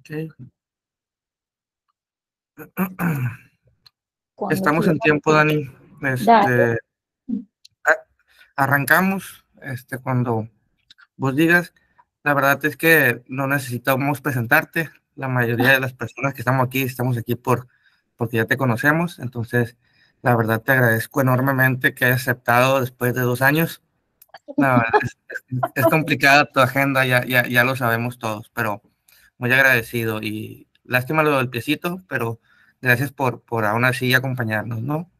Okay. Estamos en tiempo, Dani. Este, arrancamos este, cuando vos digas. La verdad es que no necesitamos presentarte. La mayoría de las personas que estamos aquí, estamos aquí por, porque ya te conocemos. Entonces, la verdad te agradezco enormemente que hayas aceptado después de dos años. es, complicada tu agenda, ya, ya, ya lo sabemos todos, pero muy agradecido y lástima lo del piecito, pero gracias por, por aún así acompañarnos, ¿no?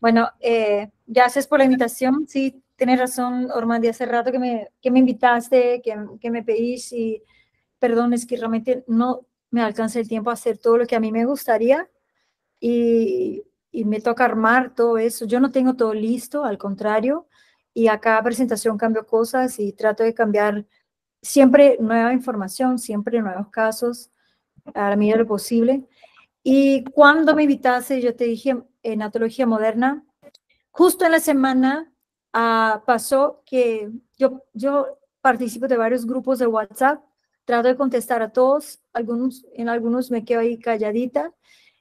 Bueno, eh, gracias por la invitación. Sí, tienes razón, Ormandi, hace rato que me, que me invitaste, que, que me pedís y perdón, es que realmente no me alcanza el tiempo a hacer todo lo que a mí me gustaría y, y me toca armar todo eso. Yo no tengo todo listo, al contrario, y a cada presentación cambio cosas y trato de cambiar siempre nueva información, siempre nuevos casos, a la medida lo posible. Y cuando me invitaste, yo te dije en Atología Moderna, justo en la semana uh, pasó que yo, yo participo de varios grupos de WhatsApp, trato de contestar a todos, algunos, en algunos me quedo ahí calladita,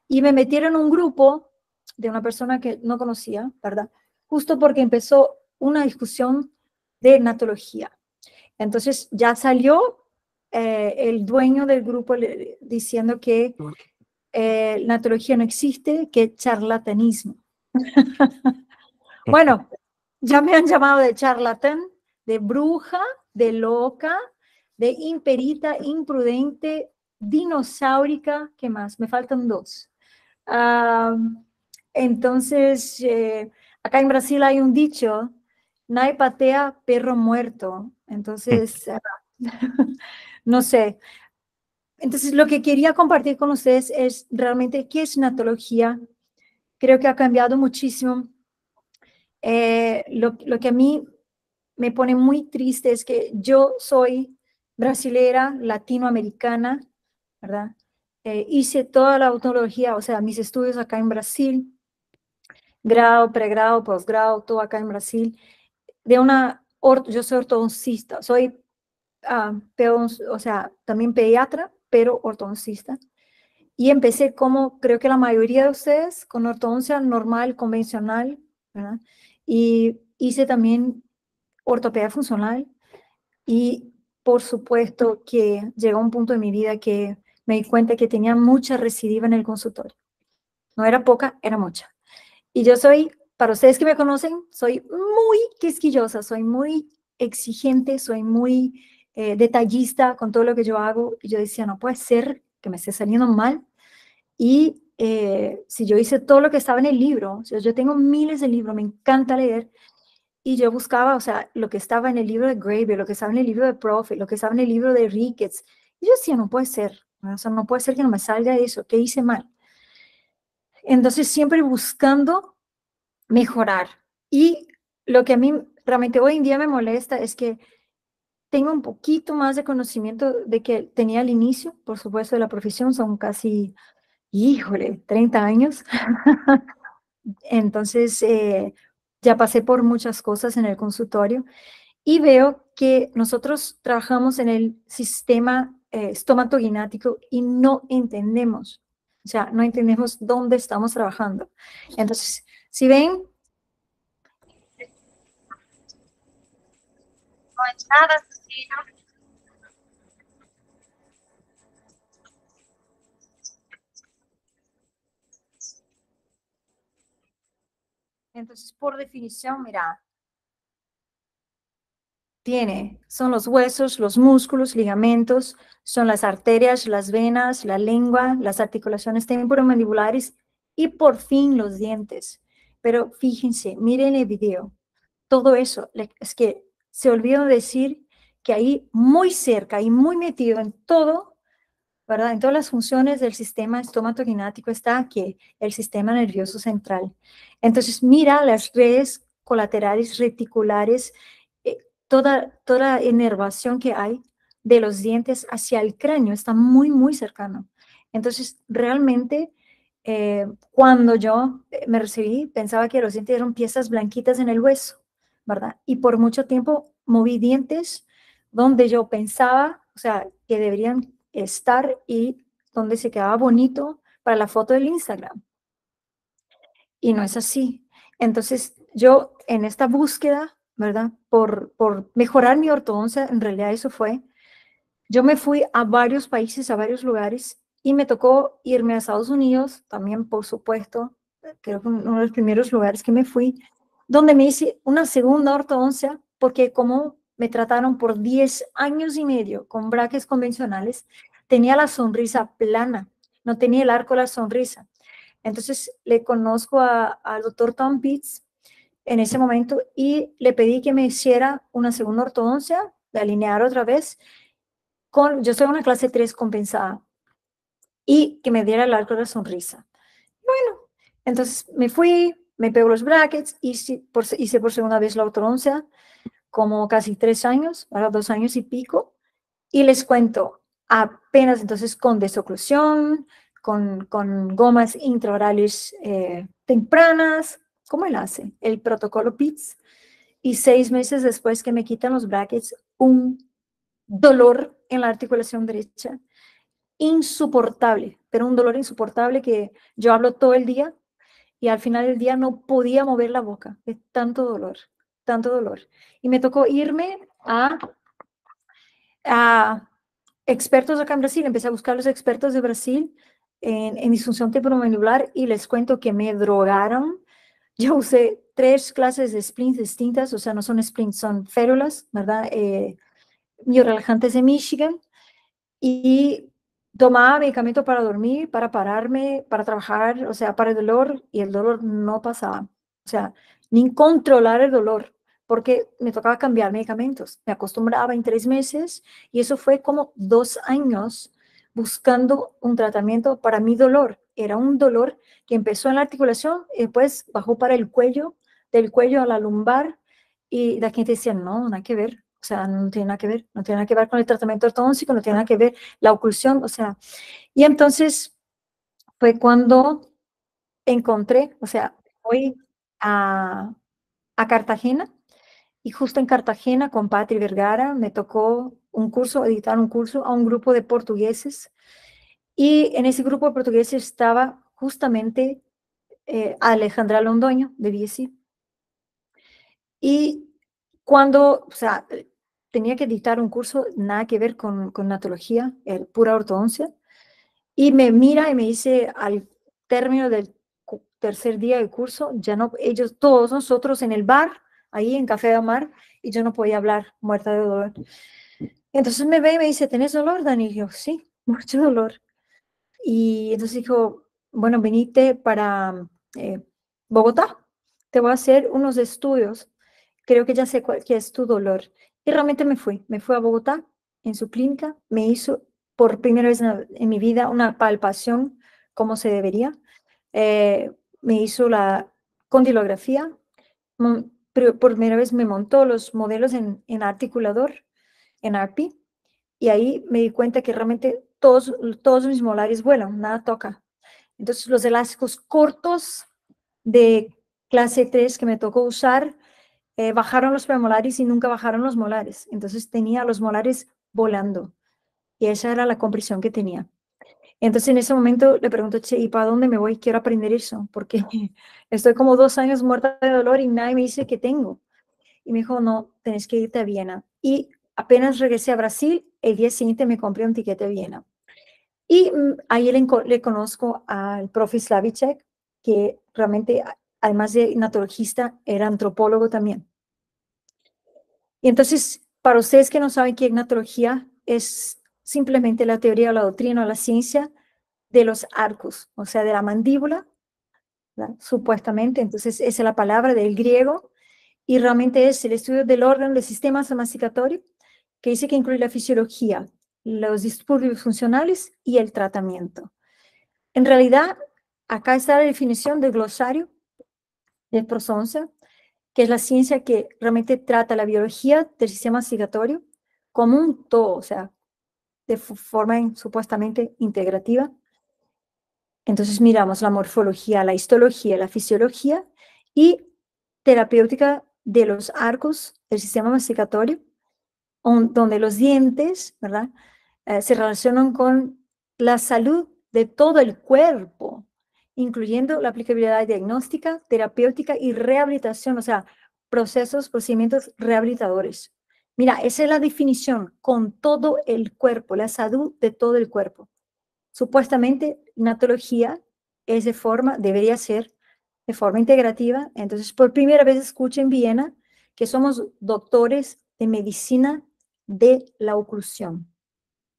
y me metieron en un grupo de una persona que no conocía, ¿verdad? Justo porque empezó una discusión de natología. Entonces ya salió eh, el dueño del grupo diciendo que eh, natología no existe, que charlatanismo. bueno, ya me han llamado de charlatán, de bruja, de loca, de imperita, imprudente, dinosaurica, ¿qué más? Me faltan dos. entonces, eh, acá en Brasil hay un dicho, nadie patea perro muerto. Entonces, ah, no sé. Entonces, lo que quería compartir con ustedes es realmente qué es natología. Creo que ha cambiado muchísimo eh, lo, lo, que a mí me pone muy triste es que yo soy brasilera, latinoamericana, ¿verdad? Eh, hice toda la autología, o sea, mis estudios acá en Brasil, grado, pregrado, posgrado, todo acá en Brasil, de una, yo soy ortodoncista, soy, uh, o sea, también pediatra, pero ortodoncista. Y empecé como creo que la mayoría de ustedes, con ortodoncia normal, convencional, ¿verdad? Y hice también ortopedia funcional y por supuesto que llegó un punto de mi vida que me di cuenta que tenía mucha recidiva en el consultorio. No era poca, era mucha. Y yo soy, para ustedes que me conocen, soy muy quisquillosa, soy muy exigente, soy muy eh, detallista con todo lo que yo hago. Y yo decía, no puede ser que me esté saliendo mal. Y eh, si yo hice todo lo que estaba en el libro, yo tengo miles de libros, me encanta leer, y yo buscaba, o sea, lo que estaba en el libro de Graeber, lo que estaba en el libro de Prophet, lo que estaba en el libro de Ricketts, y yo decía, no puede ser, o sea, no puede ser que no me salga eso, ¿qué hice mal? Entonces, siempre buscando mejorar. Y lo que a mí realmente hoy en día me molesta es que tengo un poquito más de conocimiento de que tenía al inicio, por supuesto, de la profesión, son casi híjole, 30 años. Entonces, eh, ya pasé por muchas cosas en el consultorio y veo que nosotros trabajamos en el sistema eh, estomatoginático y no entendemos, o sea, no entendemos dónde estamos trabajando. Entonces, si ven... No es nada, Entonces, por definición, mira, tiene, son los huesos, los músculos, ligamentos, son las arterias, las venas, la lengua, las articulaciones temporomandibulares y por fin los dientes. Pero fíjense, miren el video, todo eso, es que se olvidó decir que ahí muy cerca y muy metido en todo ¿verdad? En todas las funciones del sistema estomatoginático está que el sistema nervioso central. Entonces, mira las redes colaterales reticulares, eh, toda, toda la inervación que hay de los dientes hacia el cráneo está muy, muy cercano. Entonces, realmente, eh, cuando yo eh, me recibí, pensaba que los dientes eran piezas blanquitas en el hueso, ¿verdad? Y por mucho tiempo moví dientes donde yo pensaba, o sea, que deberían estar y donde se quedaba bonito para la foto del Instagram. Y no es así. Entonces, yo en esta búsqueda, ¿verdad? Por, por mejorar mi ortodoncia, en realidad eso fue, yo me fui a varios países, a varios lugares, y me tocó irme a Estados Unidos, también por supuesto, creo que uno de los primeros lugares que me fui, donde me hice una segunda ortodoncia, porque como me trataron por 10 años y medio con braques convencionales, tenía la sonrisa plana, no tenía el arco de la sonrisa. Entonces le conozco al doctor Tom Pitts en ese momento y le pedí que me hiciera una segunda ortodoncia, de alinear otra vez, con, yo soy una clase 3 compensada, y que me diera la sonrisa. Bueno, entonces me fui, me pego los brackets, hice por, hice por segunda vez la ortodoncia, como casi tres años, ahora dos años y pico, y les cuento, apenas entonces con desoclusión, con, con gomas intraorales eh, tempranas, ¿cómo él hace? El protocolo PITS. Y seis meses después que me quitan los brackets, un dolor en la articulación derecha insoportable, pero un dolor insoportable que yo hablo todo el día y al final del día no podía mover la boca de tanto dolor, tanto dolor. Y me tocó irme a, a expertos acá en Brasil, empecé a buscar los expertos de Brasil en, en disfunción temporomandibular y les cuento que me drogaron. Yo usé tres clases de splints distintas, o sea, no son splints, son férulas, ¿verdad? Eh, relajantes de Michigan. Y tomaba medicamento para dormir, para pararme, para trabajar, o sea, para el dolor, y el dolor no pasaba. O sea, ni controlar el dolor porque me tocaba cambiar medicamentos. Me acostumbraba en tres meses y eso fue como dos años buscando un tratamiento para mi dolor. Era un dolor que empezó en la articulación y después bajó para el cuello, del cuello a la lumbar y la gente decía, no, nada que ver, o sea, no tiene nada que ver, no tiene nada que ver con el tratamiento ortodóntico, no tiene nada que ver la oclusión, o sea, y entonces fue cuando encontré, o sea, fui a, a Cartagena y justo en Cartagena, con Patri Vergara, me tocó un curso, editar un curso a un grupo de portugueses. Y en ese grupo de portugueses estaba justamente eh, Alejandra Londoño, de BSC. Y cuando, o sea, tenía que editar un curso nada que ver con, con natología, el pura ortodoncia, y me mira y me dice al término del tercer día del curso, ya no, ellos, todos nosotros en el bar, ahí en Café de Mar y yo no podía hablar, muerta de dolor. Entonces me ve y me dice, ¿tenés dolor, Dani? Y yo, sí, mucho dolor. Y entonces dijo, bueno, venite para eh, Bogotá, te voy a hacer unos estudios, creo que ya sé cuál qué es tu dolor. Y realmente me fui, me fui a Bogotá, en su clínica, me hizo por primera vez en, mi vida una palpación como se debería. Eh, me hizo la condilografía, por primera vez me montó los modelos en, articulador, en ARPI, y ahí me di cuenta que realmente todos, todos mis molares vuelan, nada toca. Entonces los elásticos cortos de clase 3 que me tocó usar, eh, bajaron los premolares y nunca bajaron los molares. Entonces tenía los molares volando. Y esa era la compresión que tenía. Entonces en ese momento le pregunto, che, ¿y para dónde me voy? Quiero aprender eso, porque estoy como dos años muerta de dolor y nadie me dice que tengo. Y me dijo, no, tenés que irte a Viena. Y apenas regresé a Brasil, el día siguiente me compré un tiquete a Viena. Y mm, ahí le, conozco al profe Slavicek, que realmente, además de natologista, era antropólogo también. Y entonces, para ustedes que no saben qué es es simplemente la teoría o la doctrina o la ciencia de los arcos, o sea, de la mandíbula, supuestamente. Entonces, esa es la palabra del griego y realmente es el estudio del órgano del sistema masticatorio que dice que incluye la fisiología, los disturbios funcionales y el tratamiento. En realidad, acá está la definición del glosario de Prosonza, que es la ciencia que realmente trata la biología del sistema masticatorio como un todo, o sea, de forma supuestamente integrativa. Entonces miramos la morfología, la histología, la fisiología y terapéutica de los arcos del sistema masticatorio, donde los dientes, ¿verdad? eh, se relacionan con la salud de todo el cuerpo, incluyendo la aplicabilidad diagnóstica, terapéutica y rehabilitación, o sea, procesos, procedimientos rehabilitadores. Mira, esa es la definición, con todo el cuerpo, la salud de todo el cuerpo. Supuestamente, natología es de forma, debería ser de forma integrativa. Entonces, por primera vez escuchen en Viena que somos doctores de medicina de la oclusión.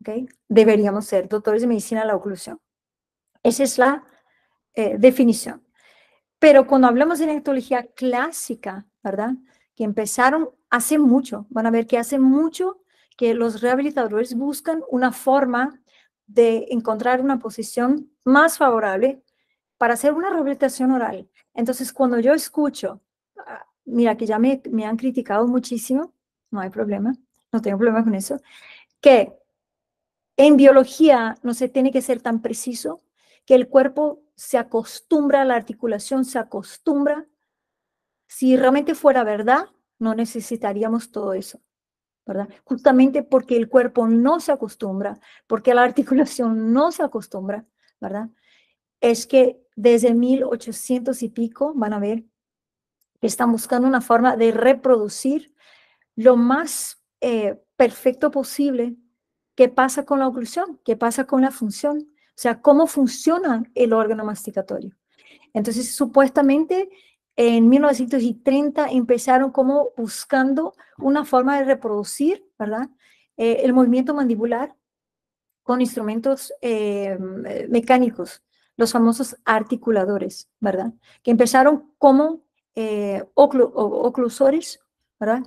¿okay? Deberíamos ser doctores de medicina de la oclusión. Esa es la eh, definición. Pero cuando hablamos de neonatología clásica, ¿verdad? Que empezaron hace mucho, van a ver que hace mucho que los rehabilitadores buscan una forma de encontrar una posición más favorable para hacer una rehabilitación oral. Entonces, cuando yo escucho, ah, mira que ya me, me han criticado muchísimo, no hay problema, no tengo problema con eso, que en biología no se tiene que ser tan preciso, que el cuerpo se acostumbra a la articulación, se acostumbra. Si realmente fuera verdad, no necesitaríamos todo eso, ¿verdad? Justamente porque el cuerpo no se acostumbra, porque la articulación no se acostumbra, ¿verdad? Es que desde 1800 y pico van a ver están buscando una forma de reproducir lo más eh, perfecto posible qué pasa con la oclusión, qué pasa con la función, o sea, cómo funciona el órgano masticatorio. Entonces, supuestamente en 1930 empezaron como buscando una forma de reproducir, ¿verdad? Eh, el movimiento mandibular con instrumentos eh, mecánicos, los famosos articuladores, ¿verdad? Que empezaron como eh, oclusores, ¿verdad?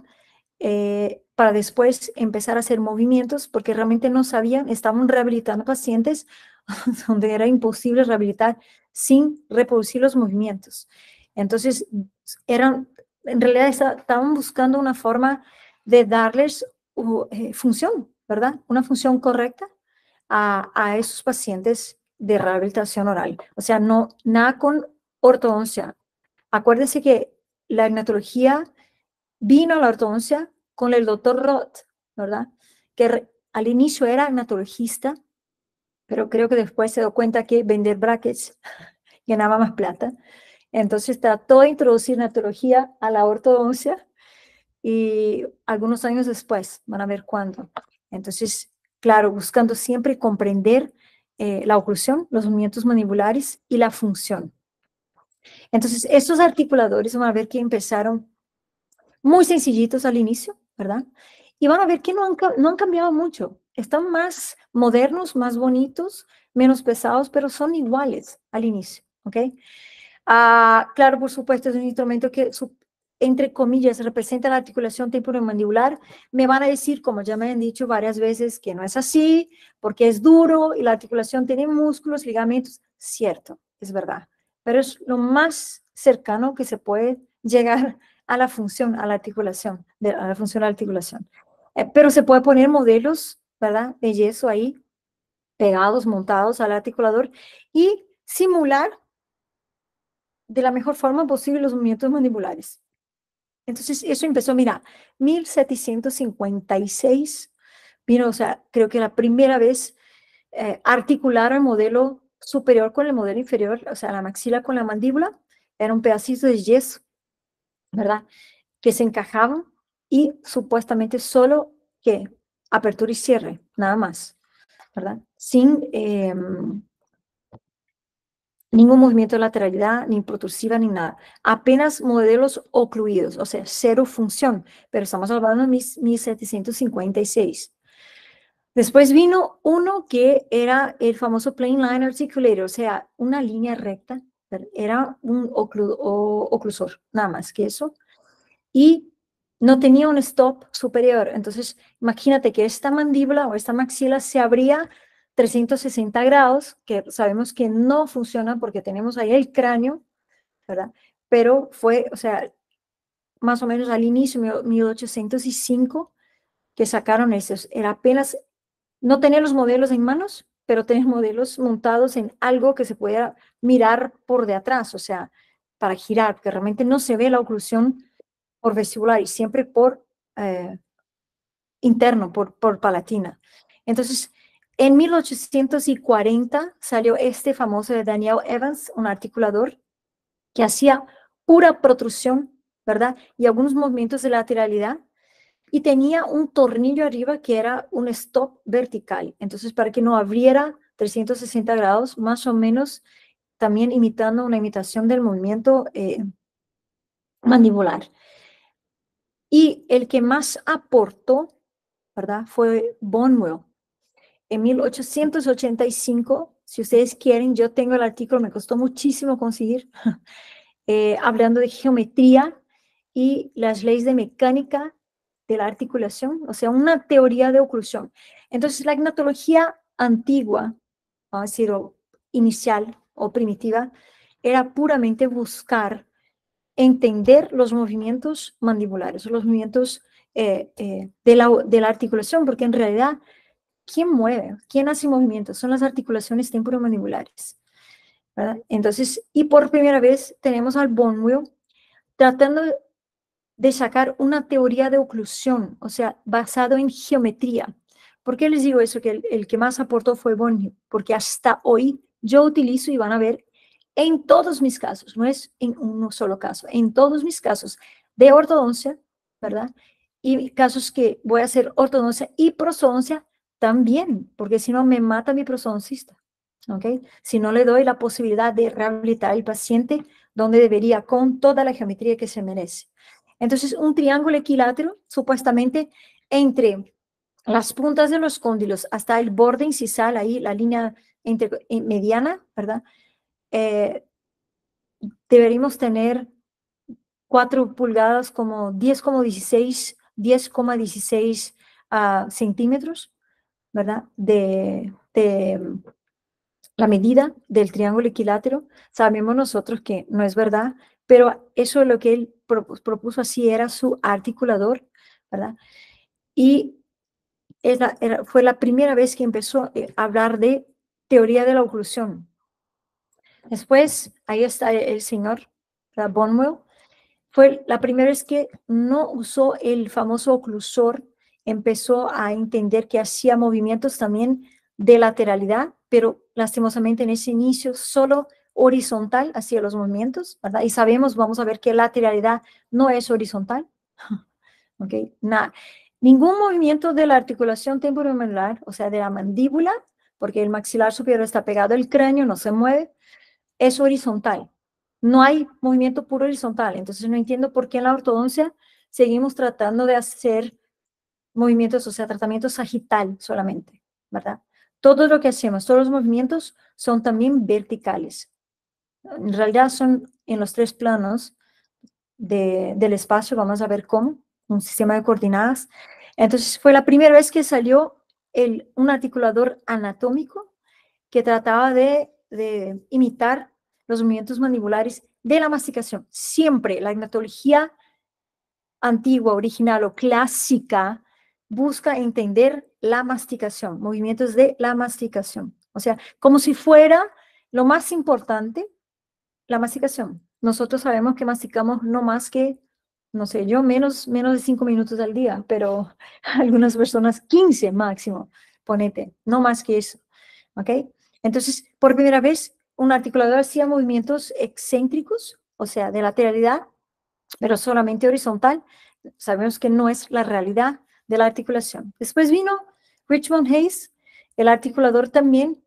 Para después empezar a hacer movimientos, porque realmente no sabían, estaban rehabilitando pacientes donde era imposible rehabilitar sin reproducir los movimientos. Entonces, eran, en realidad estaban buscando una forma de darles eh, función, ¿verdad? Una función correcta a, a, esos pacientes de rehabilitación oral. O sea, no, nada con ortodoncia. Acuérdense que la neonatología vino a la ortodoncia con el doctor Roth, ¿verdad? Que al inicio era neonatologista, pero creo que después se dio cuenta que vender brackets ganaba más plata. Entonces trató de introducir neonatología a la ortodoncia y algunos años después, van a ver cuándo. Entonces, claro, buscando siempre comprender eh, la oclusión, los movimientos mandibulares y la función. Entonces, estos articuladores van a ver que empezaron muy sencillitos al inicio, ¿verdad? Y van a ver que no han, no han cambiado mucho. Están más modernos, más bonitos, menos pesados, pero son iguales al inicio, ¿ok? Ah, claro, por supuesto, es un instrumento que, entre comillas, representa la articulación temporomandibular. Me van a decir, como ya me han dicho varias veces, que no es así, porque es duro y la articulación tiene músculos, ligamentos. Cierto, es verdad, pero es lo más cercano que se puede llegar a la función, a la articulación, a la función de la articulación. Eh, pero se puede poner modelos, ¿verdad? De yeso ahí, pegados, montados al articulador y simular de la mejor forma posible los movimientos mandibulares. Entonces, eso empezó, mira, 1756, vino, o sea, creo que la primera vez eh, articular el modelo superior con el modelo inferior, o sea, la maxila con la mandíbula, era un pedacito de yeso, ¿verdad? Que se encajaban y supuestamente solo que apertura y cierre, nada más, ¿verdad? Sin em, ningún movimiento de lateralidad, ni protrusiva, ni nada. Apenas modelos ocluidos, o sea, cero función, pero estamos hablando de 1756. Después vino uno que era el famoso plain line articulator, o sea, una línea recta, era un oclusor, nada más que eso. Y no tenía un stop superior. Entonces, imagínate que esta mandíbula o esta maxila se abría 360 grados, que sabemos que no funciona porque tenemos ahí el cráneo, ¿verdad? Pero fue, o sea, más o menos al inicio, 1805, que sacaron esos. Era apenas, no tener los modelos en manos, pero tener modelos montados en algo que se pueda mirar por de atrás, o sea, para girar, porque realmente no se ve la oclusión por vestibular y siempre por eh, interno, por, por palatina. Entonces, En 1840 salió este famoso de Daniel Evans, un articulador que hacía pura protrusión, ¿verdad? Y algunos movimientos de lateralidad. Y tenía un tornillo arriba que era un stop vertical. Entonces, para que no abriera 360 grados, más o menos, también imitando una imitación del movimiento eh, mandibular. Y el que más aportó, ¿verdad? Fue Bonwell. En 1885, si ustedes quieren, yo tengo el artículo, me costó muchísimo conseguir, eh, hablando de geometría y las leyes de mecánica de la articulación, o sea, una teoría de oclusión. Entonces, la gnatología antigua, vamos a decir, inicial o primitiva, era puramente buscar entender los movimientos mandibulares, los movimientos eh, eh, de, la, de la articulación, porque en realidad, ¿quién mueve? ¿Quién hace movimientos? Son las articulaciones temporomandibulares. ¿verdad? Entonces, y por primera vez tenemos al Bonwell tratando de sacar una teoría de oclusión, o sea, basado en geometría. ¿Por qué les digo eso? Que el, que más aportó fue Bonwell, porque hasta hoy yo utilizo y van a ver en todos mis casos, no es en un solo caso, en todos mis casos de ortodoncia, ¿verdad? Y casos que voy a hacer ortodoncia y prosodoncia también, porque si no me mata mi prosodoncista, ¿ok? Si no le doy la posibilidad de rehabilitar al paciente donde debería, con toda la geometría que se merece. Entonces, un triángulo equilátero, supuestamente, entre las puntas de los cóndilos hasta el borde incisal, ahí la línea entre, eh, mediana, ¿verdad? Eh, deberíamos tener 4 pulgadas como 10,16 10,16 uh, centímetros, ¿verdad? De, de, la medida del triángulo equilátero. Sabemos nosotros que no es verdad, pero eso es lo que él propuso así, era su articulador, ¿verdad? Y era, fue la primera vez que empezó eh, a hablar de teoría de la oclusión, Después, ahí está el señor Bonwell. Fue la primera vez que no usó el famoso oclusor, empezó a entender que hacía movimientos también de lateralidad, pero lastimosamente en ese inicio solo horizontal hacía los movimientos, ¿verdad? Y sabemos, vamos a ver que lateralidad no es horizontal, ¿ok? Nada. Ningún movimiento de la articulación temporomandibular, o sea, de la mandíbula, porque el maxilar superior está pegado al cráneo, no se mueve, es horizontal. No hay movimiento puro horizontal. Entonces no entiendo por qué en la ortodoncia seguimos tratando de hacer movimientos, o sea, tratamiento sagital solamente, ¿verdad? Todo lo que hacemos, todos los movimientos son también verticales. En realidad son en los tres planos del espacio, vamos a ver cómo, un sistema de coordenadas. Entonces fue la primera vez que salió el, un articulador anatómico que trataba de de imitar los movimientos mandibulares de la masticación. Siempre la gnatología antigua, original o clásica busca entender la masticación, movimientos de la masticación. O sea, como si fuera lo más importante, la masticación. Nosotros sabemos que masticamos no más que, no sé, yo menos, menos de cinco minutos al día, pero algunas personas 15 máximo, ponete, no más que eso. ¿Ok? Entonces, por primera vez, un articulador hacía movimientos excéntricos, o sea, de lateralidad, pero solamente horizontal. Sabemos que no es la realidad de la articulación. Después vino Richmond Hayes, el articulador también.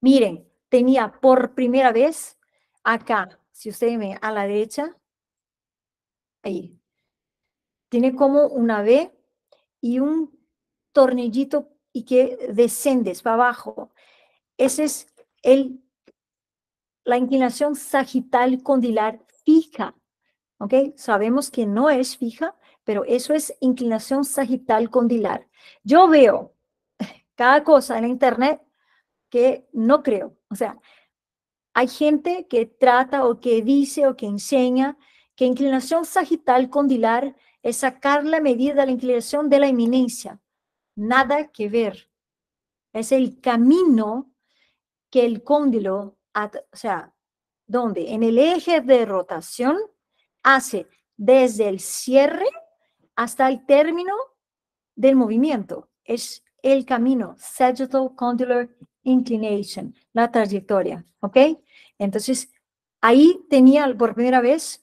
Miren, tenía por primera vez acá, si ustedes ven a la derecha, ahí, tiene como una V y un tornillito y que descendes para abajo. Esa es el, la inclinación sagital condilar fija. ¿Ok? Sabemos que no es fija, pero eso es inclinación sagital condilar. Yo veo cada cosa en internet que no creo. O sea, hay gente que trata o que dice o que enseña que inclinación sagital condilar es sacar la medida de la inclinación de la eminencia. Nada que ver. Es el camino que el cóndilo, o sea, donde en el eje de rotación hace desde el cierre hasta el término del movimiento. Es el camino, sagittal condylar inclination, la trayectoria, ¿ok? Entonces, ahí tenía por primera vez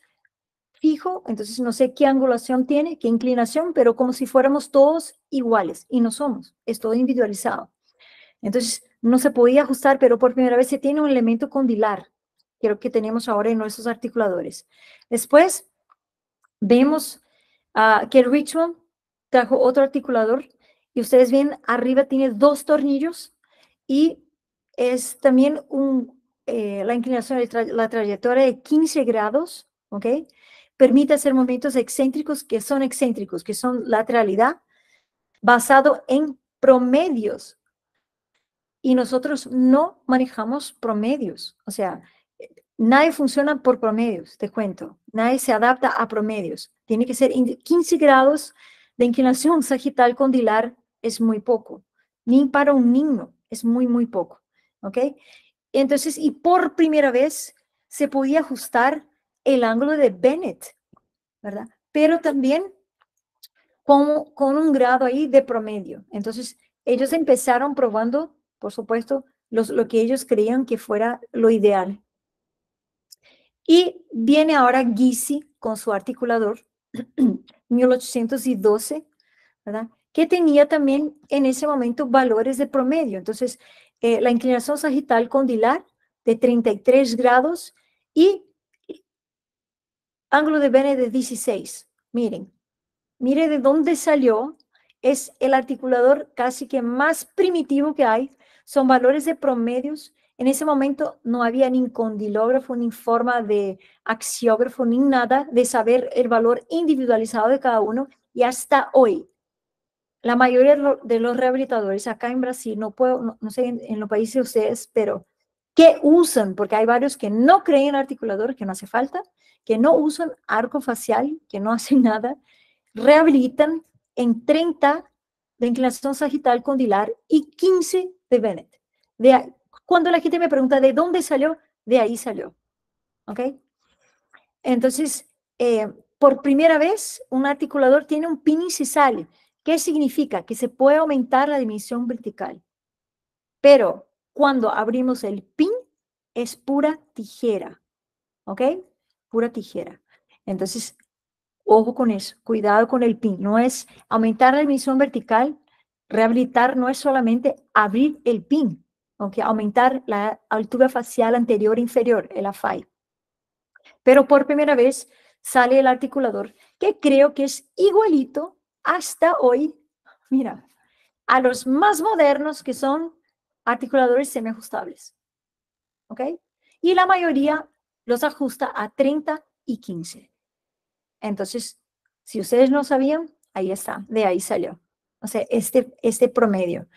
fijo, entonces no sé qué angulación tiene, qué inclinación, pero como si fuéramos todos iguales, y no somos, es todo individualizado. Entonces, no se podía ajustar, pero por primera vez se tiene un elemento condilar, que que tenemos ahora en nuestros articuladores. Después, vemos uh, que Richmond trajo otro articulador, y ustedes ven, arriba tiene dos tornillos, y es también un, eh, la inclinación, de la trayectoria de 15 grados, ¿ok? Permite hacer movimientos excéntricos que son excéntricos, que son lateralidad, basado en promedios. Y nosotros no manejamos promedios. O sea, nadie funciona por promedios, te cuento. Nadie se adapta a promedios. Tiene que ser 15 grados de inclinación sagital condilar, es muy poco. Ni para un niño, es muy, muy poco. ¿Ok? Entonces, y por primera vez se podía ajustar el ángulo de Bennett, ¿verdad? Pero también con, un grado ahí de promedio. Entonces, ellos empezaron probando, por supuesto, los, lo que ellos creían que fuera lo ideal. Y viene ahora Gysi con su articulador, 1812, ¿verdad? Que tenía también en ese momento valores de promedio. Entonces, eh, la inclinación sagital condilar de 33 grados y ángulo de Bene de 16. Miren, mire de dónde salió. Es el articulador casi que más primitivo que hay. Son valores de promedios. En ese momento no había ni condilógrafo, ni forma de axiógrafo, ni nada de saber el valor individualizado de cada uno. Y hasta hoy, la mayoría de los rehabilitadores acá en Brasil, no puedo, no, sé en, los países de ustedes, pero que usan, porque hay varios que no creen en articulador, que no hace falta, que no usan arco facial, que no hacen nada, rehabilitan en 30 de inclinación sagital condilar y 15 de Bennett. De cuando la gente me pregunta de dónde salió, de ahí salió. ¿Ok? Entonces, eh, por primera vez, un articulador tiene un pin y sale. ¿Qué significa? Que se puede aumentar la dimensión vertical. Pero cuando abrimos el pin, es pura tijera. ¿Ok? Pura tijera. Entonces, ojo con eso. Cuidado con el pin. No es aumentar la dimensión vertical. Rehabilitar no es solamente abrir el pin, aunque aumentar la altura facial anterior e inferior, el AFAI. Pero por primera vez sale el articulador, que creo que es igualito hasta hoy, mira, a los más modernos que son articuladores semiajustables. ¿Ok? Y la mayoría los ajusta a 30 y 15. Entonces, si ustedes no sabían, ahí está, de ahí salió. O sea, este, este promedio.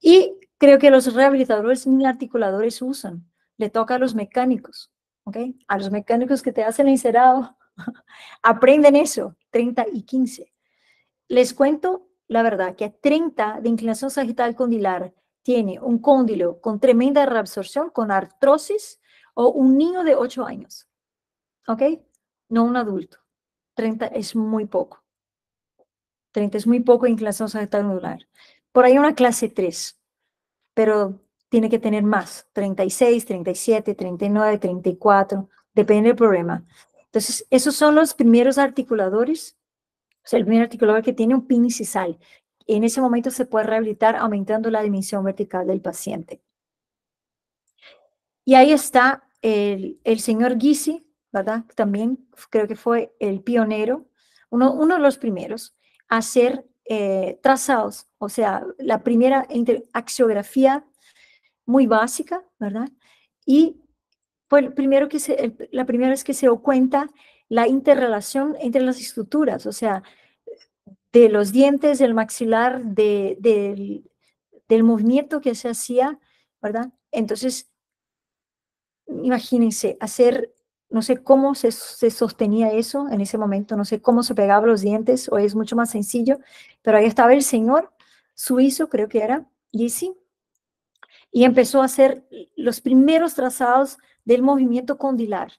Y creo que los rehabilitadores ni articuladores usan. Le toca a los mecánicos, ¿ok? A los mecánicos que te hacen el encerado, aprenden eso, 30 y 15. Les cuento la verdad que a 30 de inclinación sagital condilar tiene un cóndilo con tremenda reabsorción, con artrosis, o un niño de 8 años. ¿Ok? No un adulto. 30 es muy poco. 30 es muy poco de inclinación sagital condilar. Por ahí una clase 3, pero tiene que tener más. 36, 37, 39, 34, depende del problema. Entonces, esos son los primeros articuladores. O sea, el primer articulador que tiene un pin y en ese momento se puede rehabilitar aumentando la dimensión vertical del paciente. Y ahí está el, el señor Gysi, ¿verdad? También creo que fue el pionero, uno, uno de los primeros a hacer eh, trazados, o sea, la primera axiografía muy básica, ¿verdad? Y fue el primero que se, la primera vez que se dio cuenta la interrelación entre las estructuras, o sea, de los dientes, del maxilar, de, del movimiento que se hacía, ¿verdad? Entonces, imagínense, hacer, no sé cómo se, sostenía eso en ese momento, no sé cómo se pegaba los dientes, o es mucho más sencillo, pero ahí estaba el señor suizo, creo que era, Gysi, y empezó a hacer los primeros trazados del movimiento condilar.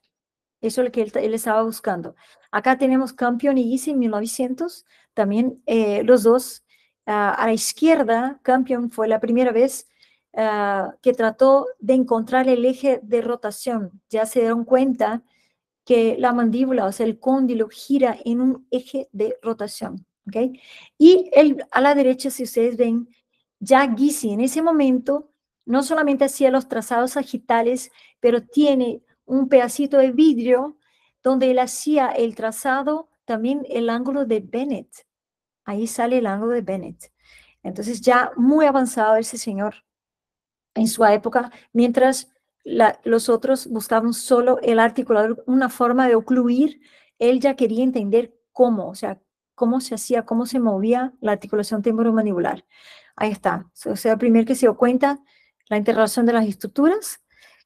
Eso es lo que él, estaba buscando. Acá tenemos Campion y Gysi en 1900, también eh, los dos ah, a la izquierda, Campion fue la primera vez ah, que trató de encontrar el eje de rotación. Ya se dieron cuenta que la mandíbula, o sea, el cóndilo gira en un eje de rotación. ¿ok? Y a la derecha, si ustedes ven, ya Gysi en ese momento no solamente hacía los trazados sagitales, pero tiene un pedacito de vidrio donde él hacía el trazado, también el ángulo de Bennett. Ahí sale el ángulo de Bennett. Entonces ya muy avanzado ese señor en su época, mientras los otros buscaban solo el articulador, una forma de ocluir, él ya quería entender cómo, o sea, cómo se hacía, cómo se movía la articulación temporomandibular. Ahí está. O sea, primero que se dio cuenta la interrelación de las estructuras.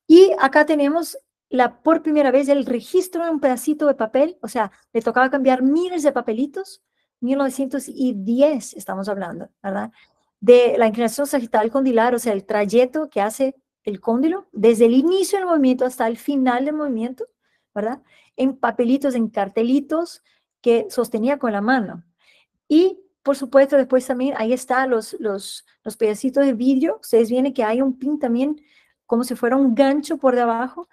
Y acá tenemos la, por primera vez el registro de un pedacito de papel, o sea, le tocaba cambiar miles de papelitos, 1910 estamos hablando, ¿verdad? De la inclinación sagital condilar, o sea, el trayecto que hace el cóndilo desde el inicio del movimiento hasta el final del movimiento, ¿verdad? En papelitos, en cartelitos que sostenía con la mano. Y por supuesto, después también ahí están los, los, los pedacitos de vidrio. Ustedes vienen que hay un pin también como si fuera un gancho por debajo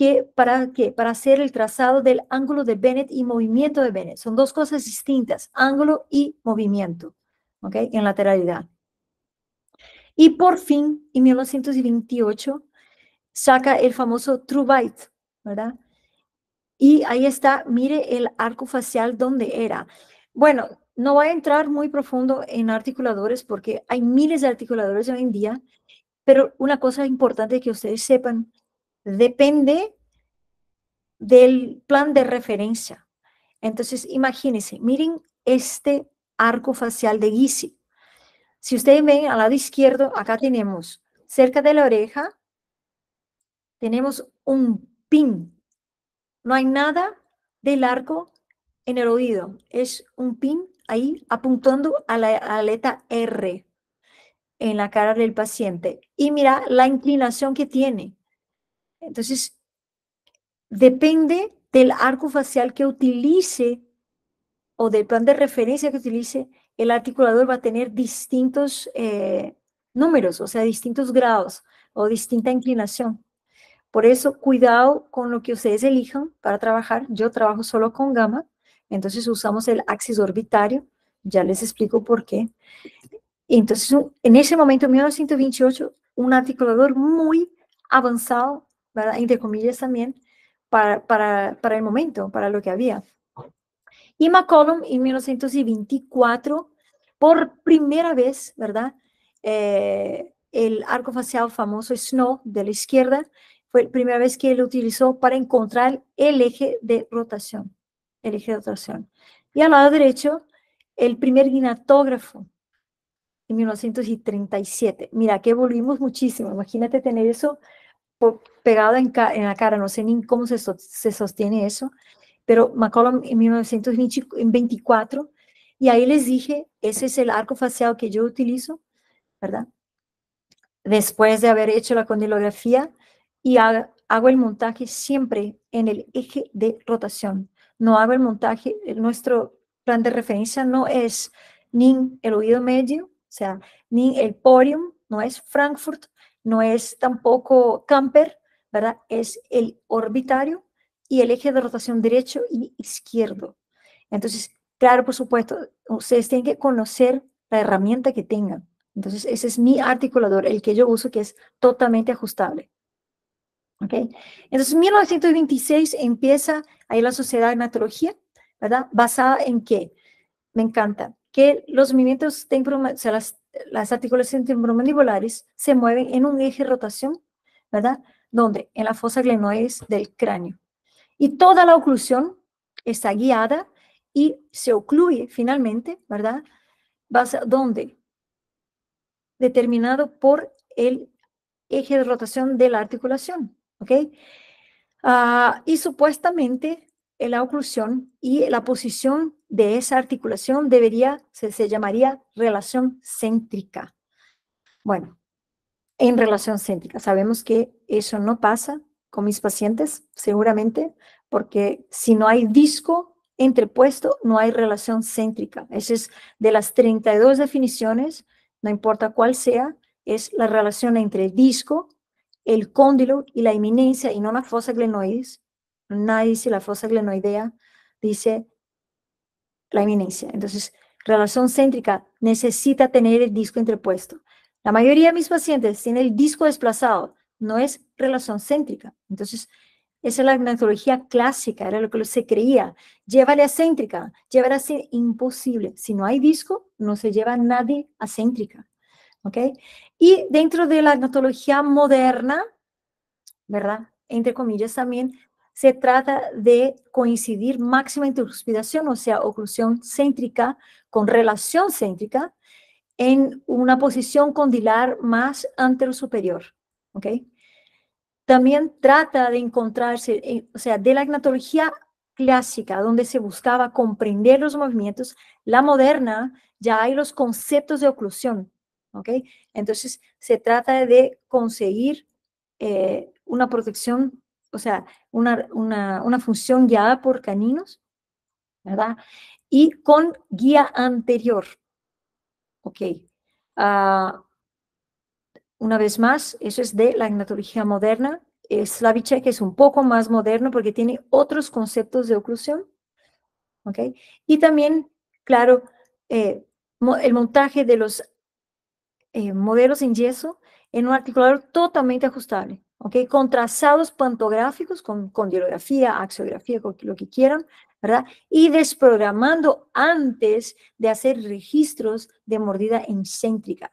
que para, que para hacer el trazado del ángulo de Bennett y movimiento de Bennett. Son dos cosas distintas, ángulo y movimiento, ¿ok? En lateralidad. Y por fin, en 1928, saca el famoso True Bite, ¿verdad? Y ahí está, mire el arco facial donde era. Bueno, no voy a entrar muy profundo en articuladores porque hay miles de articuladores hoy en día, pero una cosa importante que ustedes sepan, depende del plan de referencia. Entonces, imagínense, miren este arco facial de Gysi. Si ustedes ven al lado izquierdo, acá tenemos cerca de la oreja, tenemos un pin. No hay nada del arco en el oído, es un pin ahí apuntando a la aleta R en la cara del paciente. Y mira la inclinación que tiene. Entonces, depende del arco facial que utilice o del plan de referencia que utilice, el articulador va a tener distintos eh, números, o sea, distintos grados o distinta inclinación. Por eso, cuidado con lo que ustedes elijan para trabajar. Yo trabajo solo con gamma entonces usamos el axis orbitario, ya les explico por qué. Entonces, en ese momento, en 1928, un articulador muy avanzado, ¿verdad? entre comillas también, para, para, para el momento, para lo que había. Y McCollum en 1924, por primera vez, ¿verdad? Eh, el arco facial famoso Snow de la izquierda fue la primera vez que él utilizó para encontrar el eje de rotación el eje de rotación. Y al lado derecho, el primer guinatógrafo en 1937. Mira, que evoluimos muchísimo. Imagínate tener eso pegado en, la cara, no sé ni cómo se, se sostiene eso, pero McCollum en 1924, y ahí les dije, ese es el arco facial que yo utilizo, ¿verdad? Después de haber hecho la condilografía y hago el montaje siempre en el eje de rotación no hago el montaje, nuestro plan de referencia no es ni el oído medio, o sea, ni el podium, no es Frankfurt, no es tampoco Camper, ¿verdad? Es el orbitario y el eje de rotación derecho y izquierdo. Entonces, claro, por supuesto, ustedes tienen que conocer la herramienta que tengan. Entonces, ese es mi articulador, el que yo uso, que es totalmente ajustable. ¿Ok? Entonces, en 1926 empieza ahí la Sociedad de Hematología, ¿verdad? Basada en qué? Me encanta. Que los movimientos, o sea, las, las articulaciones temporomandibulares se mueven en un eje de rotación, ¿verdad? Donde? En la fosa glenoides del cráneo. Y toda la oclusión está guiada y se ocluye finalmente, ¿verdad? ¿Dónde? Determinado por el eje de rotación de la articulación. ¿ok? Ah, y supuestamente la oclusión y la posición de esa articulación debería, se, se llamaría relación céntrica. Bueno, en relación céntrica, sabemos que eso no pasa con mis pacientes, seguramente, porque si no hay disco entrepuesto, no hay relación céntrica. Esa es de las 32 definiciones, no importa cuál sea, es la relación entre el disco, el cóndilo y la eminencia, y no la fosa glenoides. Nadie dice la fosa glenoidea, dice la eminencia. Entonces, relación céntrica necesita tener el disco entrepuesto. La mayoría de mis pacientes tienen el disco desplazado, no es relación céntrica. Entonces, esa es la metodología clásica, era lo que se creía. Llévale a céntrica, llévale a ser imposible. Si no hay disco, no se lleva nadie a céntrica. ¿Ok? Y dentro de la metodología moderna, ¿verdad? Entre comillas también, se trata de coincidir máxima intercuspidación, o sea, oclusión céntrica con relación céntrica en una posición condilar más antero-superior. ¿Ok? También trata de encontrarse, eh, o sea, de la agnatología clásica, donde se buscaba comprender los movimientos, la moderna ya hay los conceptos de oclusión, ¿ok? Entonces, se trata de conseguir eh, una protección, o sea, una, una, función guiada por caninos, ¿verdad? Y con guía anterior, ¿ok? Uh, una vez más, eso es de la agnatología moderna. Slavicek es un poco más moderno porque tiene otros conceptos de oclusión. ¿ok? Y también, claro, eh, el montaje de los eh, modelos en yeso en un articulador totalmente ajustable, ¿ok? Con trazados pantográficos, con, con axiografía, con lo que quieran, ¿verdad? Y desprogramando antes de hacer registros de mordida encéntrica.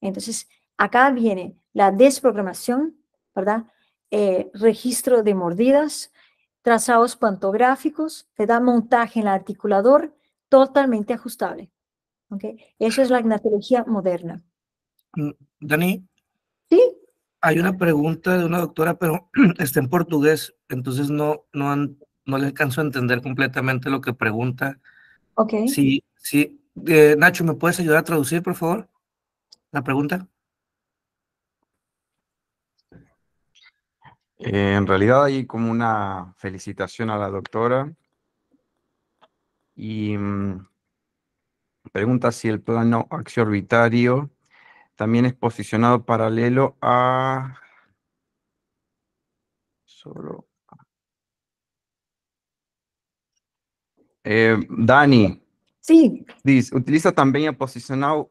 Entonces, Acá viene la desprogramación, ¿verdad? Eh, registro de mordidas, trazados pantográficos, te da montaje en el articulador totalmente ajustable. ¿ok? Eso es la gnatología moderna. Mm, Dani. Sí. Hay una pregunta de una doctora, pero está en portugués, entonces no, no, no le alcanzo a entender completamente lo que pregunta. Ok. Sí, sí. Eh, Nacho, ¿me puedes ayudar a traducir, por favor, la pregunta? Eh, en realidad hay como una felicitación a la doctora y mm, pregunta si el plano axiorbitario también es posicionado paralelo a... Solo... Eh, Dani. Sí. Dice, utiliza también el posicionado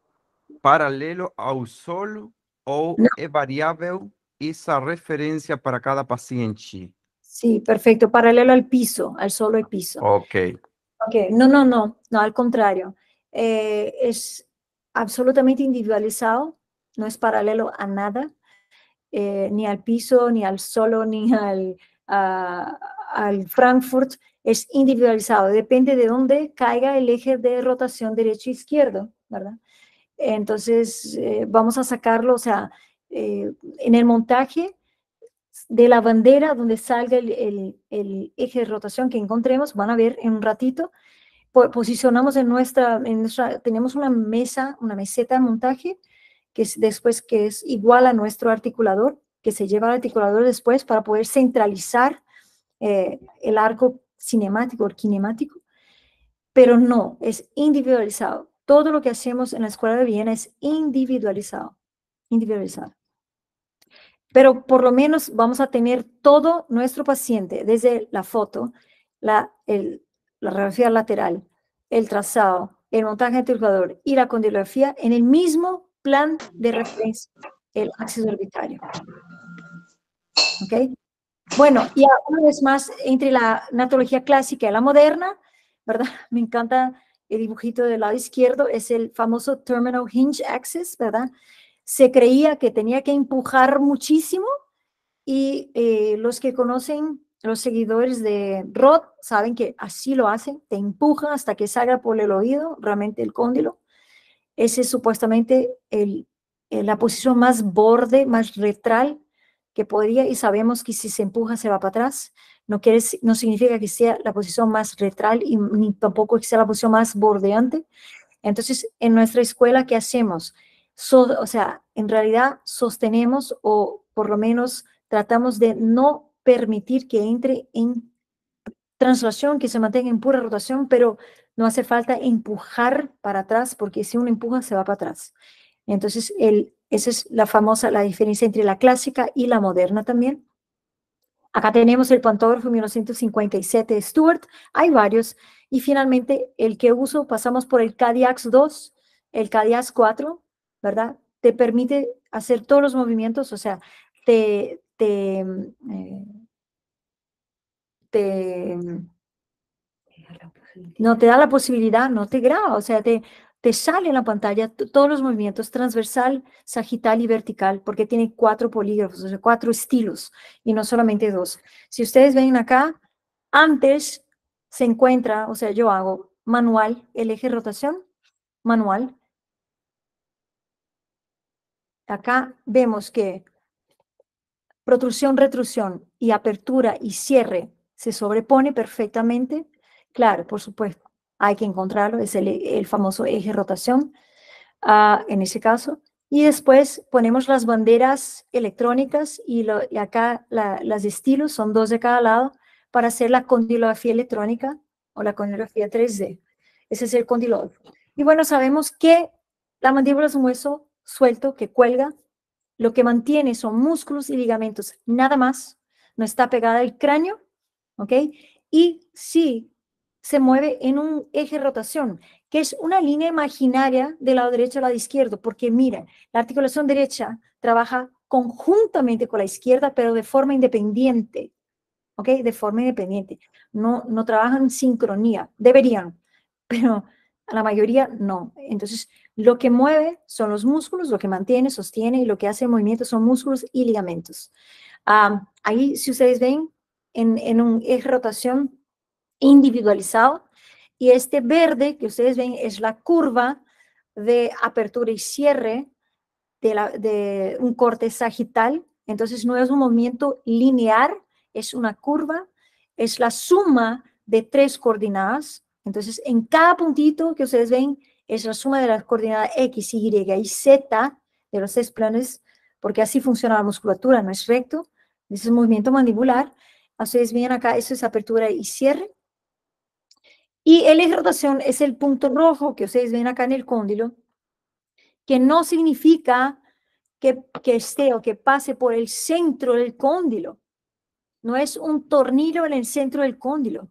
paralelo al solo o es variable esa referencia para cada paciente. Sí, perfecto. Paralelo al piso, al solo piso. Ok. Ok, no, no, no, no, al contrario. Eh, es absolutamente individualizado, no es paralelo a nada, eh, ni al piso, ni al solo, ni al, Frankfurt. Es individualizado, depende de dónde caiga el eje de rotación derecho-izquierdo, ¿verdad? Entonces, eh, vamos a sacarlo, o sea, eh, en el montaje de la bandera donde salga el, eje de rotación que encontremos, van a ver en un ratito, posicionamos en nuestra, en nuestra, tenemos una mesa, una meseta de montaje, que es después que es igual a nuestro articulador, que se lleva al articulador después para poder centralizar eh, el arco cinemático o kinemático, pero no, es individualizado. Todo lo que hacemos en la escuela de Viena es individualizado, individualizado pero por lo menos vamos a tener todo nuestro paciente, desde la foto, la, la radiografía lateral, el trazado, el montaje articulador y la condilografía en el mismo de referencia, el axis orbitario. ¿Ok? Bueno, y una vez más, entre la natología clásica y la moderna, ¿verdad? Me encanta el dibujito del lado izquierdo, es el famoso terminal hinge axis, ¿verdad? se creía que tenía que empujar muchísimo y eh, los que conocen, los seguidores de Rod, saben que así lo hacen, te empujan hasta que salga por el oído realmente el cóndilo. Ese es supuestamente el, la posición más borde, más retral que podría, y sabemos que si se empuja se va para atrás. No, quiere, no significa que sea la posición más retral y ni tampoco que sea la posición más bordeante. Entonces, en nuestra escuela, ¿qué hacemos? o sea, en realidad sostenemos o por lo menos tratamos de no permitir que entre en translación que se mantenga en pura rotación, pero no hace falta empujar para atrás, porque si uno empuja se va para atrás. Entonces, esa es la famosa, la diferencia entre la clásica y la moderna también. Acá tenemos el pantógrafo 1957 de Stuart, hay varios. Y finalmente, el que uso, pasamos por el Cadillac 2, el Cadillac 4, ¿verdad? Te permite hacer todos los movimientos, o sea, te, te, eh, te no te da la posibilidad, no te graba, o sea, te, te sale en la pantalla todos los movimientos transversal, sagital y vertical, porque tiene cuatro polígrafos, o sea, cuatro estilos y no solamente dos. Si ustedes ven acá, antes se encuentra, o sea, yo hago manual, el eje de rotación, manual. Acá vemos que protrusión, retrusión y apertura y cierre se sobrepone perfectamente. Claro, por supuesto, hay que encontrarlo, es el, famoso eje rotación uh, en ese caso. Y después ponemos las banderas electrónicas y, lo, y acá la, las estilos, son dos de cada lado, para hacer la condilografía electrónica o la condilografía 3D. Ese es el condilógrafo. Y bueno, sabemos que la mandíbula es un hueso suelto que cuelga. Lo que mantiene son músculos y ligamentos, nada más. No está pegada al cráneo, ¿ok? Y sí se mueve en un eje de rotación, que es una línea imaginaria del lado derecho al lado izquierdo, porque mira, la articulación derecha trabaja conjuntamente con la izquierda, pero de forma independiente, ¿ok? De forma independiente. No, no trabajan en sincronía, deberían, pero la mayoría no. Entonces, lo que mueve son los músculos, lo que mantiene, sostiene y lo que hace el movimiento son músculos y ligamentos. ahí, si ustedes ven, en, en un eje rotación individualizado. Y este verde que ustedes ven es la curva de apertura y cierre de, un corte sagital. Entonces no es un movimiento lineal, es una curva, es la suma de tres coordenadas. Entonces en cada puntito que ustedes ven es la suma de las coordenadas X, Y y Z de los seis planes, porque así funciona la musculatura, no es recto. Es un movimiento mandibular. Ustedes ven acá, eso es apertura y cierre. Y el eje de rotación es el punto rojo que ustedes ven acá en el cóndilo, que no significa que, que esté o que pase por el centro del cóndilo. No es un tornillo en el centro del cóndilo.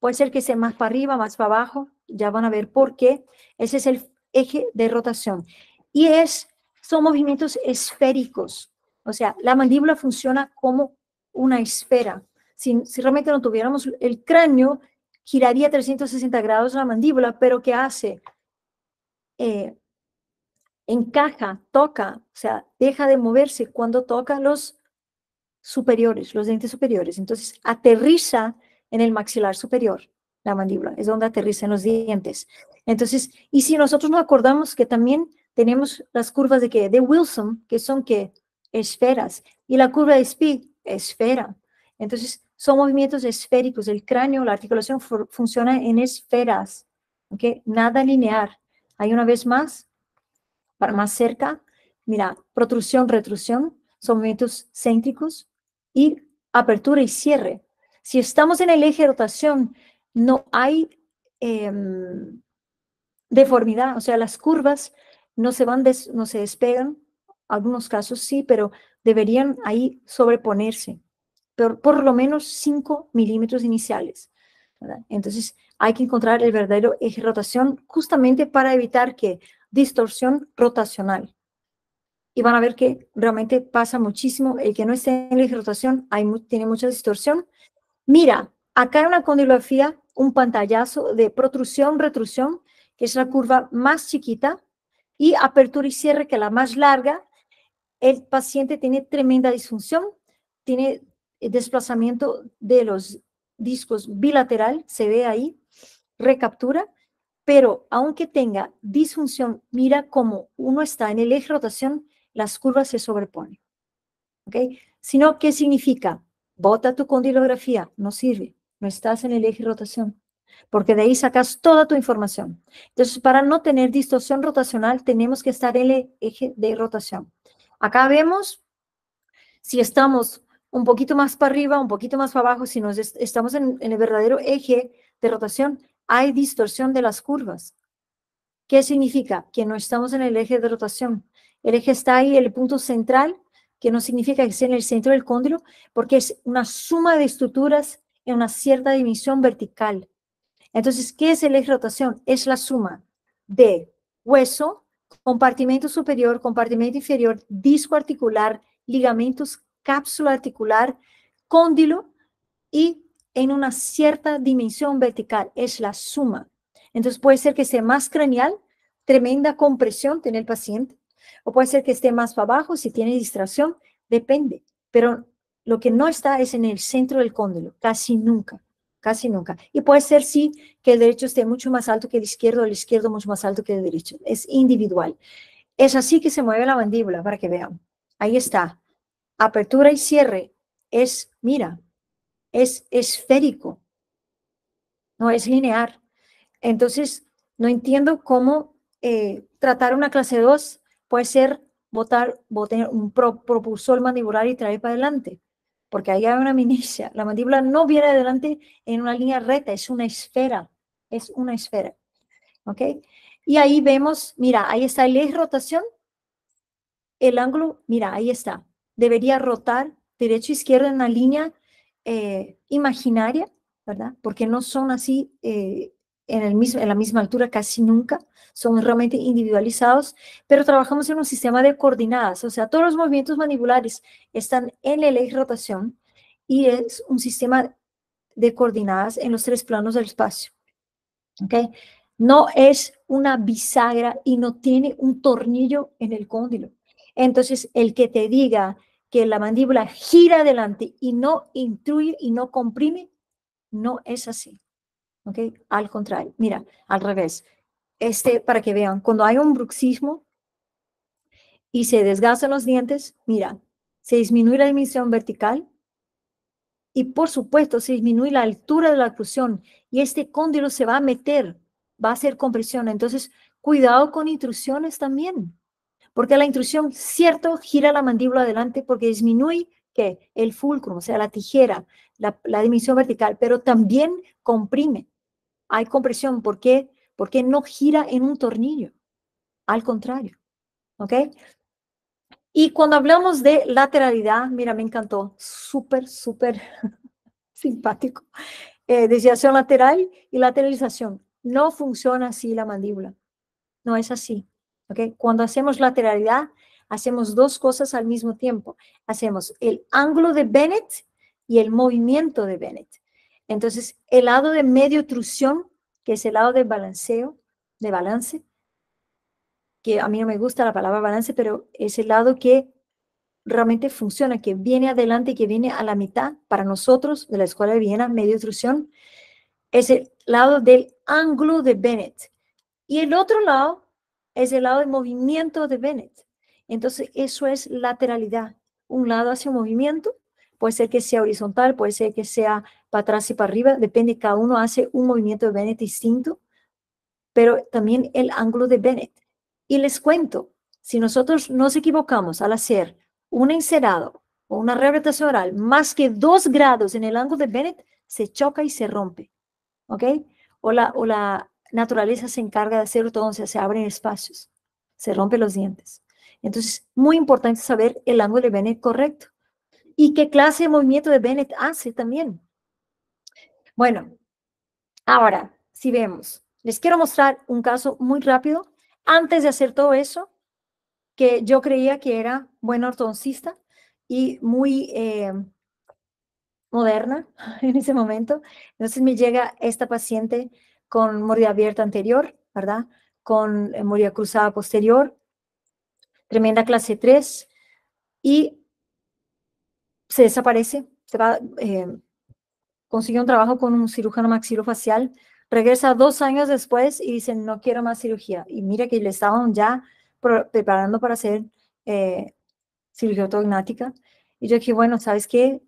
Puede ser que sea más para arriba, más para abajo. Ya van a ver por qué. Ese es el eje de rotación. Y es, son movimientos esféricos. O sea, la mandíbula funciona como una esfera. Si realmente no tuviéramos el cráneo, giraría 360 grados la mandíbula, pero ¿qué hace? Eh, encaja, toca, o sea, deja de moverse cuando toca los superiores, los dientes superiores. Entonces, aterriza en el maxilar superior, la mandíbula, es donde aterrizan los dientes. Entonces, y si nosotros nos acordamos que también tenemos las curvas de que de Wilson, que son que esferas, y la curva de Speed, esfera. Entonces, son movimientos esféricos. El cráneo, la articulación funciona en esferas. Nada lineal. Hay una vez más, para más cerca, mira, protrusión, retrusión, son movimientos céntricos y apertura y cierre. Si estamos en el eje de rotación, no hay em, deformidad, o sea, las curvas no se van, no se despegan, algunos casos sí, pero deberían ahí sobreponerse por, lo menos 5 milímetros iniciales. Entonces, hay que encontrar el verdadero eje de rotación justamente para evitar que distorsión rotacional. Y van a ver que realmente pasa muchísimo. El que no esté en el eje de rotación tiene mucha distorsión. Mira, acá hay una condilografía, un pantallazo de protrusión, retrusión, que es la curva más chiquita, y apertura y cierre, que es la más larga. El paciente tiene tremenda disfunción, tiene desplazamiento de los discos bilateral, se ve ahí, recaptura, pero aunque tenga disfunción, mira cómo uno está en el eje rotación, las curvas se sobreponen. ¿Ok? Sino, ¿qué significa? Bota tu condilografía, no sirve, no estás en el eje rotación, porque de ahí sacas toda tu información. Entonces, para no tener distorsión rotacional, tenemos que estar en el eje de rotación. Acá vemos si estamos un poquito más para arriba, un poquito más para abajo, si nos estamos en, en el verdadero eje de rotación, hay distorsión de las curvas. ¿Qué significa? Que no estamos en el eje de rotación. El eje está ahí, el punto central, que no significa que esté en el centro del cóndilo, porque es una suma de estructuras en una cierta dimensión vertical. Entonces, ¿qué es el eje de rotación? Es la suma de hueso, compartimento superior, compartimento inferior, disco articular, ligamentos, cápsula articular, cóndilo y en una cierta dimensión vertical. Es la suma. Entonces puede ser que esté más craneal, tremenda compresión tiene el paciente, o puede ser que esté más para abajo si tiene distracción, depende. Pero lo que no está es en el centro del cóndilo, casi nunca, casi nunca. Y puede ser sí que el derecho esté mucho más alto que el izquierdo, el izquierdo mucho más alto que el derecho. Es individual. Es así que se mueve la mandíbula, para que vean. Ahí está. Apertura y cierre. Es, mira, es esférico. No es lineal. Entonces, no entiendo cómo eh, tratar una clase 2 puede ser botar, botar un propulsor mandibular y traer para adelante, porque ahí hay una amnesia. La mandíbula no viene adelante en una línea recta, es una esfera, es una esfera. ¿Ok? Y ahí vemos, mira, ahí está eje rotación, el ángulo, mira, ahí está. Debería rotar derecho e izquierdo en una línea eh, imaginaria, ¿verdad? Porque no son así eh, en, el mismo, en la misma altura casi nunca, son realmente individualizados, pero trabajamos en un sistema de coordinadas, o sea, todos los movimientos mandibulares están en eje de rotación y es un sistema de coordinadas en los tres planos del espacio. ¿Ok? No es una bisagra y no tiene un tornillo en el cóndilo. Entonces, el que te diga que la mandíbula gira adelante y no intruye y no comprime, no es así. ¿ok? Al contrario, mira, al revés. Este, para que vean, cuando hay un bruxismo y se desgastan los dientes, mira, se disminuye la dimensión vertical y por supuesto se disminuye la altura de la oclusión y este cóndilo se va a meter, va a hacer compresión. Entonces, cuidado con intrusiones también, porque la intrusión, cierto, gira la mandíbula adelante porque disminuye que el fulcrum, o sea, la tijera, la, la dimensión vertical, pero también comprime hay compresión. ¿Por qué? Porque no gira en un tornillo. Al contrario. ¿Ok? Y cuando hablamos de lateralidad, mira, me encantó. Súper, súper simpático. Eh, desviación lateral y lateralización. No funciona así la mandíbula. No es así. ¿Ok? Cuando hacemos lateralidad, hacemos dos cosas al mismo tiempo. Hacemos el ángulo de Bennett y el movimiento de Bennett. Entonces, el lado de medio trusión, que es el lado de balanceo, de balance, que a mí no me gusta la palabra balance, pero es el lado que realmente funciona, que viene adelante, que viene a la mitad para nosotros de la Escuela de Viena, medio trusión, es el lado del ángulo de Bennett. Y el otro lado es el lado de movimiento de Bennett. Entonces, eso es lateralidad. Un lado hace un movimiento, puede ser que sea horizontal, puede ser que sea para atrás y para arriba, depende, cada uno hace un movimiento de Bennett distinto, pero también el ángulo de Bennett. Y les cuento, si nosotros nos equivocamos al hacer un encerado o una rehabilitación oral más que dos grados en el ángulo de Bennett, se choca y se rompe, ¿ok? O la, o la naturaleza se encarga de hacerlo todo, se abren espacios, se rompen los dientes. Entonces, muy importante saber el ángulo de Bennett correcto. ¿Y qué clase de movimiento de Bennett hace también? Bueno, ahora, si vemos, les quiero mostrar un caso muy rápido. Antes de hacer todo eso, que yo creía que era buena ortodoncista y muy eh, moderna en ese momento. Entonces me llega esta paciente con mordida abierta anterior, ¿verdad? Con eh, mordida cruzada posterior, tremenda clase 3 y se desaparece, se va, eh, consiguió un trabajo con un cirujano maxilofacial, regresa dos años después y dice, no quiero más cirugía. Y mira que le estaban ya preparando para hacer eh, cirugía ortognática. Y yo dije, bueno, ¿sabes qué?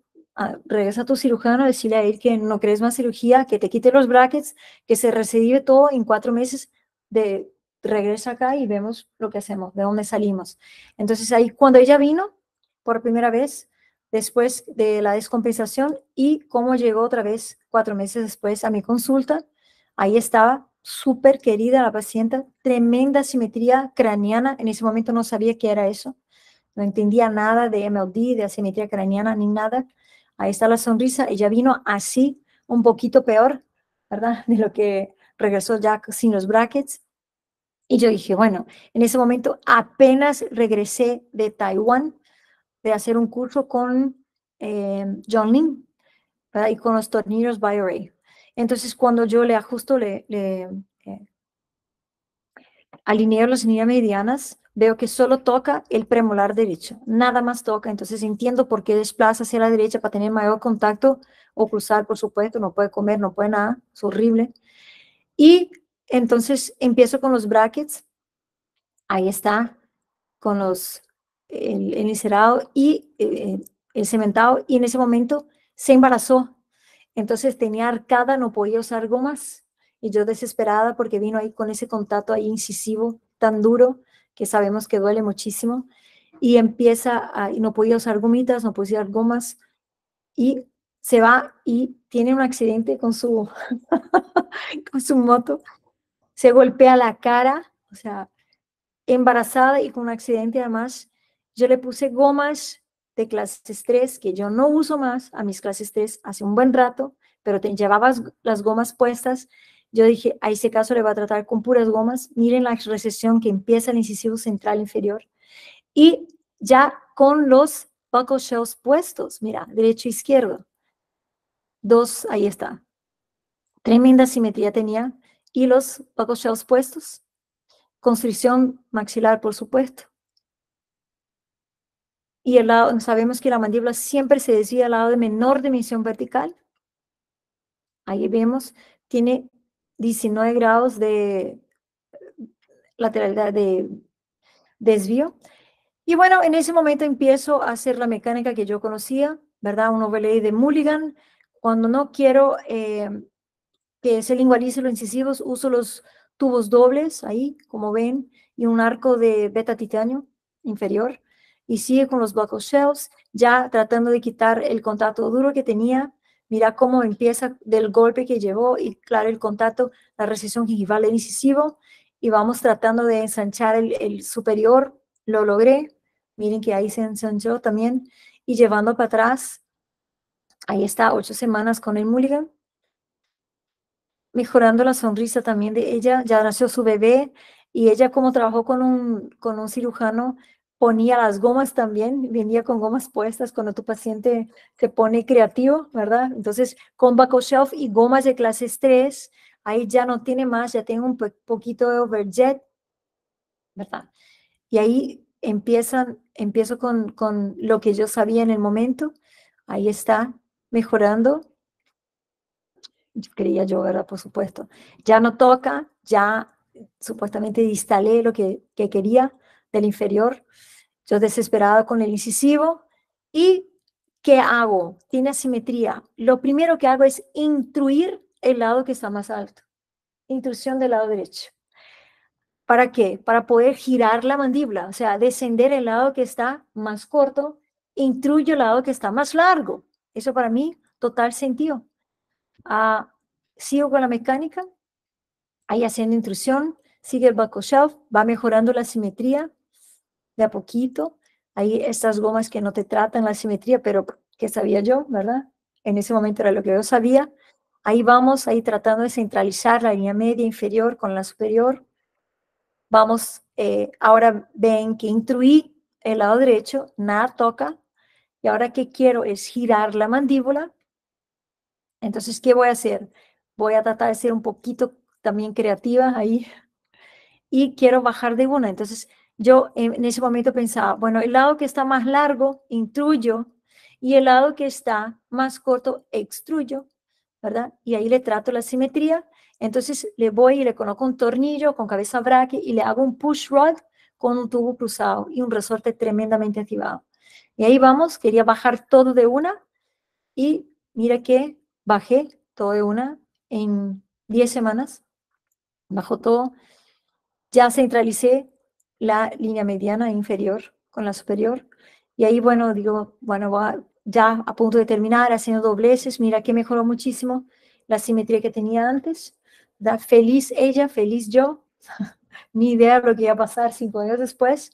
Regresa a tu cirujano, decirle a él que no crees más cirugía, que te quite los brackets, que se recibe todo en cuatro meses de regresa acá y vemos lo que hacemos, de dónde salimos. Entonces ahí, cuando ella vino por primera vez, después de la descompensación y cómo llegó otra vez cuatro meses después a mi consulta. Ahí estaba súper querida la paciente, tremenda simetría craneana. En ese momento no sabía qué era eso. No entendía nada de MLD, de asimetría craneana, ni nada. Ahí está la sonrisa. Ella vino así, un poquito peor, ¿verdad? De lo que regresó ya sin los brackets. Y yo dije, bueno, en ese momento apenas regresé de Taiwán de hacer un curso con eh, John Lin y con los tornillos BioRay. Entonces, cuando yo le ajusto, le, eh, alineo las líneas medianas, veo que solo toca el premolar derecho, nada más toca. Entonces, entiendo por qué desplaza hacia la derecha para tener mayor contacto o cruzar, por supuesto, no puede comer, no puede nada, es horrible. Y entonces empiezo con los brackets, ahí está, con los el, encerado y eh, el cementado y en ese momento se embarazó. Entonces tenía arcada, no podía usar gomas y yo desesperada porque vino ahí con ese contacto ahí incisivo tan duro que sabemos que duele muchísimo y empieza a, y no podía usar gomitas, no podía usar gomas y se va y tiene un accidente con su, con su moto, se golpea la cara, o sea, embarazada y con un accidente además yo le puse gomas de clases 3 que yo no uso más a mis clases 3 hace un buen rato, pero te llevabas las gomas puestas. Yo dije, a ese caso le va a tratar con puras gomas. Miren la recesión que empieza el incisivo central inferior. Y ya con los buckle shells puestos, mira, derecho e izquierdo. Dos, ahí está. Tremenda simetría tenía. Y los buckle shells puestos. Constricción maxilar, por supuesto y el lado, sabemos que la mandíbula siempre se desvía al lado de menor dimensión vertical. Ahí vemos, tiene 19 grados de lateralidad de desvío. Y bueno, en ese momento empiezo a hacer la mecánica que yo conocía, ¿verdad? Un overlay de Mulligan. Cuando no quiero eh, que se lingualice los incisivos, uso los tubos dobles ahí, como ven, y un arco de beta titanio inferior y sigue con los buckle shells, ya tratando de quitar el contacto duro que tenía. Mira cómo empieza del golpe que llevó y claro, el contacto, la recesión gingival del incisivo y vamos tratando de ensanchar el, superior. Lo logré. Miren que ahí se ensanchó también y llevando para atrás. Ahí está, ocho semanas con el mulligan. Mejorando la sonrisa también de ella. Ya nació su bebé y ella como trabajó con un, con un cirujano, ponía las gomas también, venía con gomas puestas cuando tu paciente se pone creativo, ¿verdad? Entonces, con Baco Shelf y gomas de clase 3, ahí ya no tiene más, ya tengo un poquito de overjet, ¿verdad? Y ahí empiezan, empiezo con, con lo que yo sabía en el momento, ahí está, mejorando. Quería yo, ¿verdad? Por supuesto. Ya no toca, ya supuestamente instalé lo que, que quería del inferior. Yo desesperada con el incisivo. ¿Y qué hago? Tiene asimetría. Lo primero que hago es intruir el lado que está más alto. Intrusión del lado derecho. ¿Para qué? Para poder girar la mandíbula, o sea, descender el lado que está más corto, intruyo el lado que está más largo. Eso para mí, total sentido. Ah, sigo con la mecánica, ahí haciendo intrusión, sigue el back shelf, va mejorando la simetría, a poquito. Hay estas gomas que no te tratan la simetría, pero ¿qué sabía yo, verdad? En ese momento era lo que yo sabía. Ahí vamos, ahí tratando de centralizar la línea media inferior con la superior. Vamos, eh, ahora ven que intruí el lado derecho, nada toca. Y ahora que quiero es girar la mandíbula. Entonces, ¿qué voy a hacer? Voy a tratar de ser un poquito también creativa ahí. Y quiero bajar de una. Entonces, yo en ese momento pensaba, bueno, el lado que está más largo, intruyo, y el lado que está más corto, extruyo, ¿verdad? Y ahí le trato la simetría. Entonces le voy y le coloco un tornillo con cabeza braque y le hago un push rod con un tubo cruzado y un resorte tremendamente activado. Y ahí vamos, quería bajar todo de una y mira que bajé todo de una en 10 semanas. Bajó todo. Ya centralicé la línea mediana inferior con la superior. Y ahí, bueno, digo, bueno, ya a punto de terminar, haciendo dobleces, mira que mejoró muchísimo la simetría que tenía antes. Da feliz ella, feliz yo. Ni idea de lo que iba a pasar cinco años después.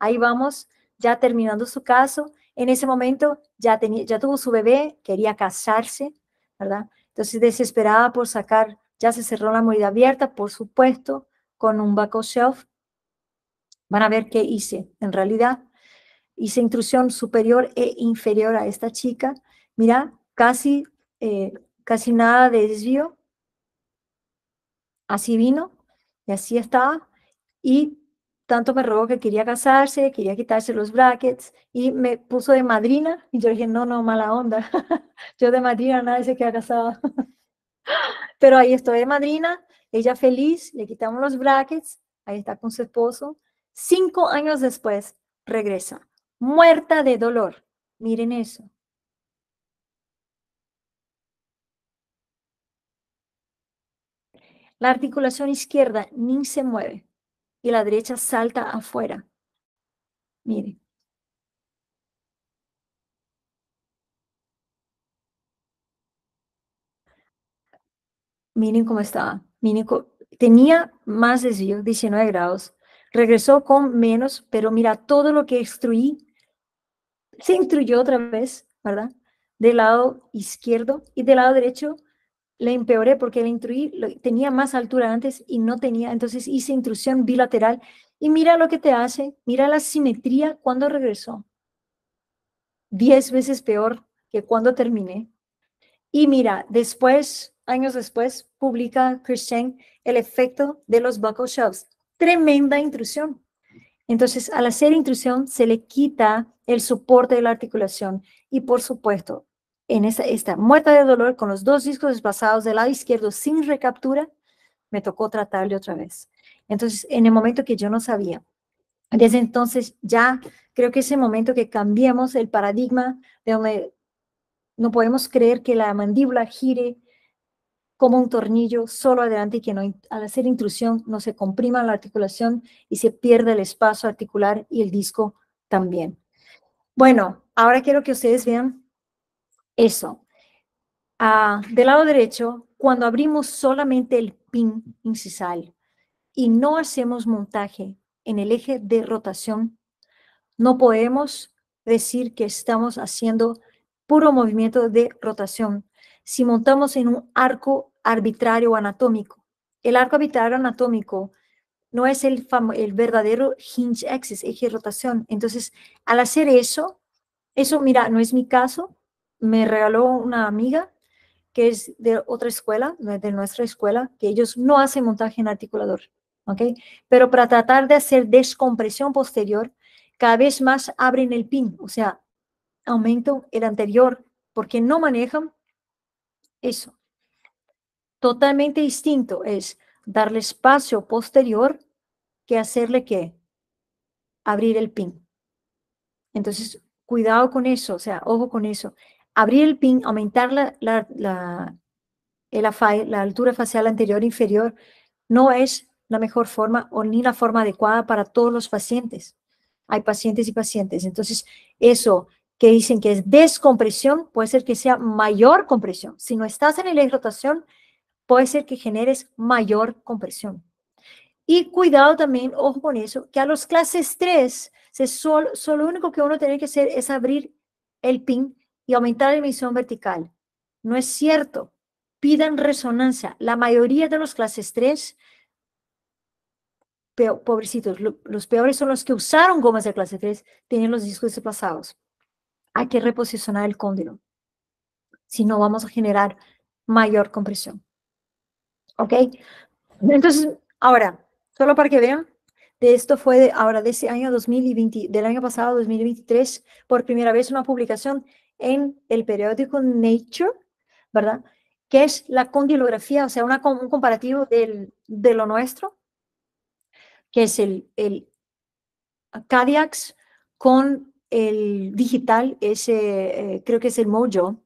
Ahí vamos, ya terminando su caso. En ese momento ya, tenía, ya tuvo su bebé, quería casarse, ¿verdad? Entonces desesperada por sacar, ya se cerró la morida abierta, por supuesto, con un backup shelf. Van a ver qué hice. En realidad, hice intrusión superior e inferior a esta chica. Mira, casi, eh, casi nada de desvío. Así vino y así estaba. Y tanto me rogó que quería casarse, quería quitarse los brackets y me puso de madrina. Y yo dije, no, no, mala onda. yo de madrina nadie se queda casado. Pero ahí estoy de madrina, ella feliz, le quitamos los brackets, ahí está con su esposo. Cinco años después, regresa muerta de dolor. Miren eso. La articulación izquierda ni se mueve y la derecha salta afuera. Miren. Miren cómo estaba. Miren tenía más desvío, 19 grados. Regresó con menos, pero mira todo lo que extruí se instruyó otra vez, ¿verdad? Del lado izquierdo y del lado derecho le empeoré porque le instruí, tenía más altura antes y no tenía, entonces hice intrusión bilateral y mira lo que te hace, mira la simetría cuando regresó. Diez veces peor que cuando terminé. Y mira, después, años después, publica Christian el efecto de los buckle shelves. Tremenda intrusión. Entonces, al hacer intrusión, se le quita el soporte de la articulación y, por supuesto, en esta, esta muerta de dolor con los dos discos desplazados del lado izquierdo sin recaptura, me tocó tratarle otra vez. Entonces, en el momento que yo no sabía, desde entonces ya creo que ese momento que cambiamos el paradigma de donde no podemos creer que la mandíbula gire como un tornillo solo adelante y que al hacer intrusión no se comprima la articulación y se pierde el espacio articular y el disco también. Bueno, ahora quiero que ustedes vean eso. Ah, del lado derecho, cuando abrimos solamente el pin incisal y no hacemos montaje en el eje de rotación, no podemos decir que estamos haciendo puro movimiento de rotación si montamos en un arco arbitrario anatómico. El arco arbitrario anatómico no es el, el verdadero hinge axis, eje rotación. Entonces, al hacer eso, eso, mira, no es mi caso, me regaló una amiga que es de otra escuela, de nuestra escuela, que ellos no hacen montaje en articulador, ¿ok? Pero para tratar de hacer descompresión posterior, cada vez más abren el pin, o sea, aumento el anterior, porque no manejan eso. Totalmente distinto es darle espacio posterior que hacerle que abrir el pin. Entonces, cuidado con eso, o sea, ojo con eso. Abrir el pin, aumentar la, la, la, la altura facial anterior inferior, no es la mejor forma o ni la forma adecuada para todos los pacientes. Hay pacientes y pacientes. Entonces, eso que dicen que es descompresión, puede ser que sea mayor compresión. Si no estás en el rotación, puede ser que generes mayor compresión. Y cuidado también, ojo con eso, que a los clases 3, solo, solo lo único que uno tiene que hacer es abrir el pin y aumentar la emisión vertical. No es cierto. Pidan resonancia. La mayoría de los clases 3, pobrecitos, los peores son los que usaron gomas de clase 3, tienen los discos desplazados hay que reposicionar el cóndilo. Si no, vamos a generar mayor compresión. ¿Ok? Entonces, ahora, solo para que vean, de esto fue de, ahora de ese año 2020, del año pasado, 2023, por primera vez una publicación en el periódico Nature, ¿verdad? Que es la condilografía, o sea, un comparativo del, de lo nuestro, que es el, el Cadiacs con el digital, ese, eh, creo que es el Mojo,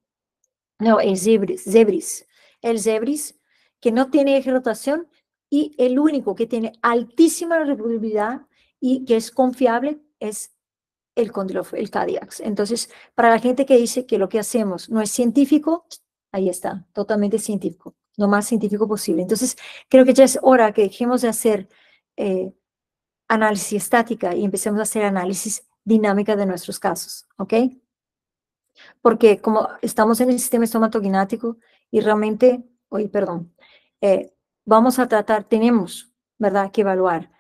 no, es Zebris, Zebris, el Zebris, que no tiene eje rotación y el único que tiene altísima reproducibilidad y que es confiable es el cóndilo, el cardiac. Entonces, para la gente que dice que lo que hacemos no es científico, ahí está, totalmente científico, lo más científico posible. Entonces, creo que ya es hora que dejemos de hacer eh, análisis estática y empecemos a hacer análisis dinámica de nuestros casos, ¿ok? Porque como estamos en el sistema estomatoginático y realmente, oye, perdón, eh, vamos a tratar, tenemos, ¿verdad?, que evaluar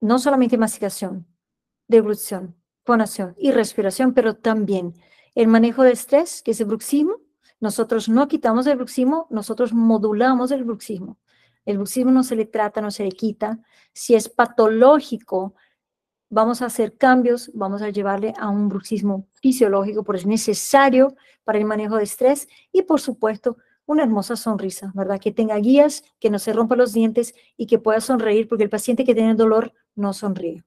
no solamente masticación, deglución, fonación y respiración, pero también el manejo de estrés, que es el bruxismo. Nosotros no quitamos el bruxismo, nosotros modulamos el bruxismo. El bruxismo no se le trata, no se le quita. Si es patológico, vamos a hacer cambios, vamos a llevarle a un bruxismo fisiológico, por es necesario para el manejo de estrés y, por supuesto, una hermosa sonrisa, ¿verdad? Que tenga guías, que no se rompa los dientes y que pueda sonreír, porque el paciente que tiene dolor no sonríe.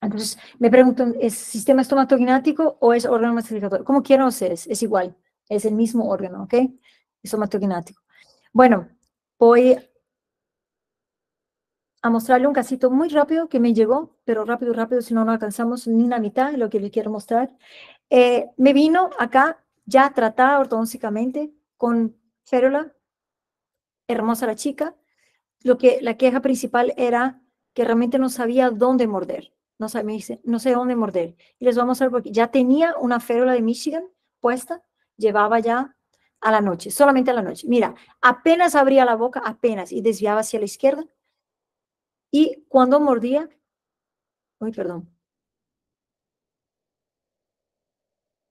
Entonces, me preguntan, ¿es sistema estomatognático o es órgano mastificador? Como quieran ustedes, es igual, es el mismo órgano, ¿ok? Estomatognático. Bueno, voy a mostrarle un casito muy rápido que me llegó, pero rápido, rápido, si no, no alcanzamos ni la mitad de lo que les quiero mostrar. Eh, me vino acá ya tratada ortodoncicamente con férula, hermosa la chica. Lo que la queja principal era que realmente no sabía dónde morder. No sabe, me dice, no sé dónde morder. Y les vamos a mostrar porque ya tenía una férula de Michigan puesta, llevaba ya a la noche, solamente a la noche. Mira, apenas abría la boca, apenas, y desviaba hacia la izquierda. Y cuando mordía, uy, perdón.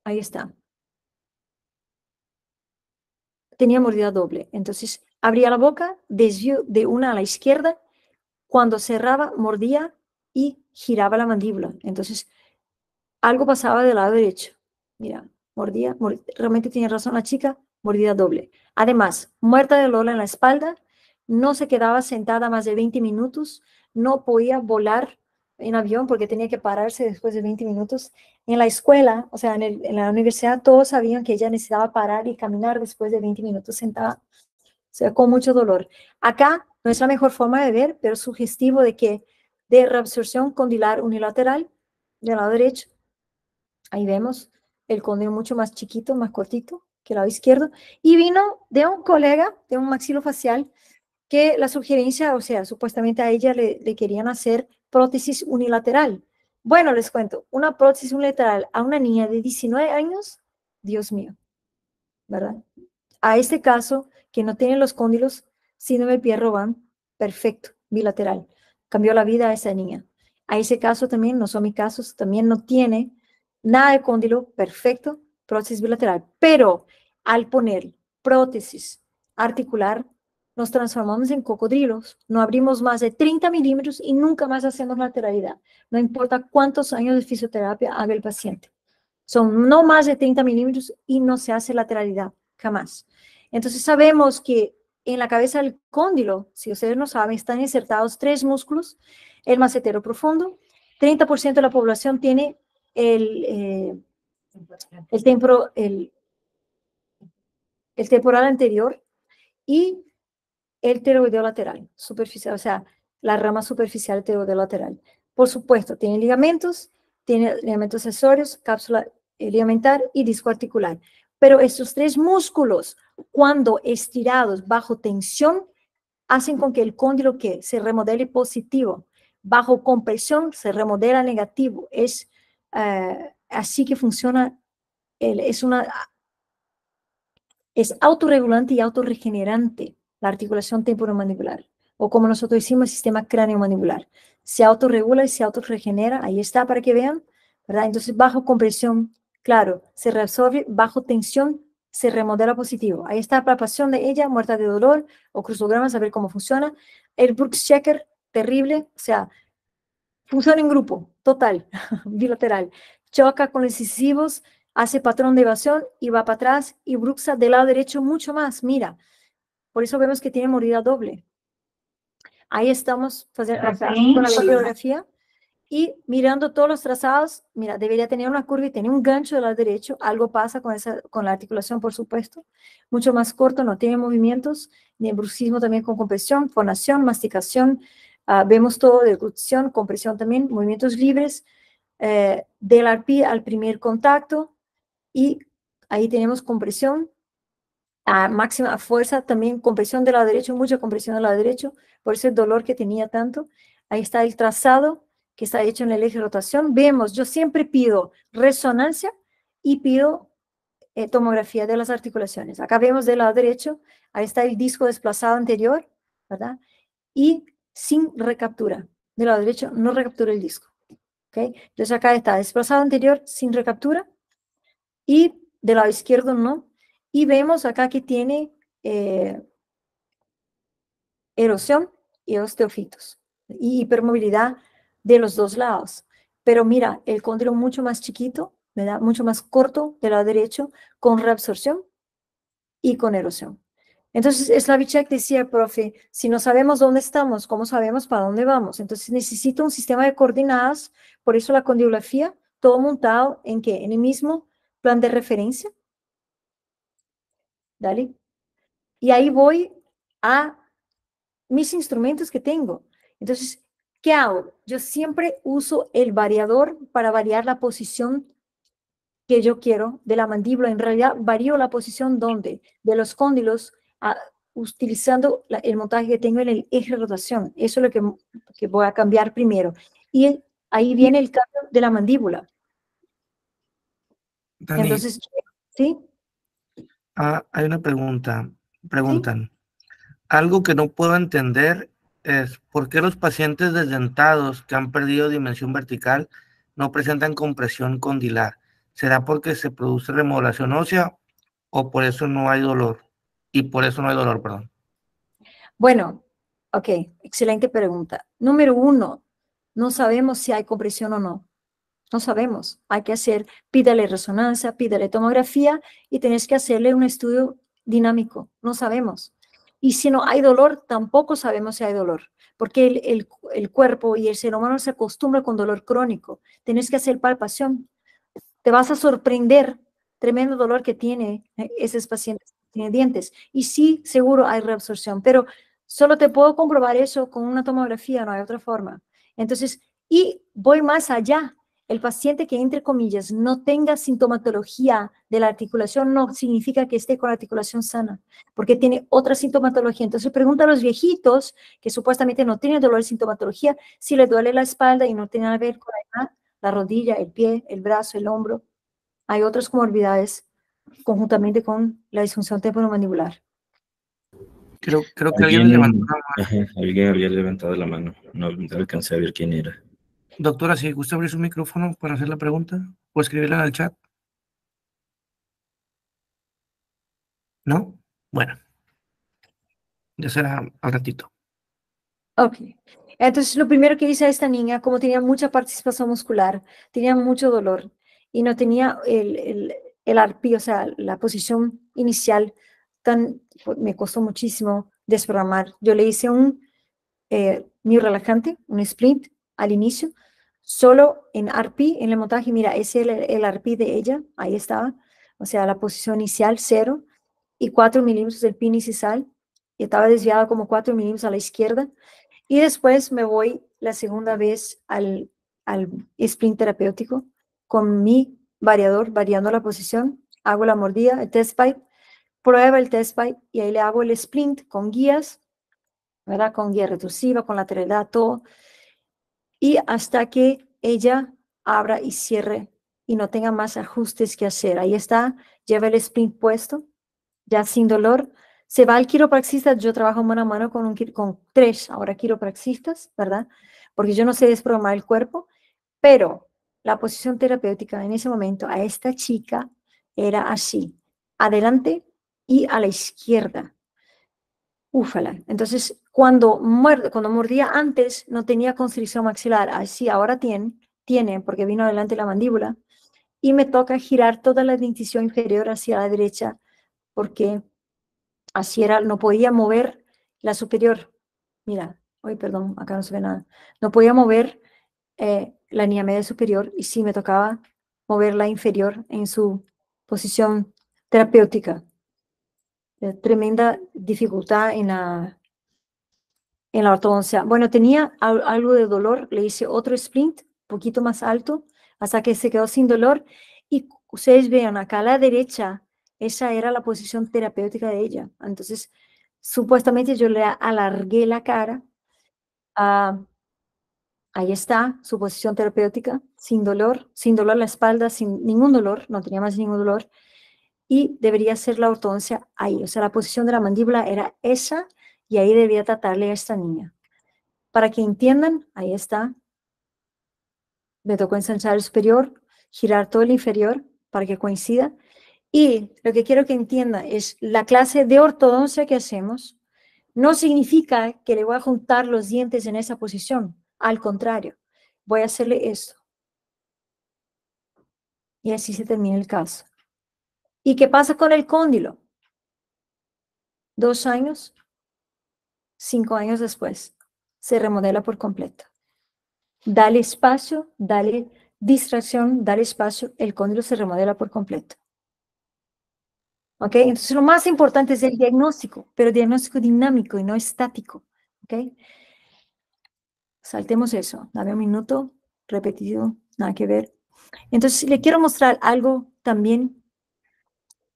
Ahí está tenía mordida doble. Entonces, abría la boca, desvió de una a la izquierda, cuando cerraba, mordía y giraba la mandíbula. Entonces, algo pasaba del lado derecho. Mira, mordía, realmente tiene razón la chica, mordida doble. Además, muerta de Lola en la espalda, no se quedaba sentada más de 20 minutos, no podía volar en avión porque tenía que pararse después de 20 minutos. En la escuela, o sea, en, la universidad, todos sabían que ella necesitaba parar y caminar después de 20 minutos sentada, o sea, con mucho dolor. Acá no es la mejor forma de ver, pero sugestivo de que de reabsorción condilar unilateral del lado derecho. Ahí vemos el cóndilo mucho más chiquito, más cortito que el lado izquierdo. Y vino de un colega, de un maxilofacial, que la sugerencia, o sea, supuestamente a ella le, querían hacer prótesis unilateral. Bueno, les cuento, una prótesis unilateral a una niña de 19 años, Dios mío, ¿verdad? A este caso, que no tiene los cóndilos, síndrome del Pierre Robin, perfecto, bilateral. Cambió la vida a esa niña. A ese caso también, no son mis casos, también no tiene nada de cóndilo, perfecto, prótesis bilateral. Pero al poner prótesis articular, nos transformamos en cocodrilos, no abrimos más de 30 milímetros y nunca más hacemos lateralidad. No importa cuántos años de fisioterapia haga el paciente. Son no más de 30 milímetros y no se hace lateralidad, jamás. Entonces sabemos que en la cabeza del cóndilo, si ustedes no saben, están insertados tres músculos, el macetero profundo, 30% de la población tiene el, eh, el, el, el temporal anterior y el pteroideo lateral, superficial, o sea, la rama superficial pteroideo lateral. Por supuesto, tiene ligamentos, tiene ligamentos accesorios, cápsula ligamentar y disco articular. Pero estos tres músculos, cuando estirados bajo tensión, hacen con que el cóndilo que se remodele positivo, bajo compresión se remodela negativo. Es eh, así que funciona, es una es autorregulante y autorregenerante la articulación temporomandibular, o como nosotros decimos, el sistema cráneo-mandibular. Se autorregula y se autorregenera, ahí está para que vean, ¿verdad? Entonces, bajo compresión, claro, se reabsorbe, bajo tensión, se remodela positivo. Ahí está la palpación de ella, muerta de dolor, o cruzogramas, a ver cómo funciona. El Brooks Checker, terrible, o sea, funciona en grupo, total, bilateral. Choca con los incisivos, hace patrón de evasión y va para atrás y bruxa del lado derecho mucho más. Mira, por eso vemos que tiene mordida doble. Ahí estamos con la fotografía y mirando todos los trazados, mira, debería tener una curva y tener un gancho del lado derecho. Algo pasa con, esa, con la articulación, por supuesto. Mucho más corto, no tiene movimientos, ni bruxismo también con compresión, fonación, masticación. Ah, vemos todo de compresión también, movimientos libres. eh, del arpí al primer contacto y ahí tenemos compresión a máxima fuerza, también compresión del lado derecho, mucha compresión del lado derecho, por ese dolor que tenía tanto. Ahí está el trazado que está hecho en el eje de rotación. Vemos, yo siempre pido resonancia y pido eh, tomografía de las articulaciones. Acá vemos del lado derecho, ahí está el disco desplazado anterior, ¿verdad? Y sin recaptura. Del lado derecho no recaptura el disco. ¿ok? Entonces acá está desplazado anterior sin recaptura y del lado izquierdo no. Y vemos acá que tiene eh, erosión y osteofitos y hipermovilidad de los dos lados. Pero mira, el cóndilo mucho más chiquito, ¿verdad? Mucho más corto del lado derecho, con reabsorción y con erosión. Entonces, Slavichek decía, profe, si no sabemos dónde estamos, ¿cómo sabemos para dónde vamos? Entonces, necesito un sistema de coordenadas, por eso la condiografía, todo montado en qué? En el mismo plan de referencia. Dale. Y ahí voy a mis instrumentos que tengo. Entonces, ¿qué hago? Yo siempre uso el variador para variar la posición que yo quiero de la mandíbula. En realidad, varío la posición donde de los cóndilos utilizando el montaje que tengo en el eje de rotación. Eso es lo que, que voy a cambiar primero. Y ahí viene el cambio de la mandíbula. Entonces, ¿sí? Ah, hay una pregunta. Preguntan. Algo que no puedo entender es por qué los pacientes desdentados que han perdido dimensión vertical no presentan compresión condilar. ¿Será porque se produce remodelación ósea o por eso no hay dolor? Y por eso no hay dolor, perdón. Bueno, ok, excelente pregunta. Número uno, no sabemos si hay compresión o no. No sabemos. Hay que hacer, pídale resonancia, pídale tomografía y tenés que hacerle un estudio dinámico. No sabemos. Y si no hay dolor, tampoco sabemos si hay dolor, porque el, el, cuerpo y el ser humano se acostumbra con dolor crónico. Tienes que hacer palpación. Te vas a sorprender tremendo dolor que tiene eh, esos pacientes que tienen dientes. Y sí, seguro hay reabsorción, pero solo te puedo comprobar eso con una tomografía, no hay otra forma. Entonces, y voy más allá el paciente que, entre comillas, no tenga sintomatología de la articulación no significa que esté con la articulación sana, porque tiene otra sintomatología. Entonces pregunta a los viejitos que supuestamente no tienen dolor de sintomatología si le duele la espalda y no tiene nada que ver con la, la rodilla, el pie, el brazo, el hombro. Hay otras comorbilidades conjuntamente con la disfunción temporomandibular. Creo, creo que alguien, levantó alguien había levantado la mano. No alcancé a ver quién era. Doctora, si gusta abrir su micrófono para hacer la pregunta o escribirla en el chat. ¿No? Bueno. Ya será al ratito. Ok. Entonces, lo primero que dice esta niña, como tenía mucha participación muscular, tenía mucho dolor y no tenía el, el, el arpí, o sea, la posición inicial, tan, me costó muchísimo desprogramar. Yo le hice un eh, relajante, un splint al inicio, solo en arpí, en el montaje, mira, ese es el, el arpí de ella, ahí estaba, o sea, la posición inicial, cero, y cuatro milímetros del pin inicial, y estaba desviado como cuatro milímetros a la izquierda, y después me voy la segunda vez al, al sprint terapéutico con mi variador, variando la posición, hago la mordida, el test pipe, prueba el test pipe y ahí le hago el sprint con guías, ¿verdad? Con guía retorsiva, con lateralidad, todo, y hasta que ella abra y cierre y no tenga más ajustes que hacer. Ahí está, lleva el sprint puesto, ya sin dolor. Se va al quiropraxista, yo trabajo mano a mano con, un, con tres ahora quiropraxistas, ¿verdad? Porque yo no sé desprogramar el cuerpo, pero la posición terapéutica en ese momento a esta chica era así, adelante y a la izquierda. Úfala. Entonces, cuando, muerde, cuando mordía antes, no tenía constricción maxilar. Así ahora tiene, tiene, porque vino adelante la mandíbula. Y me toca girar toda la dentición inferior hacia la derecha, porque así era, no podía mover la superior. Mira, hoy perdón, acá no se ve nada. No podía mover eh, la línea media superior y sí me tocaba mover la inferior en su posición terapéutica. Eh, tremenda dificultad en la, en la ortodoncia. Bueno, tenía algo de dolor, le hice otro splint, poquito más alto, hasta que se quedó sin dolor. Y ustedes vean acá a la derecha, esa era la posición terapéutica de ella. Entonces, supuestamente yo le alargué la cara. Ah, ahí está su posición terapéutica, sin dolor, sin dolor la espalda, sin ningún dolor, no tenía más ningún dolor. Y debería ser la ortodoncia ahí. O sea, la posición de la mandíbula era esa y ahí debería tratarle a esta niña. Para que entiendan, ahí está. Me tocó ensanchar el superior, girar todo el inferior para que coincida. Y lo que quiero que entienda es la clase de ortodoncia que hacemos no significa que le voy a juntar los dientes en esa posición. Al contrario, voy a hacerle esto. Y así se termina el caso. ¿Y qué pasa con el cóndilo? Dos años, cinco años después, se remodela por completo. Dale espacio, dale distracción, dale espacio, el cóndilo se remodela por completo. ¿Ok? Entonces lo más importante es el diagnóstico, pero diagnóstico dinámico y no estático. ¿Ok? Saltemos eso. Dame un minuto, repetido, nada que ver. Entonces le quiero mostrar algo también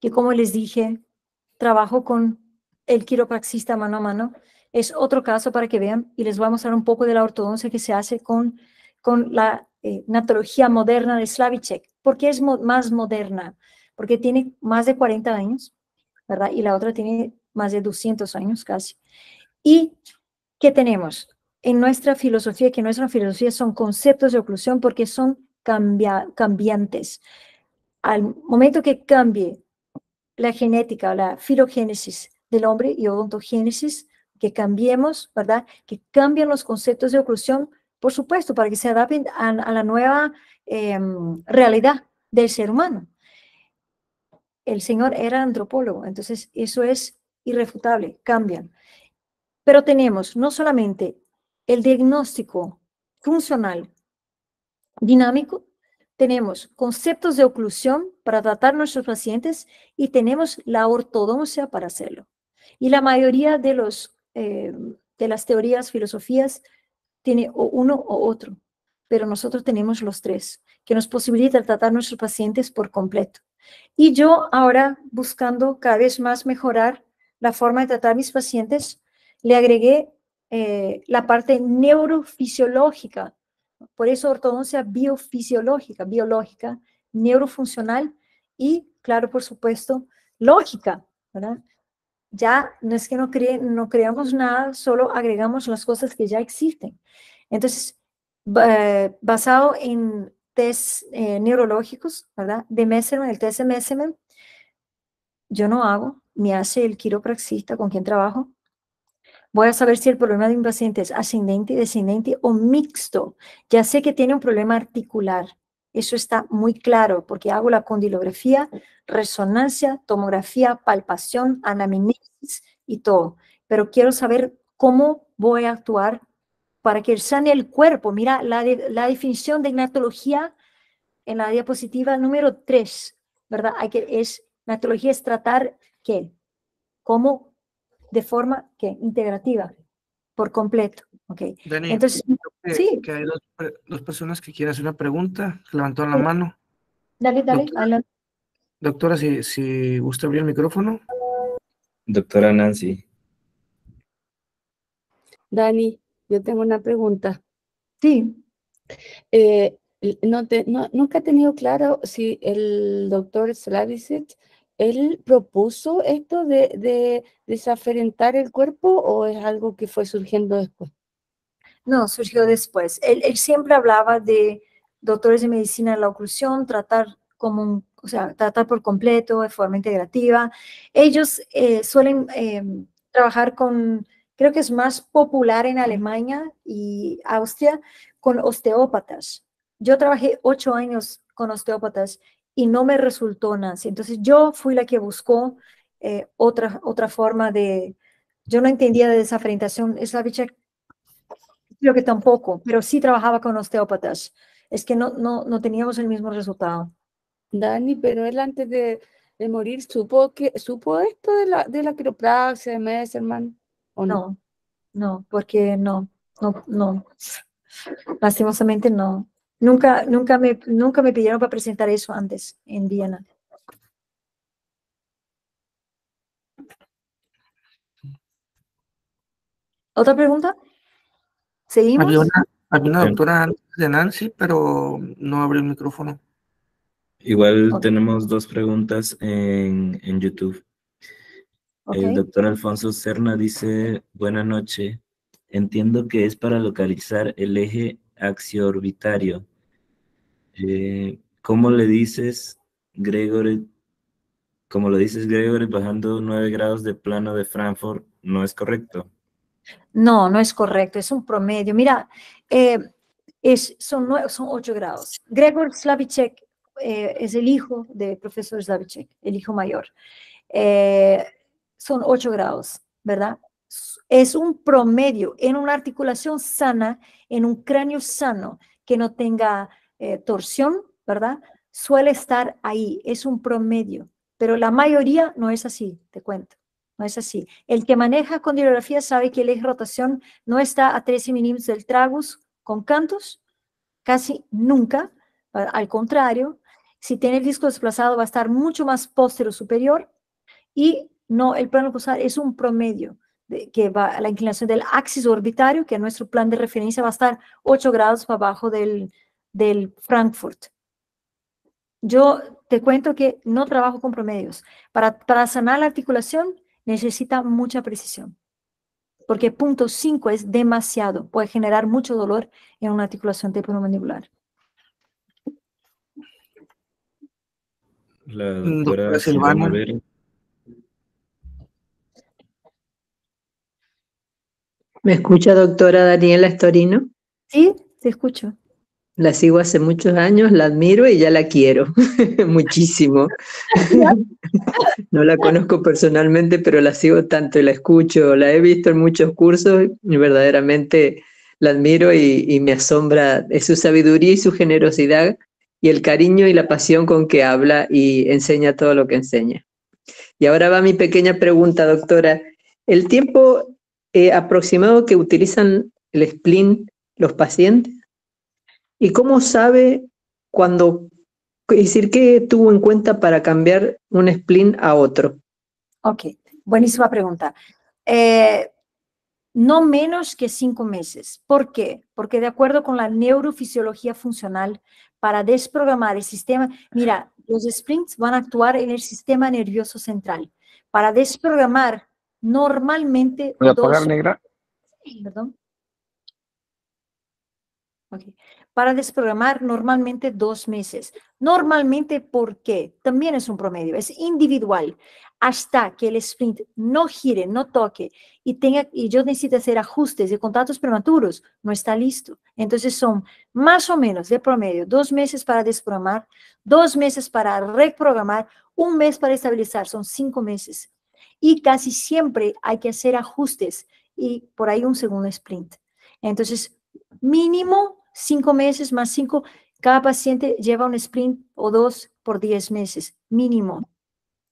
que como les dije, trabajo con el quiropraxista mano a mano. Es otro caso para que vean y les voy a mostrar un poco de la ortodoncia que se hace con, con la eh, natología moderna de Slavicek. ¿Por qué es más moderna? Porque tiene más de 40 años, ¿verdad? Y la otra tiene más de 200 años casi. ¿Y qué tenemos? En nuestra filosofía, que nuestra filosofía son conceptos de oclusión porque son cambiantes. Al momento que cambie la genética o la filogénesis del hombre y odontogénesis, que cambiemos, ¿verdad? Que cambien los conceptos de oclusión, por supuesto, para que se adapten a, la nueva em, realidad del ser humano. El Señor era antropólogo, entonces eso es irrefutable, cambian. Pero tenemos no solamente el diagnóstico funcional dinámico, tenemos conceptos de oclusión para tratar nuestros pacientes y tenemos la ortodoncia para hacerlo. Y la mayoría de, los, eh, de las teorías, filosofías, tiene uno o otro, pero nosotros tenemos los tres, que nos posibilita tratar nuestros pacientes por completo. Y yo ahora, buscando cada vez más mejorar la forma de tratar a mis pacientes, le agregué eh, la parte neurofisiológica por eso ortodoncia biofisiológica, biológica, neurofuncional y, claro, por supuesto, lógica. Ya no es que no, no creamos nada, solo agregamos las cosas que ya existen. Entonces, basado en test eh, neurológicos, ¿verdad? De Messerman, el test de Messerman, yo no hago, me hace el quiropraxista con quien trabajo, Voy a saber si el problema de un paciente es ascendente, descendente o mixto. Ya sé que tiene un problema articular. Eso está muy claro porque hago la condilografía, resonancia, tomografía, palpación, anamnesis y todo. Pero quiero saber cómo voy a actuar para que sane el cuerpo. Mira, la, la definición de gnatología en la diapositiva número 3, ¿verdad? Es, gnatología es tratar qué, cómo de forma que integrativa, por completo. Okay. Entonces, sí. Que hay dos, personas que quieren hacer una pregunta, levantaron la mano. Dale, dale, Doctora, si, si gusta abrir el micrófono. Doctora Nancy. Dani, yo tengo una pregunta. Sí. Eh, no te, no, nunca he tenido claro si el doctor Slavicic ¿Él propuso esto de, de desaferentar el cuerpo o es algo que fue surgiendo después? No, surgió después. Él, siempre hablaba de doctores de medicina de la oclusión, tratar como o sea, tratar por completo, de forma integrativa. Ellos eh, suelen em, trabajar con, creo que es más popular en Alemania y Austria, con osteópatas. Yo trabajé ocho años con osteópatas y no me resultó Nancy. Entonces yo fui la que buscó eh, otra, otra forma de, yo no entendía de desafrentación, esa bicha, creo que tampoco, pero sí trabajaba con osteópatas. Es que no, no, no teníamos el mismo resultado. Dani, pero él antes de, de morir supo que supo esto de la, de la quiropraxia, de Messerman, ¿o no? No, no, porque no, no, no. Lastimosamente no. Nunca, nunca, me, nunca me pidieron para presentar eso antes en Viena. ¿Otra pregunta? ¿Seguimos? Había una, había una Sí. doctora antes de Nancy, pero no abrió el micrófono. Igual tenemos dos preguntas en, en YouTube. El doctor Alfonso Serna dice, buena noche. Entiendo que es para localizar el eje axiorbitario. Eh, ¿cómo le dices, Gregory? Como lo dices, Gregory, bajando 9 grados de plano de Frankfurt, no es correcto. No, no es correcto, es un promedio. Mira, eh, son, nue- son 8 grados. Gregor Slavicek eh, es el hijo del profesor Slavicek, el hijo mayor. Son 8 grados, ¿verdad? Es un promedio en una articulación sana, en un cráneo sano, que no tenga eh, torsión, ¿verdad? Suele estar ahí, es un promedio, pero la mayoría no es así, te cuento. No es así. El que maneja condilografía sabe que de rotación no está a 13 milímetros del tragus con cantos, casi nunca. Al contrario, si tiene el disco desplazado va a estar mucho más posterior superior y no, el plano postal es un promedio que va a la inclinación del axis orbitario, que en nuestro plan de referencia va a estar 8 grados para abajo del, del Frankfurt. Yo te cuento que no trabajo con promedios. Para, para sanar la articulación necesita mucha precisión, porque punto 5 es demasiado, puede generar mucho dolor en una articulación temporomandibular. La Mm, doctora Silvana Silvana. ¿Me escucha, doctora Daniela Storino? ¿Sí? Te escucho. La sigo hace muchos años, la admiro y ya la quiero muchísimo. No la conozco personalmente, pero la sigo tanto y la escucho, la he visto en muchos cursos y verdaderamente la admiro y, me asombra su sabiduría y su generosidad y el cariño y la pasión con que habla y enseña todo lo que enseña. Y ahora va mi pequeña pregunta, doctora. El tiempo eh, aproximado que utilizan el spleen los pacientes ¿Y cómo sabe cuando, es decir, qué tuvo en cuenta para cambiar un spleen a otro? Ok, buenísima pregunta. Eh, no menos que cinco meses. ¿Por qué? Porque de acuerdo con la neurofisiología funcional, para desprogramar el sistema, mira, los sprints van a actuar en el sistema nervioso central. Para desprogramar, normalmente ¿Voy a apagar, dos, negra? perdón. Ok. Para desprogramar normalmente dos meses. Normalmente, ¿por qué? También es un promedio, es individual. Hasta que el sprint no gire, no toque y tenga y yo necesito hacer ajustes de contactos prematuros, no está listo. Entonces son más o menos de promedio dos meses para desprogramar, dos meses para reprogramar, un mes para estabilizar, son cinco meses. Y casi siempre hay que hacer ajustes y por ahí un segundo sprint. Entonces, mínimo cinco meses más cinco, cada paciente lleva un sprint o dos por diez meses, mínimo.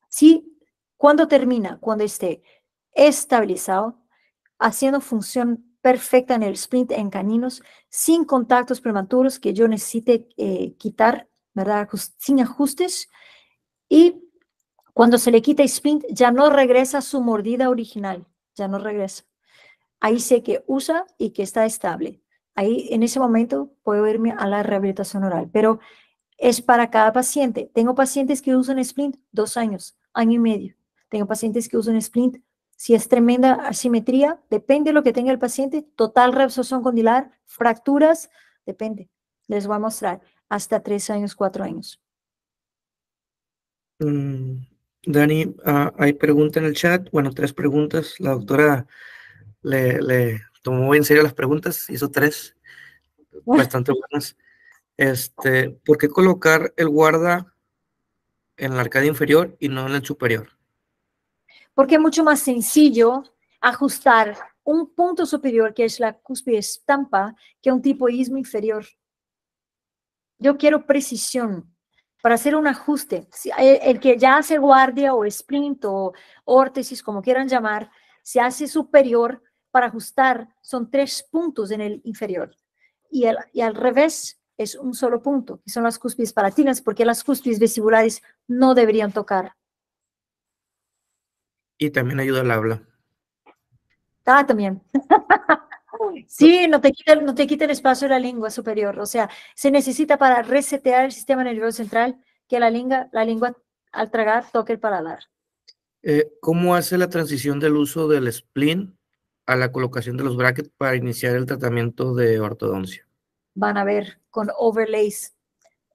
¿Sí? ¿Cuándo termina? Cuando esté estabilizado, haciendo función perfecta en el sprint en caninos, sin contactos prematuros que yo necesite eh, quitar, ¿verdad? Sin ajustes. Y cuando se le quita el sprint, ya no regresa su mordida original, ya no regresa. Ahí sé que usa y que está estable. Ahí en ese momento puedo irme a la rehabilitación oral, pero es para cada paciente. Tengo pacientes que usan sprint dos años, año y medio. Tengo pacientes que usan sprint. Si es tremenda asimetría, depende de lo que tenga el paciente, total reabsorción condilar, fracturas, depende. Les voy a mostrar hasta tres años, cuatro años. Mm, Dani, ah, hay pregunta en el chat. Bueno, tres preguntas. La doctora le, le tomó muy en serio las preguntas, hizo tres bastante buenas. Este, ¿por qué colocar el guarda en la arcada inferior y no en el superior? Porque es mucho más sencillo ajustar un punto superior, que es la cúspide estampa, que un tipoísmo inferior. Yo quiero precisión para hacer un ajuste. Si El, el que ya hace guardia o sprint o órtesis, como quieran llamar, se hace superior para ajustar. Son tres puntos en el inferior. Y, el- y al revés, es un solo punto, que son las cúspides palatinas, porque las cúspides vestibulares no deberían tocar. Y también ayuda al habla. Ah, también. Sí, no te, quita, no te quita el espacio de la lengua superior. O sea, se necesita para resetear el sistema nervioso central que la lengua, la lengua al tragar toque el paladar. Eh, ¿Cómo hace la transición del uso del spleen a la colocación de los brackets para iniciar el tratamiento de ortodoncia? Van a ver con overlays.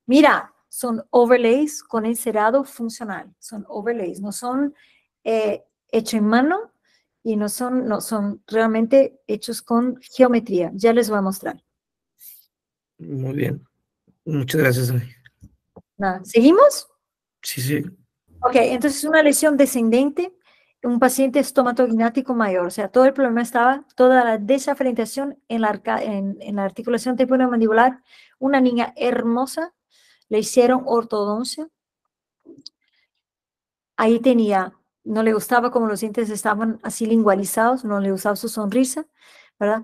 Mira, son overlays con encerado funcional. Son overlays, no son eh, hechos en mano y no son, no son realmente hechos con geometría. Ya les voy a mostrar. Muy bien. Muchas gracias. Nada, ¿Seguimos? Sí, sí. Ok, entonces una lesión descendente, un paciente estomatognático mayor, o sea, todo el problema estaba, toda la desafrentación en la, arca- en, en la articulación temporomandibular, una niña hermosa, le hicieron ortodoncia, ahí tenía, no le gustaba como los dientes estaban así lingualizados, no le gustaba su sonrisa, ¿verdad?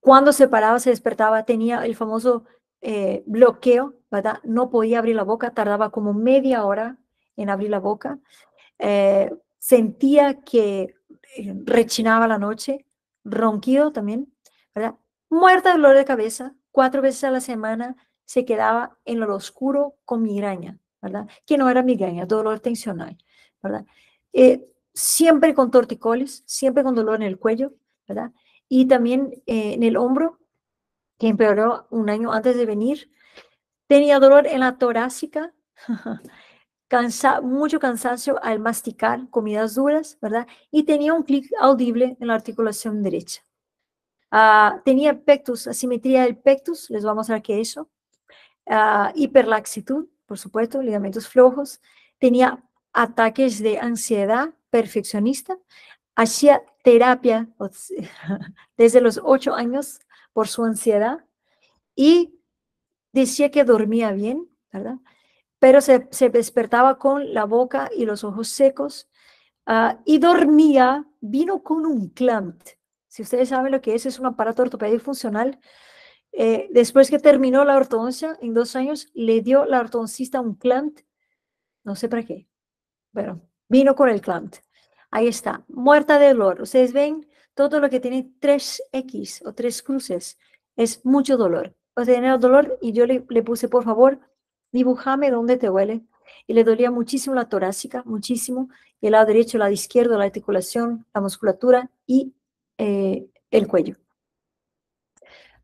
Cuando se paraba, se despertaba, tenía el famoso eh, bloqueo, ¿verdad? No podía abrir la boca, tardaba como media hora en abrir la boca. Eh, sentía que eh, rechinaba la noche, ronquido también, ¿verdad? Muerta de dolor de cabeza, cuatro veces a la semana se quedaba en lo oscuro con migraña, ¿verdad? Que no era migraña, dolor tensional, ¿verdad? Eh, siempre con torticolis, siempre con dolor en el cuello, ¿verdad? Y también eh, en el hombro, que empeoró un año antes de venir. Tenía dolor en la torácica, mucho cansancio al masticar comidas duras, ¿verdad? Y tenía un clic audible en la articulación derecha. Ah, tenía pectus, asimetría del pectus, les vamos a ver qué es eso. Ah, hiperlaxitud, por supuesto, ligamentos flojos. Tenía ataques de ansiedad perfeccionista. Hacía terapia desde los ocho años por su ansiedad y decía que dormía bien, ¿verdad? Pero se, despertaba con la boca y los ojos secos ah, y dormía, vino con un clamp. Si ustedes saben lo que es, es un aparato ortopédico funcional. Eh, después que terminó la ortodoncia, en dos años, le dio la ortodoncista un clamp, no sé para qué, pero vino con el clamp. Ahí está, muerta de dolor. Ustedes ven, todo lo que tiene 3X o tres cruces es mucho dolor. O sea, tenía dolor y yo le puse, por favor, dibujame dónde te duele. Y le dolía muchísimo la torácica, muchísimo, y el lado derecho, el lado izquierdo, la articulación, la musculatura y eh, el cuello.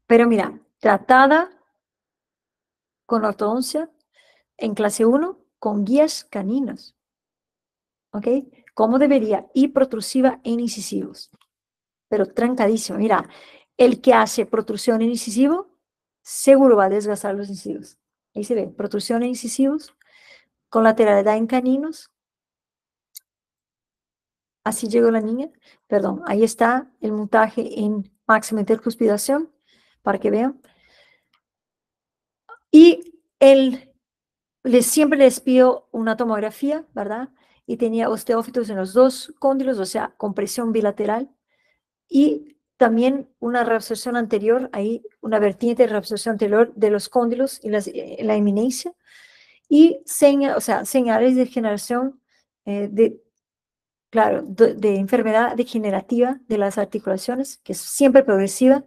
Pero mira, tratada con ortodoncia en clase 1 con guías caninos. ¿Ok? Como debería, y protrusiva en incisivos. Pero trancadísimo. Mira, el que hace protrusión en incisivo, seguro va a desgastar los incisivos. Ahí se ve, protrusión en incisivos, con lateralidad en caninos. Así llegó la niña. Perdón, ahí está el montaje en máxima intercuspidación, para que vean. Y el, les, siempre les pido una tomografía, ¿verdad? Y tenía osteófitos en los dos cóndilos, o sea, compresión bilateral. Y también una reabsorción anterior, ahí una vertiente de reabsorción anterior de los cóndilos y las, eh, la eminencia. Y seña, o sea, señales de generación eh, de, claro, de, de, enfermedad degenerativa de las articulaciones, que es siempre progresiva,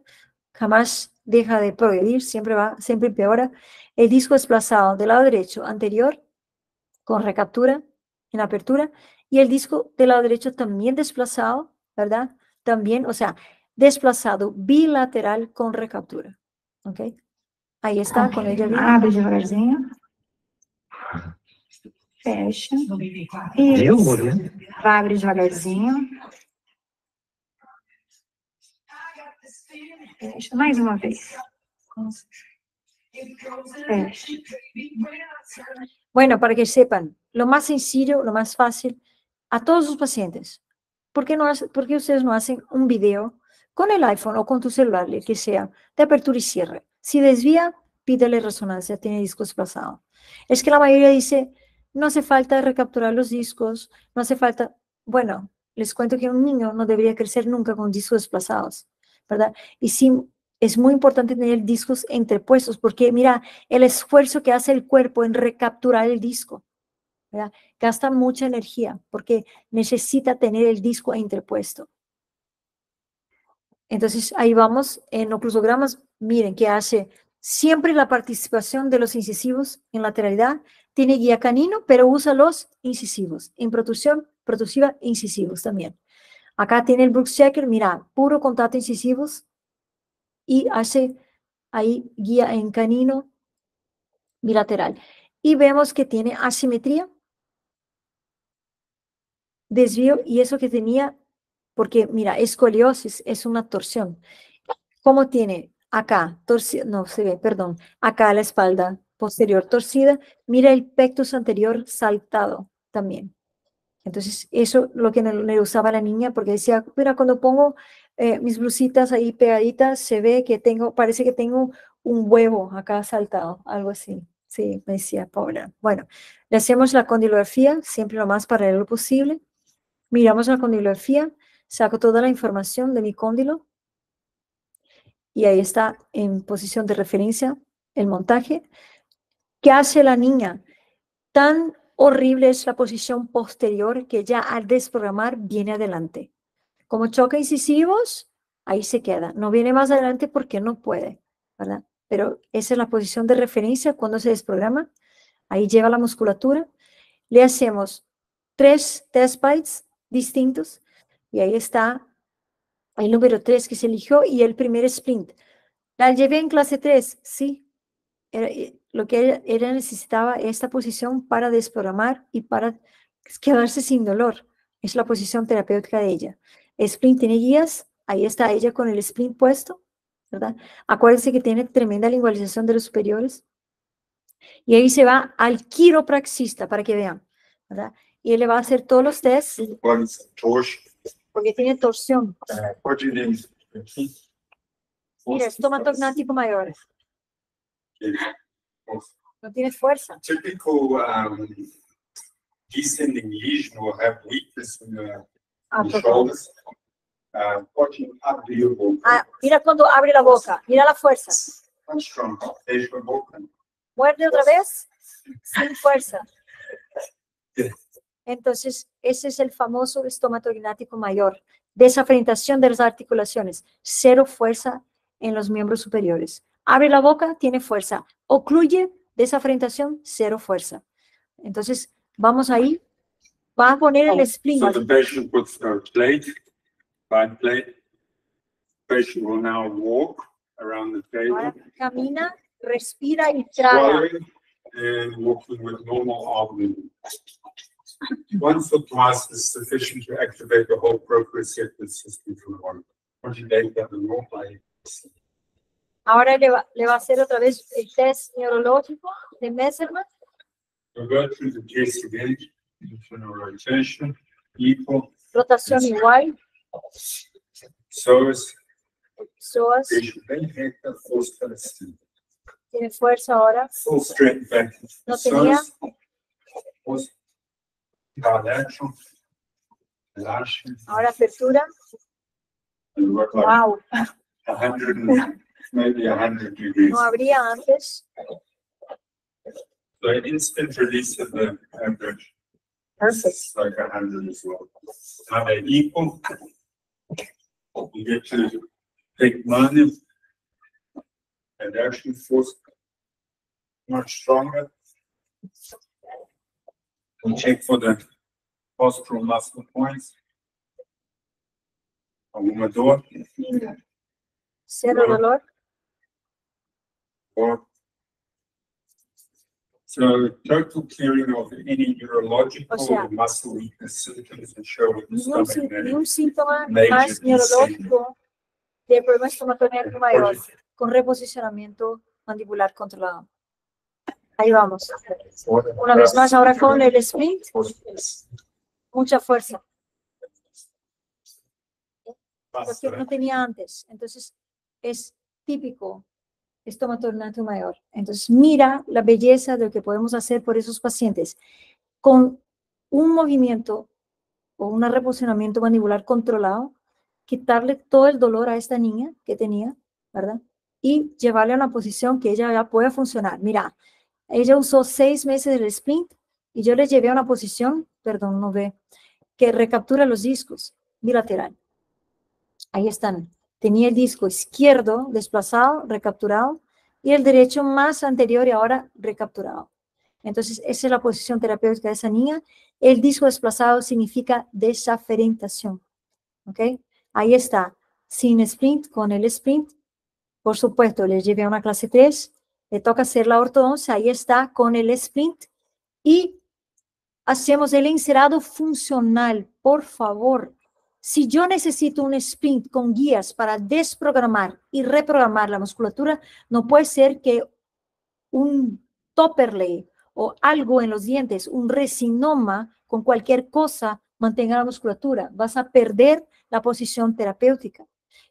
jamás deja de progredir, siempre va, siempre empeora. El disco desplazado del lado derecho anterior con recaptura en apertura y el disco del lado derecho también desplazado, ¿verdad? También, o sea, desplazado bilateral con recaptura. ¿Ok? Ahí está, okay. con ella. Abre devagarzinho. Fecha. Isso. Abre devagarzinho. Fecha. Mais uma vez. Fecha. Bueno, para que sepan, lo más sencillo, lo más fácil, a todos los pacientes, ¿por qué, no hace, ¿por qué ustedes no hacen un video con el iPhone o con tu celular, el que sea, de apertura y cierre? Si desvía, pídele resonancia, tiene disco desplazado. Es que la mayoría dice, no hace falta recapturar los discos, no hace falta, bueno, les cuento que un niño no debería crecer nunca con discos desplazados, ¿verdad? Y si es muy importante tener discos entrepuestos porque mira el esfuerzo que hace el cuerpo en recapturar el disco. ¿verdad? Gasta mucha energía porque necesita tener el disco entrepuesto. Entonces ahí vamos en oclusogramas, miren que hace siempre la participación de los incisivos en lateralidad, tiene guía canino, pero usa los incisivos, en protrusión, protrusiva, incisivos también. Acá tiene el Brooks Checker, mira, puro contacto incisivos, y hace ahí guía en canino bilateral. Y vemos que tiene asimetría, desvío, y eso que tenía, porque mira, escoliosis es una torsión. ¿Cómo tiene? Acá, torcida, no se ve, perdón, acá la espalda posterior torcida, mira el pectus anterior saltado también. Entonces, eso lo que le usaba la niña, porque decía, mira, cuando pongo eh, mis blusitas ahí pegaditas, se ve que tengo, parece que tengo un huevo acá saltado, algo así. Sí, me decía Paula. Bueno, le hacemos la condilografía, siempre lo más paralelo posible. Miramos la condilografía, saco toda la información de mi cóndilo y ahí está en posición de referencia el montaje. ¿Qué hace la niña? Tan horrible es la posición posterior que ya al desprogramar viene adelante. Como choca incisivos, ahí se queda. No viene más adelante porque no puede, ¿verdad? Pero esa es la posición de referencia cuando se desprograma. Ahí lleva la musculatura. Le hacemos tres test bites distintos y ahí está el número tres que se eligió y el primer sprint. ¿La llevé en clase 3? Sí. Eh, lo que ella necesitaba esta posición para desprogramar y para quedarse sin dolor. Es la posición terapéutica de ella. Sprint tiene guías, ahí está ella con el sprint puesto, ¿verdad? Acuérdense que tiene tremenda lingualización de los superiores. Y ahí se va al quiropraxista para que vean. Y él le va a hacer todos los tests. Porque tiene torsión. Mira, estomatognático mayor. No tiene fuerza. Typical um, descending lesion will have weakness in the Ah, the shoulders. Uh, the elbow. Ah, mira cuando abre la boca, mira la fuerza. Strong. Movement. Muerde otra vez, sin fuerza. Entonces, ese es el famoso estomatognático mayor. Desafrentación de las articulaciones, cero fuerza en los miembros superiores. Abre la boca, tiene fuerza. Ocluye, desafrentación, cero fuerza. Entonces, vamos ahí. Va a poner el spleen. So the patient puts a plate, bind plate. Patient will now walk around the Ahora table, camina, respira y traga. swallowing and walking with normal arm movement. Once or twice is sufficient to activate the whole proprioceptive system for one. Coordinate that the normal Ahora le va, le va a hacer otra vez el test neurológico de Messerman. We'll go through the case again, internal rotation, equal, Rotación igual. psoas, Psoas. patient then head that full strength. Tiene fuerza ahora. Full strength back. No tenía. Psoas, was bilateral, lateral, Ahora apertura. and work like Wow. a hundred and maybe a hundred degrees. No habría antes. So instant release of the average. Perfect. It's Like a hundred as well. Now they equal. You get to take money. And actually force much stronger. We check for the postural muscle points. Agumador Cero dolor. or. So total clearing of any neurological O sea, or muscle weakness symptoms and show with the Ni un, stomach sí- ni un síntoma Major más neurológico de problema estomatognático mayor con reposicionamiento mandibular controlado. Ahí vamos. Una vez más, ahora con el sprint, mucha fuerza. Lo que no tenía antes. Entonces, es típico estomatognático mayor. Entonces, mira la belleza de lo que podemos hacer por esos pacientes. Con un movimiento o un reposicionamiento mandibular controlado, quitarle todo el dolor a esta niña que tenía, ¿verdad? y llevarle a una posición que ella ya pueda funcionar. Mira, ella usó seis meses del sprint y yo le llevé a una posición, perdón, no ve, que recaptura los discos bilateral. Ahí están. Tenía el disco izquierdo desplazado, recapturado, y el derecho más anterior y ahora recapturado. Entonces, esa es la posición terapéutica de esa niña. El disco desplazado significa desaferentación. ¿Ok? Ahí está. Sin sprint, con el sprint. Por supuesto, le llevé a una clase 3. Le toca hacer la ortodoncia. Ahí está con el sprint. Y hacemos el encerado funcional. Por favor, si yo necesito un sprint con guías para desprogramar y reprogramar la musculatura, no puede ser que un topperley o algo en los dientes, un resinoma con cualquier cosa mantenga la musculatura. Vas a perder la posición terapéutica.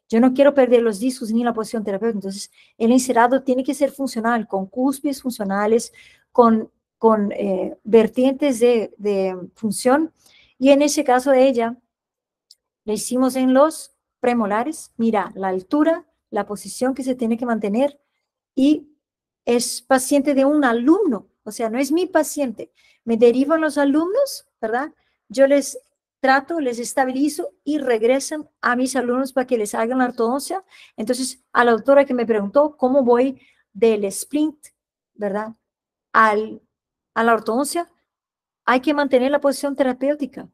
Yo no quiero perder los discos ni la posición terapéutica. Entonces, el encerado tiene que ser funcional, con cúspides funcionales, con, con eh, vertientes de, de función. Y en ese caso ella, le hicimos en los premolares. Mira, la altura, la posición que se tiene que mantener y es paciente de un alumno, o sea, no es mi paciente. Me derivan los alumnos, ¿verdad? Yo les trato, les estabilizo y regresan a mis alumnos para que les hagan la ortodoncia. Entonces, a la doctora que me preguntó cómo voy del sprint, ¿verdad? Al, a la ortodoncia, hay que mantener la posición terapéutica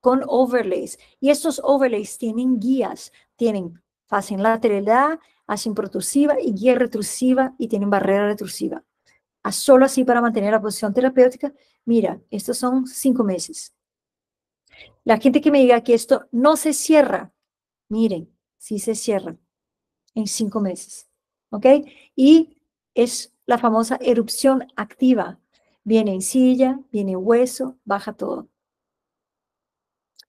con overlays. Y estos overlays tienen guías, tienen fase en lateralidad, asimprotrusiva y guía retrusiva y tienen barrera retrusiva. Solo así para mantener la posición terapéutica, mira, estos son cinco meses. La gente que me diga que esto no se cierra, miren, sí se cierra en cinco meses, ¿ok? Y es la famosa erupción activa. Viene en silla, viene en hueso, baja todo.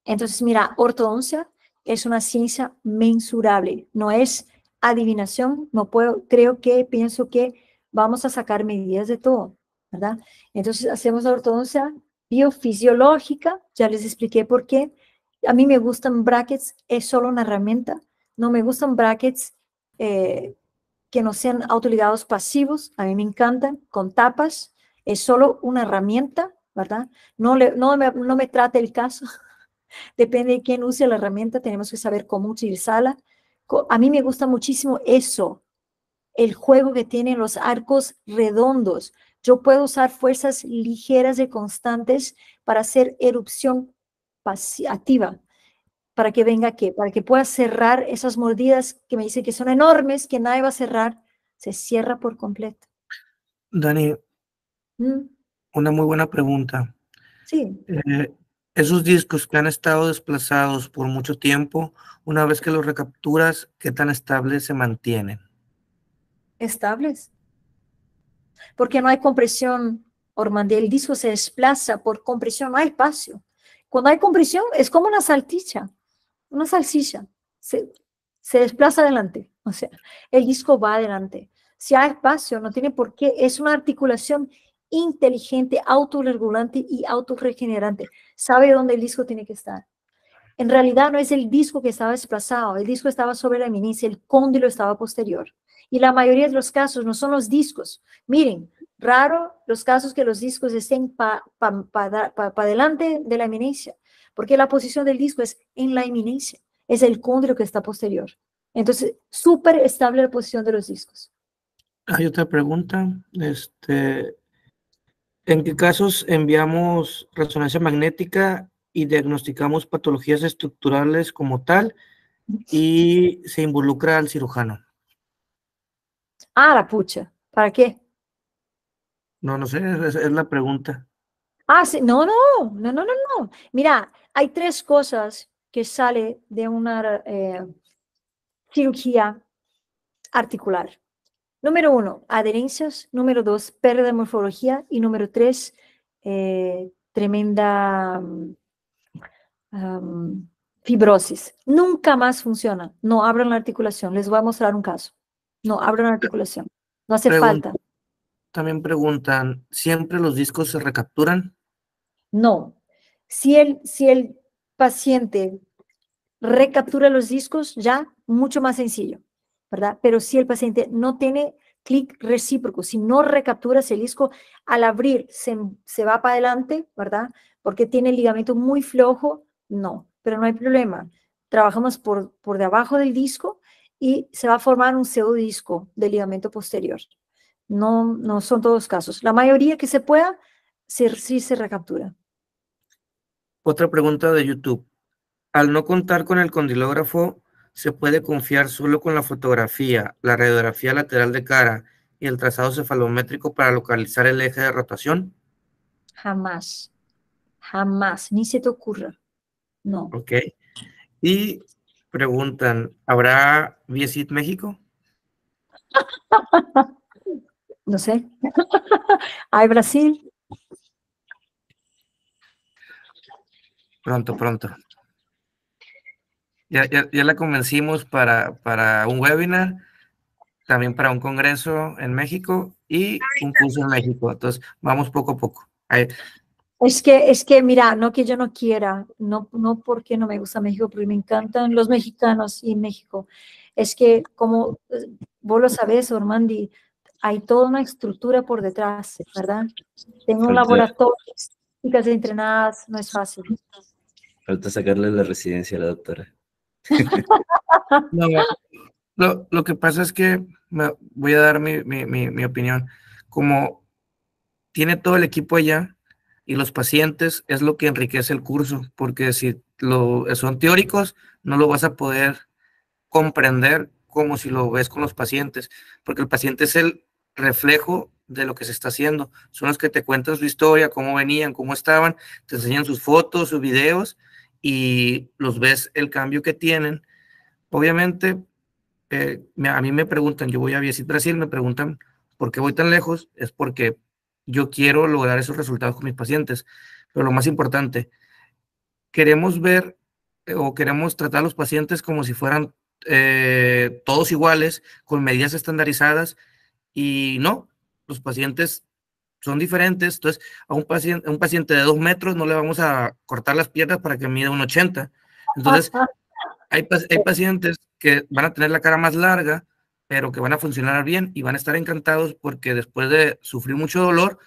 Entonces, mira, ortodoncia es una ciencia mensurable, no es adivinación, no puedo, creo que, pienso que vamos a sacar medidas de todo, ¿verdad? Entonces, hacemos la ortodoncia biofisiológica, ya les expliqué por qué. A mí me gustan brackets, es solo una herramienta, no me gustan brackets eh, que no sean autoligados pasivos, a mí me encantan, con tapas, es solo una herramienta, ¿verdad? No, le, no, me, no me trate el caso, Depende de quién use la herramienta, tenemos que saber cómo utilizarla. A mí me gusta muchísimo eso, el juego que tienen los arcos redondos. Yo puedo usar fuerzas ligeras y constantes para hacer erupción activa, para que venga qué, para que pueda cerrar esas mordidas que me dicen que son enormes, que nadie va a cerrar, se cierra por completo. Dani, ¿Mm? una muy buena pregunta. Sí. Eh, esos discos que han estado desplazados por mucho tiempo, una vez que los recapturas, ¿qué tan estables se mantienen? Estables. Porque no hay compresión, Ormandel. El disco se desplaza por compresión, no hay espacio. Cuando hay compresión es como una salchicha, una salchicha. Se, se desplaza adelante. O sea, el disco va adelante. Si hay espacio, no tiene por qué. Es una articulación inteligente, autorregulante y autorregenerante. Sabe dónde el disco tiene que estar. En realidad no es el disco que estaba desplazado, el disco estaba sobre la eminencia, el cóndilo estaba posterior. Y la mayoría de los casos no son los discos. Miren, raro los casos que los discos estén para pa, adelante de la eminencia, porque la posición del disco es en la eminencia, es el cóndilo que está posterior. Entonces, súper estable la posición de los discos. Hay otra pregunta. Este, ¿En qué casos enviamos resonancia magnética y diagnosticamos patologías estructurales como tal y se involucra al cirujano? Ah, la pucha. ¿Para qué? No, no sé, es, es la pregunta. Ah, sí, no, no, no, no, no, no. Mira, hay tres cosas que sale de una eh, cirugía articular. Número uno, adherencias. Número dos, pérdida de morfología. Y número tres, eh, tremenda um, fibrosis. Nunca más funciona. No abran la articulación. Les voy a mostrar un caso. No abran la articulación. No hace falta. También preguntan, ¿siempre los discos se recapturan? No. Si el, si el paciente recaptura los discos, ya mucho más sencillo. ¿verdad? Pero si el paciente no tiene clic recíproco, si no recapturas el disco, al abrir se, se va para adelante, ¿verdad? Porque tiene el ligamento muy flojo, no, pero no hay problema. Trabajamos por, por debajo del disco y se va a formar un pseudodisco del ligamento posterior. No, no son todos casos. La mayoría que se pueda, sí, sí se recaptura. Otra pregunta de YouTube. Al no contar con el condilógrafo, ¿se puede confiar solo con la fotografía, la radiografía lateral de cara y el trazado cefalométrico para localizar el eje de rotación? Jamás, jamás, ni se te ocurra. No. Ok. Y preguntan, ¿habrá Visit México? No sé. ¿Hay Brasil? Pronto, pronto. Ya, ya, ya la convencimos para, para un webinar, también para un congreso en México y un curso en México. Entonces, vamos poco a poco. Es que, es que, mira, no que yo no quiera, no, no porque no me gusta México, porque me encantan los mexicanos y México. Es que, como eh, vos lo sabes, Ormandi, hay toda una estructura por detrás, ¿verdad? Tengo un laboratorio, chicas entrenadas, no es fácil. Falta sacarle la residencia a la doctora. No, lo, lo que pasa es que me- voy a dar mi, mi- mi- mi opinión. Como tiene todo el equipo allá y los pacientes es lo que enriquece el curso, porque si lo, son teóricos, no lo vas a poder comprender como si lo ves con los pacientes, porque el paciente es el reflejo de lo que se está haciendo. Son los que te cuentan su historia, cómo venían, cómo estaban, te enseñan sus fotos, sus videos y los ves el cambio que tienen. Obviamente, eh, a mí me preguntan, yo voy a Visit Brasil, me preguntan por qué voy tan lejos, es porque yo quiero lograr esos resultados con mis pacientes. Pero lo más importante, queremos ver eh, o queremos tratar a los pacientes como si fueran eh, todos iguales, con medidas estandarizadas, y no, los pacientes son diferentes. Entonces, a un paciente, a un paciente de dos metros no le vamos a cortar las piernas para que mida un 80. Entonces, hay, pa- hay pacientes que van a tener la cara más larga, pero que van a funcionar bien y van a estar encantados porque después de sufrir mucho dolor,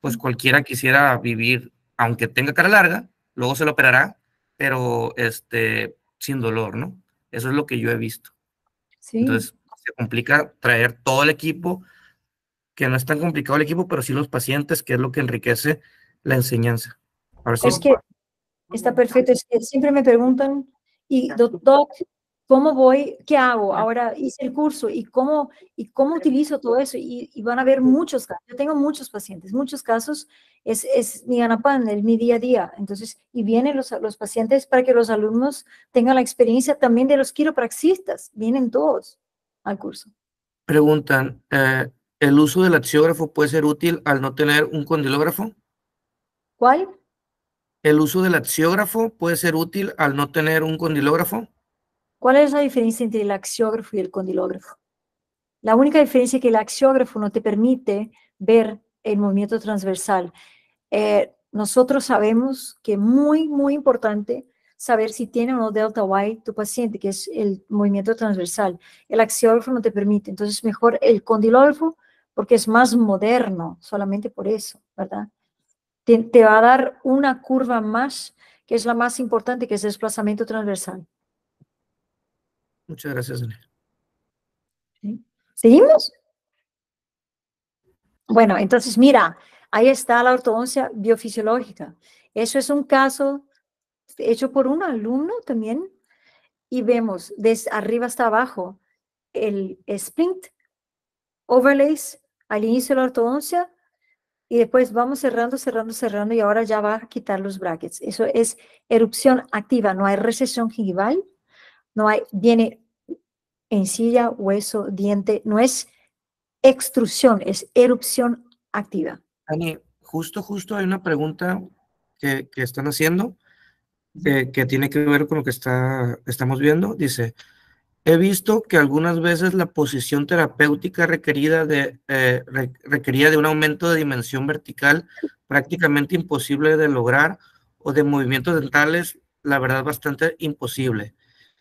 pues cualquiera quisiera vivir, aunque tenga cara larga, luego se lo operará, pero este, sin dolor, ¿no? Eso es lo que yo he visto. Sí, Entonces, se complica traer todo el equipo, que no es tan complicado el equipo, pero sí los pacientes, que es lo que enriquece la enseñanza. Ahora sí, es que está perfecto. Es que siempre me preguntan, y doc, doc, ¿cómo voy? ¿Qué hago? Ahora hice el curso y cómo, y cómo utilizo todo eso. Y, y van a haber muchos casos. Yo tengo muchos pacientes, muchos casos. Es, es mi ganapan, es mi día a día. Entonces, y vienen los, los pacientes para que los alumnos tengan la experiencia también de los quiropraxistas. Vienen todos al curso. preguntan, eh, ¿el uso del axiógrafo puede ser útil al no tener un condilógrafo? ¿Cuál? ¿El uso del axiógrafo puede ser útil al no tener un condilógrafo? ¿Cuál es la diferencia entre el axiógrafo y el condilógrafo? La única diferencia es que el axiógrafo no te permite ver el movimiento transversal. Eh, nosotros sabemos que es muy, muy importante saber si tiene o no delta Y tu paciente, que es el movimiento transversal. El axiógrafo no te permite, entonces mejor el condilógrafo porque es más moderno, solamente por eso, ¿verdad? Te, te va a dar una curva más, que es la más importante, que es el desplazamiento transversal. Muchas gracias, Daniel. ¿Seguimos? Bueno, entonces mira, ahí está la ortodoncia biofisiológica. Eso es un caso hecho por un alumno también y vemos desde arriba hasta abajo el splint, overlays al inicio de la ortodoncia y después vamos cerrando, cerrando, cerrando y ahora ya va a quitar los brackets. Eso es erupción activa, no hay recesión gingival, no hay, viene encilla, hueso, diente, no es extrusión, es erupción activa. Dani, justo, justo hay una pregunta que, que están haciendo eh, que tiene que ver con lo que está, estamos viendo. Dice, he visto que algunas veces la posición terapéutica requerida de, eh, re- requería de un aumento de dimensión vertical prácticamente imposible de lograr o de movimientos dentales, la verdad, bastante imposible.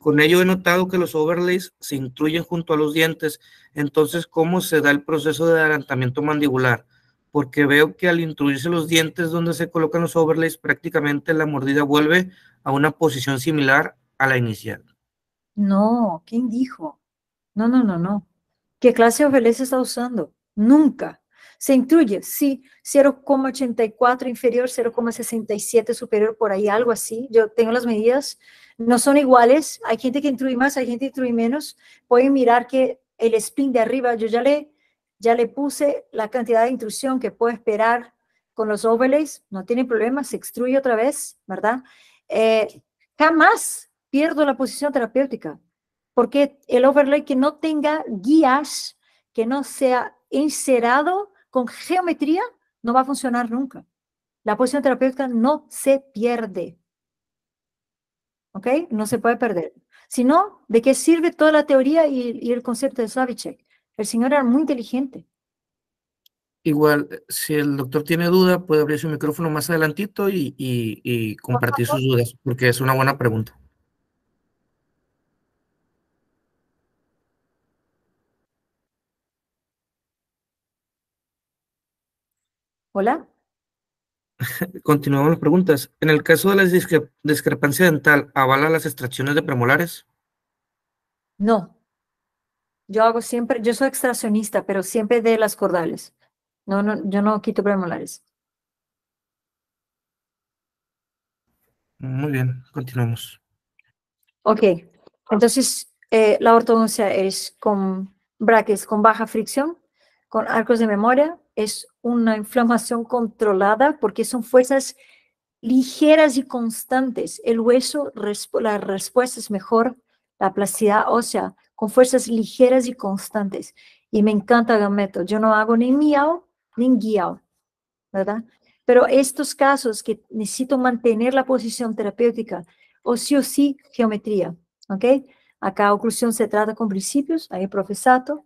Con ello he notado que los overlays se intruyen junto a los dientes. Entonces, ¿cómo se da el proceso de adelantamiento mandibular? Porque veo que al intruirse los dientes donde se colocan los overlays, prácticamente la mordida vuelve a una posición similar a la inicial. No, ¿quién dijo? No, no, no, no. ¿Qué clase de overlay se está usando? Nunca. Se intruye, sí, 0,84 inferior, 0,67 superior, por ahí, algo así. Yo tengo las medidas, no son iguales. Hay gente que intruye más, hay gente que intruye menos. Pueden mirar que el spin de arriba, yo ya le, ya le puse la cantidad de intrusión que puedo esperar con los overlays. No tiene problema, se extruye otra vez, ¿verdad? Eh, jamás pierdo la posición terapéutica, porque el overlay que no tenga guías, que no sea encerado con geometría, no va a funcionar nunca. La posición terapéutica no se pierde. ¿Ok? No se puede perder. Si no, ¿de qué sirve toda la teoría y, y el concepto de Slavicek? El señor era muy inteligente. Igual, si el doctor tiene duda, puede abrir su micrófono más adelantito y, y- y compartir sus dudas, porque es una buena pregunta. Hola. Continuamos las preguntas. En el caso de la discre- discrepancia dental, ¿avala las extracciones de premolares? No. Yo hago siempre, yo soy extraccionista, pero siempre de las cordales. No, no, yo no quito premolares. Muy bien, continuamos. Ok, entonces eh, la ortodoncia es con brackets con baja fricción, con arcos de memoria, es una inflamación controlada porque son fuerzas ligeras y constantes. El hueso, la respuesta es mejor, la plasticidad ósea, con fuerzas ligeras y constantes. Y me encanta Gameto. Yo no hago ni miau ni guiao, ¿verdad? Pero estos casos que necesito mantener la posición terapéutica, o sí o sí geometría, ¿ok? Acá oclusión se trata con principios, ahí profesato.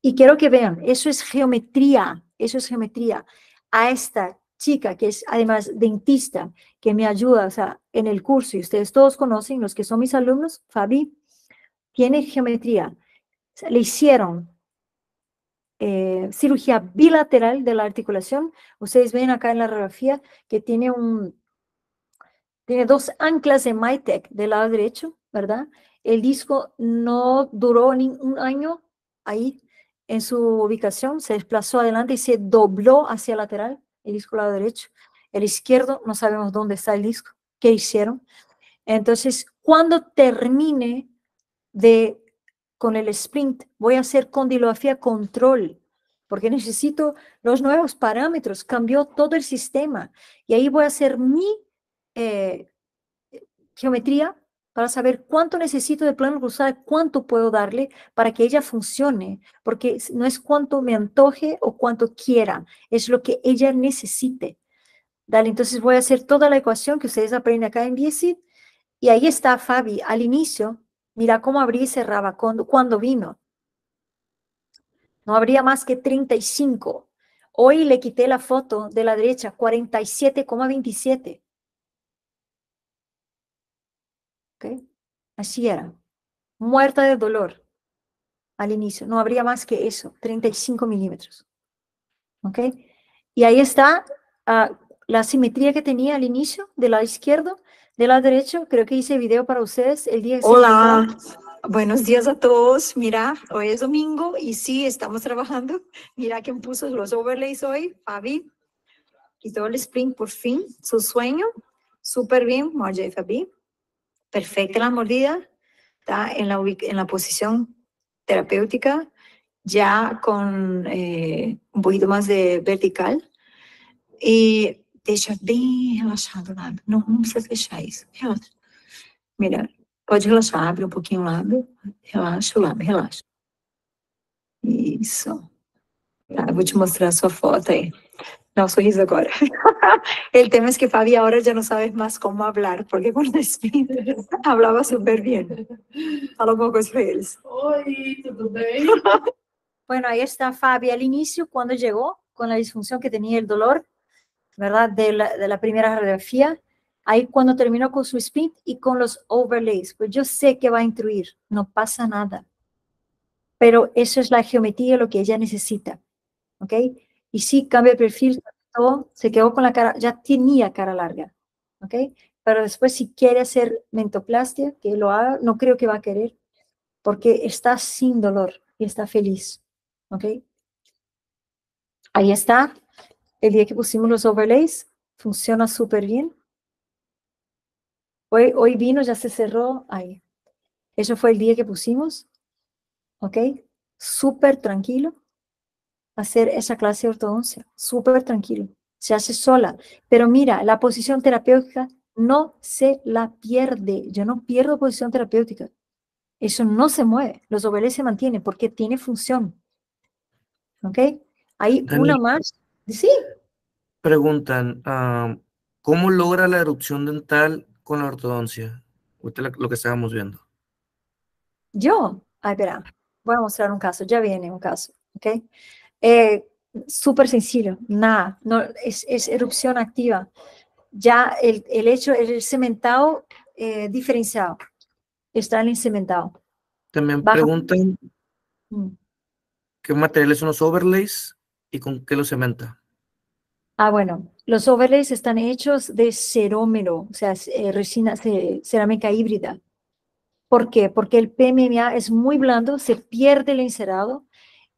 Y quiero que vean, eso es geometría, eso es geometría. A esta chica que es además dentista, que me ayuda o sea, en el curso, y ustedes todos conocen, los que son mis alumnos, Fabi, tiene geometría. Le hicieron eh, cirugía bilateral de la articulación. Ustedes ven acá en la radiografía que tiene un, tiene dos anclas de Mytec del lado derecho, ¿verdad? El disco no duró ni un año ahí en su ubicación, se desplazó adelante y se dobló hacia lateral, el disco lado derecho. El izquierdo, no sabemos dónde está el disco, qué hicieron. Entonces, cuando termine de con el sprint, voy a hacer condilografía control, porque necesito los nuevos parámetros, cambió todo el sistema. Y ahí voy a hacer mi eh, geometría para saber cuánto necesito de plano cruzado, cuánto puedo darle para que ella funcione, porque no es cuánto me antoje o cuánto quiera, es lo que ella necesite. Dale, entonces voy a hacer toda la ecuación que ustedes aprenden acá en BSID, y ahí está Fabi al inicio, mira cómo abría y cerraba cuando, cuando vino. No habría más que 35. Hoy le quité la foto de la derecha, 47,27. ¿Ok? Así era. Muerta de dolor al inicio. No habría más que eso, 35 milímetros. ¿Ok? Y ahí está ah, la simetría que tenía al inicio, del lado izquierdo, del lado derecho. Creo que hice video para ustedes el día intentó. buenos días a todos. Mira, hoy es domingo y sí, estamos trabajando. Mira quién puso los overlays hoy, Fabi. Quitó el sprint por fin, su sueño. Súper bien, Marja y Fabi. Perfecta la mordida. Está en la, en la posición terapéutica, ya con eh, un poquito más de vertical. E deixa bem relaxado o lábio. Não, não precisa fechar isso. Relaxa. Melhor. Pode relaxar, abre um pouquinho o lábio. Relaxa o lábio, relaxa. Isso. Vou te mostrar a sua foto aí. Um sorriso agora. El tema es que Fabi ahora ya no sabes más cómo hablar, porque con spin hablaba súper bien. Fala um pouco para eles. Oi, tudo bem? Bueno, ahí está Fabi al inicio, cuando llegó, con la disfunción que tenía el dolor, ¿verdad? De la, de la primera radiografía. Ahí cuando terminó con su sprint y con los overlays, pues yo sé que va a intuir, no pasa nada. Pero eso es la geometría, lo que ella necesita. ¿Ok? Y sí, cambia el perfil, se quedó con la cara, ya tenía cara larga. ¿Ok? Pero después si quiere hacer mentoplastia, que lo haga, no creo que va a querer, porque está sin dolor y está feliz. ¿Ok? Ahí está. El día que pusimos los overlays, funciona súper bien. Hoy, hoy vino, ya se cerró ahí. Eso fue el día que pusimos. ¿Ok? Súper tranquilo. Hacer esa clase de ortodoncia. Súper tranquilo. Se hace sola. Pero mira, la posición terapéutica no se la pierde. Yo no pierdo posición terapéutica. Eso no se mueve. Los overlays se mantienen porque tiene función. ¿Ok? Hay una más. Sí. Preguntan, ah, ¿cómo logra la erupción dental con la ortodoncia? Ahorita lo que estábamos viendo. Yo, ay, espera, voy a mostrar un caso, ya viene un caso, ¿ok? Eh, Súper sencillo, nada, no, es, es, erupción activa. Ya el, el hecho, el cementado eh, diferenciado, está en el cementado. También preguntan mm. qué materiales son los overlays y con qué los cementa. Ah, bueno, los overlays están hechos de cerómero, o sea, eh, resina, cerámica híbrida. ¿Por qué? Porque el PMMA es muy blando, se pierde el encerado,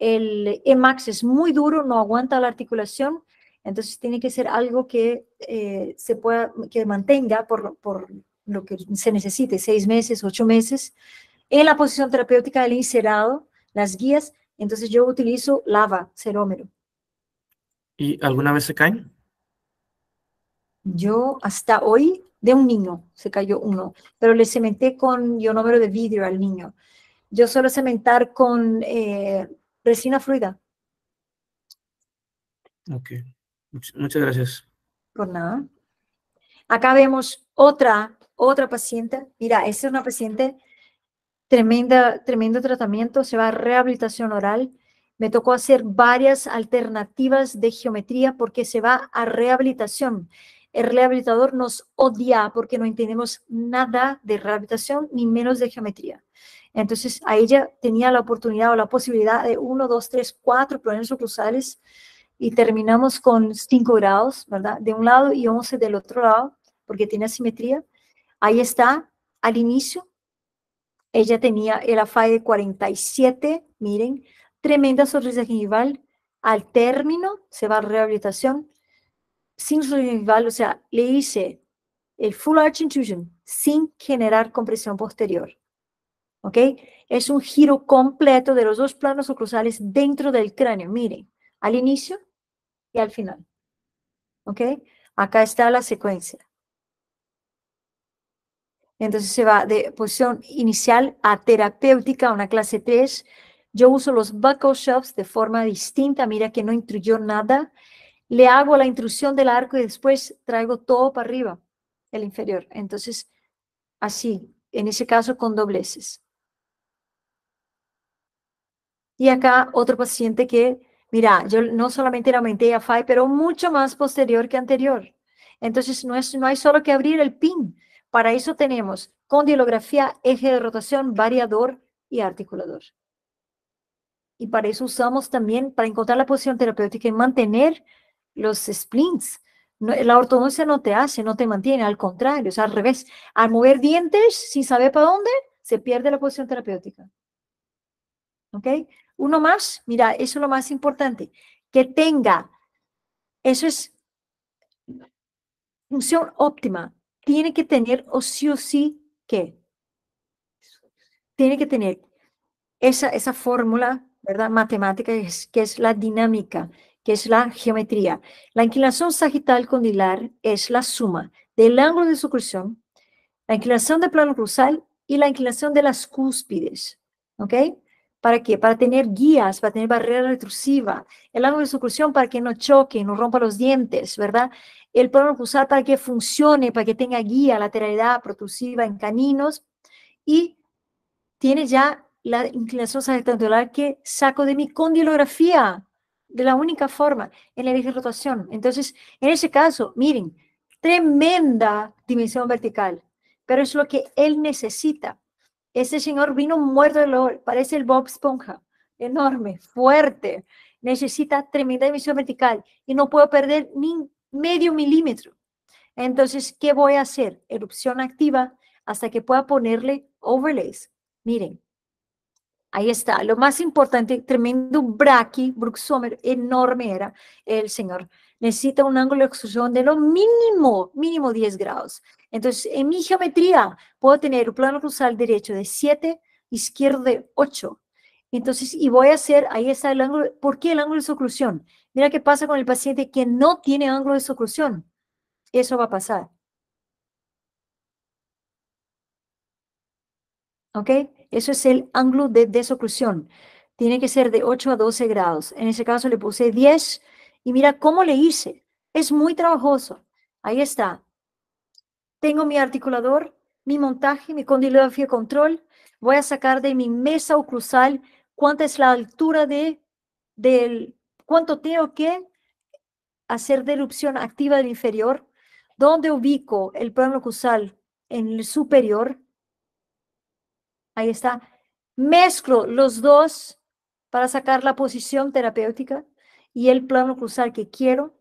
el EMAX es muy duro, no aguanta la articulación, entonces tiene que ser algo que eh, se pueda, que mantenga por, por lo que se necesite, seis meses, ocho meses. En la posición terapéutica del encerado, las guías, entonces yo utilizo lava, cerómero. ¿Y alguna vez se caen? Yo hasta hoy, de un niño, se cayó uno, pero le cementé con ionómero de vidrio al niño. Yo suelo cementar con eh, resina fluida. Ok, muchas gracias. Por nada. Acá vemos otra, otra paciente. Mira, esta es una paciente tremenda, tremendo tratamiento, se va a rehabilitación oral me tocó hacer varias alternativas de geometría porque se va a rehabilitación. El rehabilitador nos odia porque no entendemos nada de rehabilitación ni menos de geometría. Entonces, a ella tenía la oportunidad o la posibilidad de uno, dos, tres, cuatro planos oclusales y terminamos con cinco grados, ¿verdad? De un lado y 11 del otro lado, porque tiene asimetría. Ahí está, al inicio, ella tenía el AFAE de 47, miren, tremenda sonrisa gingival. Al término se va a rehabilitación sin gingival, o sea, le hice el full arch intuition sin generar compresión posterior. ¿Ok? Es un giro completo de los dos planos oclusales dentro del cráneo. Miren, al inicio y al final. ¿Ok? Acá está la secuencia. Entonces se va de posición inicial a terapéutica, una clase 3, yo uso los buckle shelves de forma distinta, mira que no intruyó nada. Le hago la intrusión del arco y después traigo todo para arriba, el inferior. Entonces, así, en ese caso con dobleces. Y acá otro paciente que, mira, yo no solamente la aumenté a FI, pero mucho más posterior que anterior. Entonces, no, es, no hay solo que abrir el pin. Para eso tenemos condiolografía, eje de rotación, variador y articulador. Y para eso usamos también, para encontrar la posición terapéutica y mantener los splints. la ortodoncia no te hace, no te mantiene, al contrario, es al revés. Al mover dientes sin saber para dónde, se pierde la posición terapéutica. ¿Ok? Uno más, mira, eso es lo más importante, que tenga, eso es función óptima, tiene que tener o sí o sí que, tiene que tener esa, esa fórmula ¿verdad? Matemática, es, que es la dinámica, que es la geometría. La inclinación sagital condilar es la suma del ángulo de sucursión, la inclinación del plano cruzal y la inclinación de las cúspides. ¿Ok? ¿Para qué? Para tener guías, para tener barrera retrusiva. El ángulo de sucursión para que no choque, no rompa los dientes, ¿verdad? El plano cruzal para que funcione, para que tenga guía, lateralidad protrusiva en caninos. Y tiene ya la inclinación sagital que saco de mi condilografía, de la única forma, en el eje de rotación. Entonces, en ese caso, miren, tremenda dimensión vertical, pero es lo que él necesita. Ese señor vino muerto de dolor, parece el Bob Esponja, enorme, fuerte, necesita tremenda dimensión vertical y no puedo perder ni medio milímetro. Entonces, ¿qué voy a hacer? Erupción activa hasta que pueda ponerle overlays. Miren, ahí está. Lo más importante, tremendo braqui, bruxómetro, enorme era el señor. Necesita un ángulo de extrusión de lo mínimo, mínimo 10 grados. Entonces, en mi geometría, puedo tener un plano cruzal derecho de 7, izquierdo de 8. Entonces, y voy a hacer, ahí está el ángulo, ¿por qué el ángulo de soclusión? Mira qué pasa con el paciente que no tiene ángulo de soclusión. Eso va a pasar. ¿Ok? Eso es el ángulo de desoclusión. Tiene que ser de 8 a 12 grados. En ese caso le puse 10 y mira cómo le hice. Es muy trabajoso. Ahí está. Tengo mi articulador, mi montaje, mi condilografía control. Voy a sacar de mi mesa oclusal cuánta es la altura de, del, cuánto tengo que hacer de erupción activa del inferior ¿Dónde ubico el plano oclusal? En el superior. Ahí está. Mezclo los dos para sacar la posición terapéutica y el plano cruzal que quiero.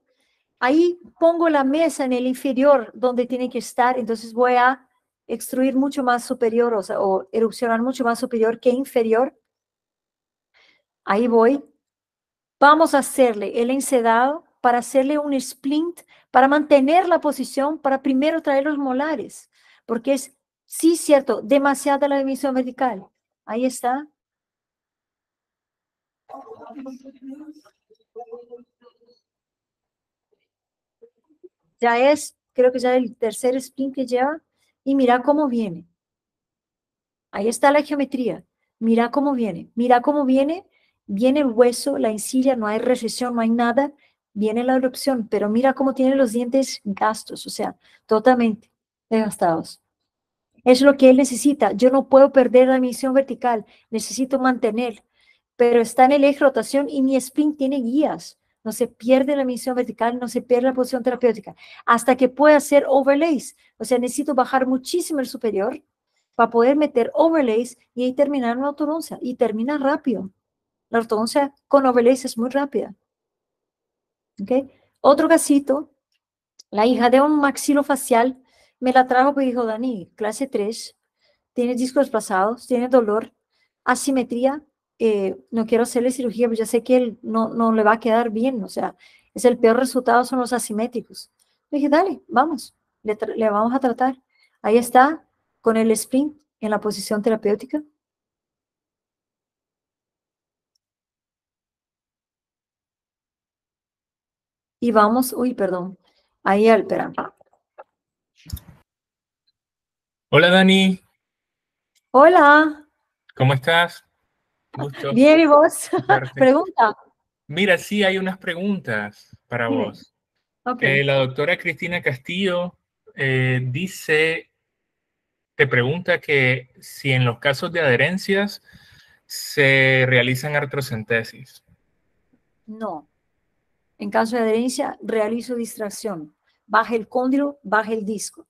Ahí pongo la mesa en el inferior donde tiene que estar, entonces voy a extruir mucho más superior, o, sea, erupcionar mucho más superior que inferior. Ahí voy. Vamos a hacerle el encedado para hacerle un splint, para mantener la posición, para primero traer los molares, porque es, sí, cierto, demasiada la emisión vertical. Ahí está. Ya es, creo que ya el tercer splint que lleva, y mira cómo viene. Ahí está la geometría. Mira cómo viene. Mira cómo viene. Viene el hueso, la encilla, no hay recesión, no hay nada viene la erupción, pero mira cómo tiene los dientes gastos, o sea, totalmente desgastados. Es lo que él necesita. Yo no puedo perder la misión vertical, necesito mantener, pero está en el eje rotación y mi spin tiene guías. No se pierde la misión vertical, no se pierde la posición terapéutica, hasta que pueda hacer overlays. O sea, necesito bajar muchísimo el superior para poder meter overlays y ahí terminar una ortodoncia. Y termina rápido. La ortodoncia con overlays es muy rápida. ¿okay? Otro casito, la hija de un maxilofacial me la trajo porque dijo, Dani, clase 3, tiene discos desplazados, tiene dolor, asimetría, eh, no quiero hacerle cirugía, pero ya sé que él no, no le va a quedar bien, o sea, es el peor resultado, son los asimétricos. Le dije, dale, vamos, le, le vamos a tratar. Ahí está, con el sprint en la posición terapéutica. Y vamos, uy, perdón, ahí al Hola Dani, Hola, ¿cómo estás? Gusto bien, ¿y vos? verte. Pregunta. Mira, sí, hay unas preguntas para vos. Eh, la doctora Cristina Castillo eh, dice, te pregunta que si en los casos de adherencias se realizan artrocentesis. No. En caso de adherencia, realizo distracción. Baja el cóndilo, baja el disco.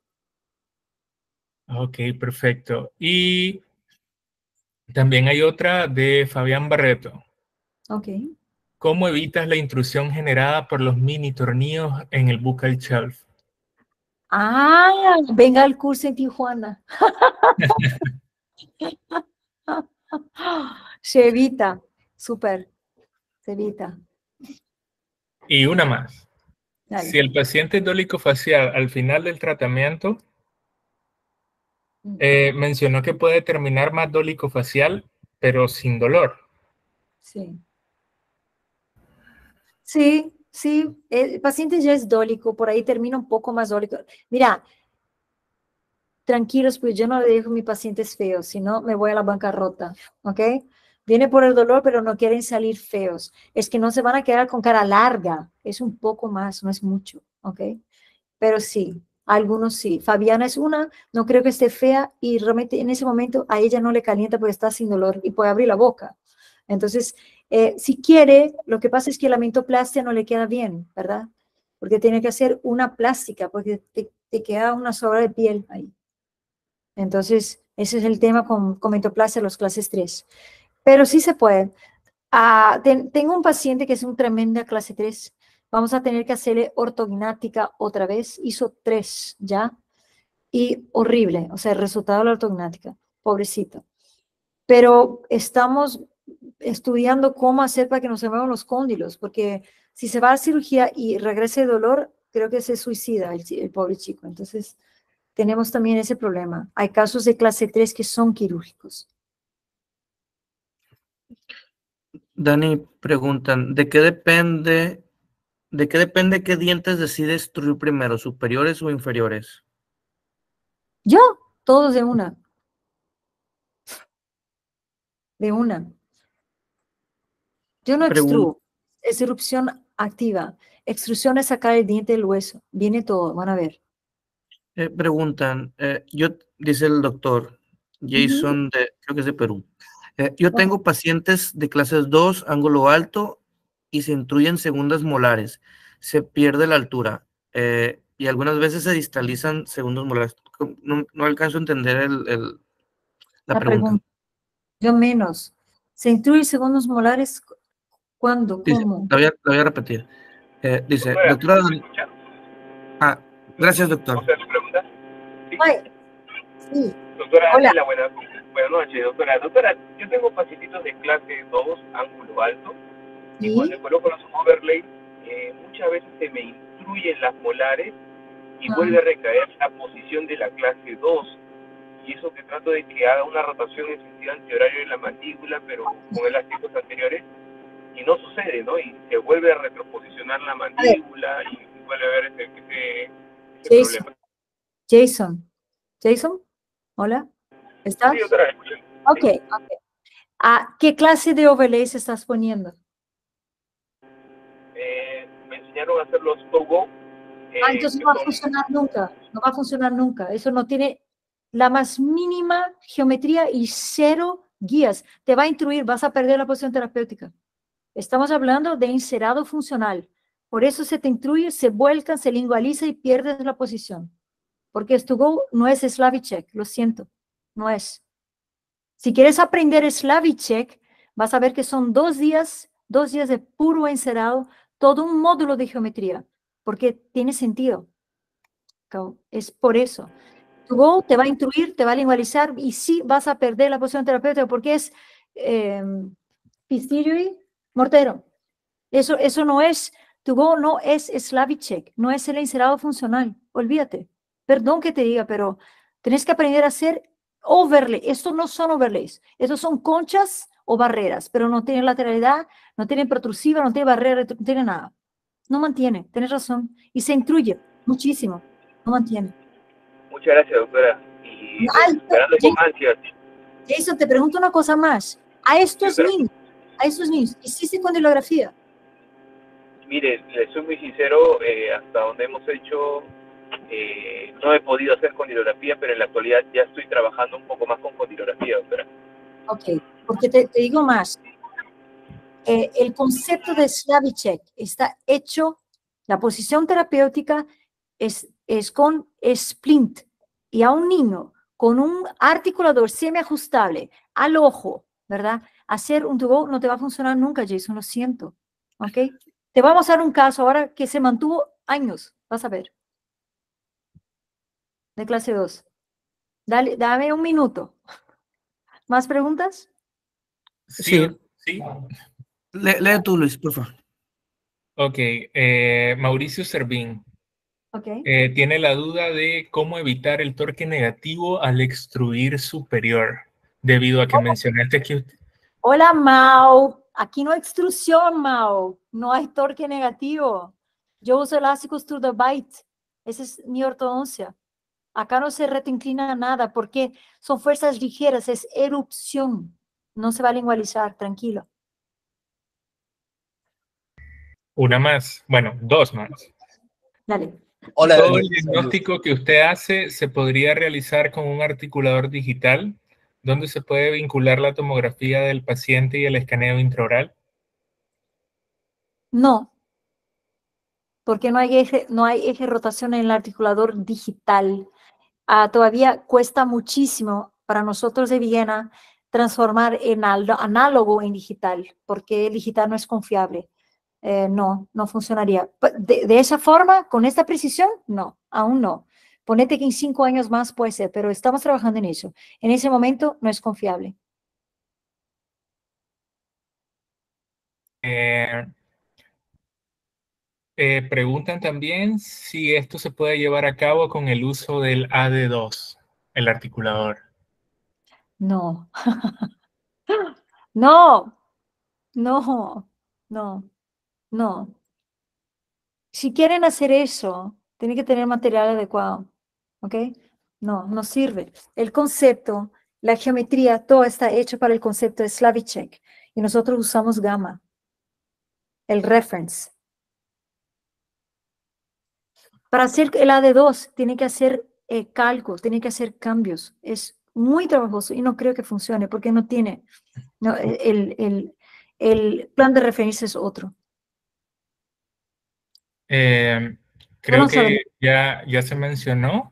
Ok, perfecto. Y también hay otra de Fabián Barreto. Ok. ¿Cómo evitas la intrusión generada por los mini tornillos en el buccal shelf? Ah, venga al curso en Tijuana. Se evita. Súper. Se evita. Y una más. Dale. Si el paciente es dólico facial al final del tratamiento. Eh, mencionó que puede terminar más dólico facial, pero sin dolor. Sí. Sí, sí, el paciente ya es dólico, por ahí termina un poco más dólico. Mira, tranquilos, pues yo no le dejo a mis pacientes feos, si no me voy a la bancarrota, ¿ok? Viene por el dolor, pero no quieren salir feos. Es que no se van a quedar con cara larga, es un poco más, no es mucho, ¿ok? Pero sí, algunos sí. Fabiana es una, no creo que esté fea y realmente en ese momento a ella no le calienta porque está sin dolor y puede abrir la boca. Entonces, eh, si quiere, lo que pasa es que la mentoplastia no le queda bien, ¿verdad? porque tiene que hacer una plástica, porque te, queda una sobra de piel ahí. Entonces, ese es el tema con, con metoplasia los clases 3. Pero sí se puede. Ah, ten- tengo un paciente que es un tremenda clase 3. Vamos a tener que hacerle ortognática otra vez. Hizo 3 ya. Y horrible. O sea, el resultado de la ortognática. Pobrecito. Pero estamos estudiando cómo hacer para que no se muevan los cóndilos. Porque si se va a cirugía y regresa el dolor, creo que se suicida el pobre chico. Entonces, tenemos también ese problema. Hay casos de clase 3 que son quirúrgicos. Dani, preguntan, ¿de qué depende, de qué depende qué dientes decide destruir primero, superiores o inferiores? Yo, todos de una. De una. Yo no Pregun- extruo. Es erupción activa. Extrusión es sacar el diente del hueso. Viene todo, van a ver. Eh, preguntan, eh, yo, dice el doctor Jason, de, creo que es de Perú. eh, yo tengo pacientes de clases 2, ángulo alto, y se intruyen segundas molares. Se pierde la altura. eh, y algunas veces se distalizan segundos molares. No, no alcanzo a entender el, el- la, La pregunta. pregunta. Yo menos. ¿Se intruye segundos molares? cu- ¿Cuándo? Dice, ¿Cómo? la voy a, la voy a repetir. Eh, dice, doctora. Ah, gracias, doctor. pregunta? Ay, sí. Doctora Hola. Buenas, buenas noches, doctora. Doctora, yo tengo pacientitos de clase 2, ángulo alto, y cuando coloco los overlays, eh, muchas veces se me intruyen las molares y Ah. vuelve a recaer la posición de la clase 2. Y eso que trato de que haga una rotación en sentido antihorario en la mandíbula, pero con elásticos anteriores, y no sucede, ¿no? Y se vuelve a retroposicionar la mandíbula y vuelve a haber ese, ese, ese Jason. problema. Jason. Jason, hola. ¿Estás? Sí, doctora, escucho. Ok, ok. ¿Qué clase de overlays estás poniendo? Enseñaron a hacer los Togo. eh, Ah, entonces no va a funcionar nunca. No va a funcionar nunca. Eso no tiene la más mínima geometría y cero guías. Te va a intruir, vas a perder la posición terapéutica. Estamos hablando de encerado funcional. Por eso se te intruye, se vuelcan, se lingualiza y pierdes la posición. Porque go no es Slavicek, lo siento, no es. Si quieres aprender Slavicek, vas a ver que son dos días, dos días de puro encerado, todo un módulo de geometría, porque tiene sentido. Es por eso. Tu go te va a intruir, te va a lingualizar y sí vas a perder la posición terapéutica porque es eh, Pistiri mortero. Eso, eso no es, tu go no es Slavicek, no es el encerado funcional. Olvídate. Perdón que te diga, pero tenés que aprender a hacer overlay. Estos no son overlays. Estos son conchas o barreras, pero no tienen lateralidad, no tienen protrusiva, no tienen barrera, no tienen nada. No mantiene, tienes razón. Y se intruye muchísimo. No mantiene. Muchas gracias, doctora. Y Ay, esperando sí. con ansias. Jason, te pregunto una cosa más. A estos pero- niños, a estos niños, ¿hiciste condilografía? Mire, le soy muy sincero, eh, hasta donde hemos hecho, eh, no he podido hacer condilografía, pero en la actualidad ya estoy trabajando un poco más con condilografía, doctora. Ok, porque te, te digo más. Eh, el concepto de Slavicek está hecho, la posición terapéutica es, es con splint y a un niño con un articulador semiajustable al ojo, ¿verdad? Hacer un tubo no te va a funcionar nunca, Jason, lo siento. ¿Ok? Te vamos a dar un caso ahora que se mantuvo años, vas a ver. De clase 2. Dale, dame un minuto. ¿Más preguntas? Sí. Sí. Le- lee tú, Luis, por favor. Ok. eh, Mauricio Servín Ok. eh, tiene la duda de cómo evitar el torque negativo al extruir superior, debido a que mencionaste que Hola, Mau. Aquí no hay extrusión, Mau. No hay torque negativo. Yo uso elásticos to the bite. Esa es mi ortodoncia. Acá no se retinclina nada porque son fuerzas ligeras, es erupción. No se va a lingualizar, tranquilo. una más, bueno, dos más. Dale. Hola, Todo el diagnóstico que usted hace se podría realizar con un articulador digital, donde se puede vincular la tomografía del paciente y el escaneo intraoral. No. porque no hay eje, no hay eje de rotación en el articulador digital. Ah, todavía cuesta muchísimo para nosotros de Viena transformar en análogo en digital, porque el digital no es confiable. Eh, no, no funcionaría. De esa forma, con esta precisión, no, aún no. Ponete que en cinco años más puede ser, pero estamos trabajando en eso. En ese momento no es confiable. Eh, eh, preguntan también si esto se puede llevar a cabo con el uso del AD2, el articulador. No. No, no, no, no. Si quieren hacer eso, tienen que tener material adecuado, ¿ok? No, no sirve. El concepto, la geometría, todo está hecho para el concepto de Slavicek y nosotros usamos gamma, el reference. Para hacer el AD2, tiene que hacer eh, cálculos, tiene que hacer cambios. Es muy trabajoso y no creo que funcione porque no tiene, no, e- el, el, el plan de referencia es otro. Eh, creo que ya, ya se mencionó,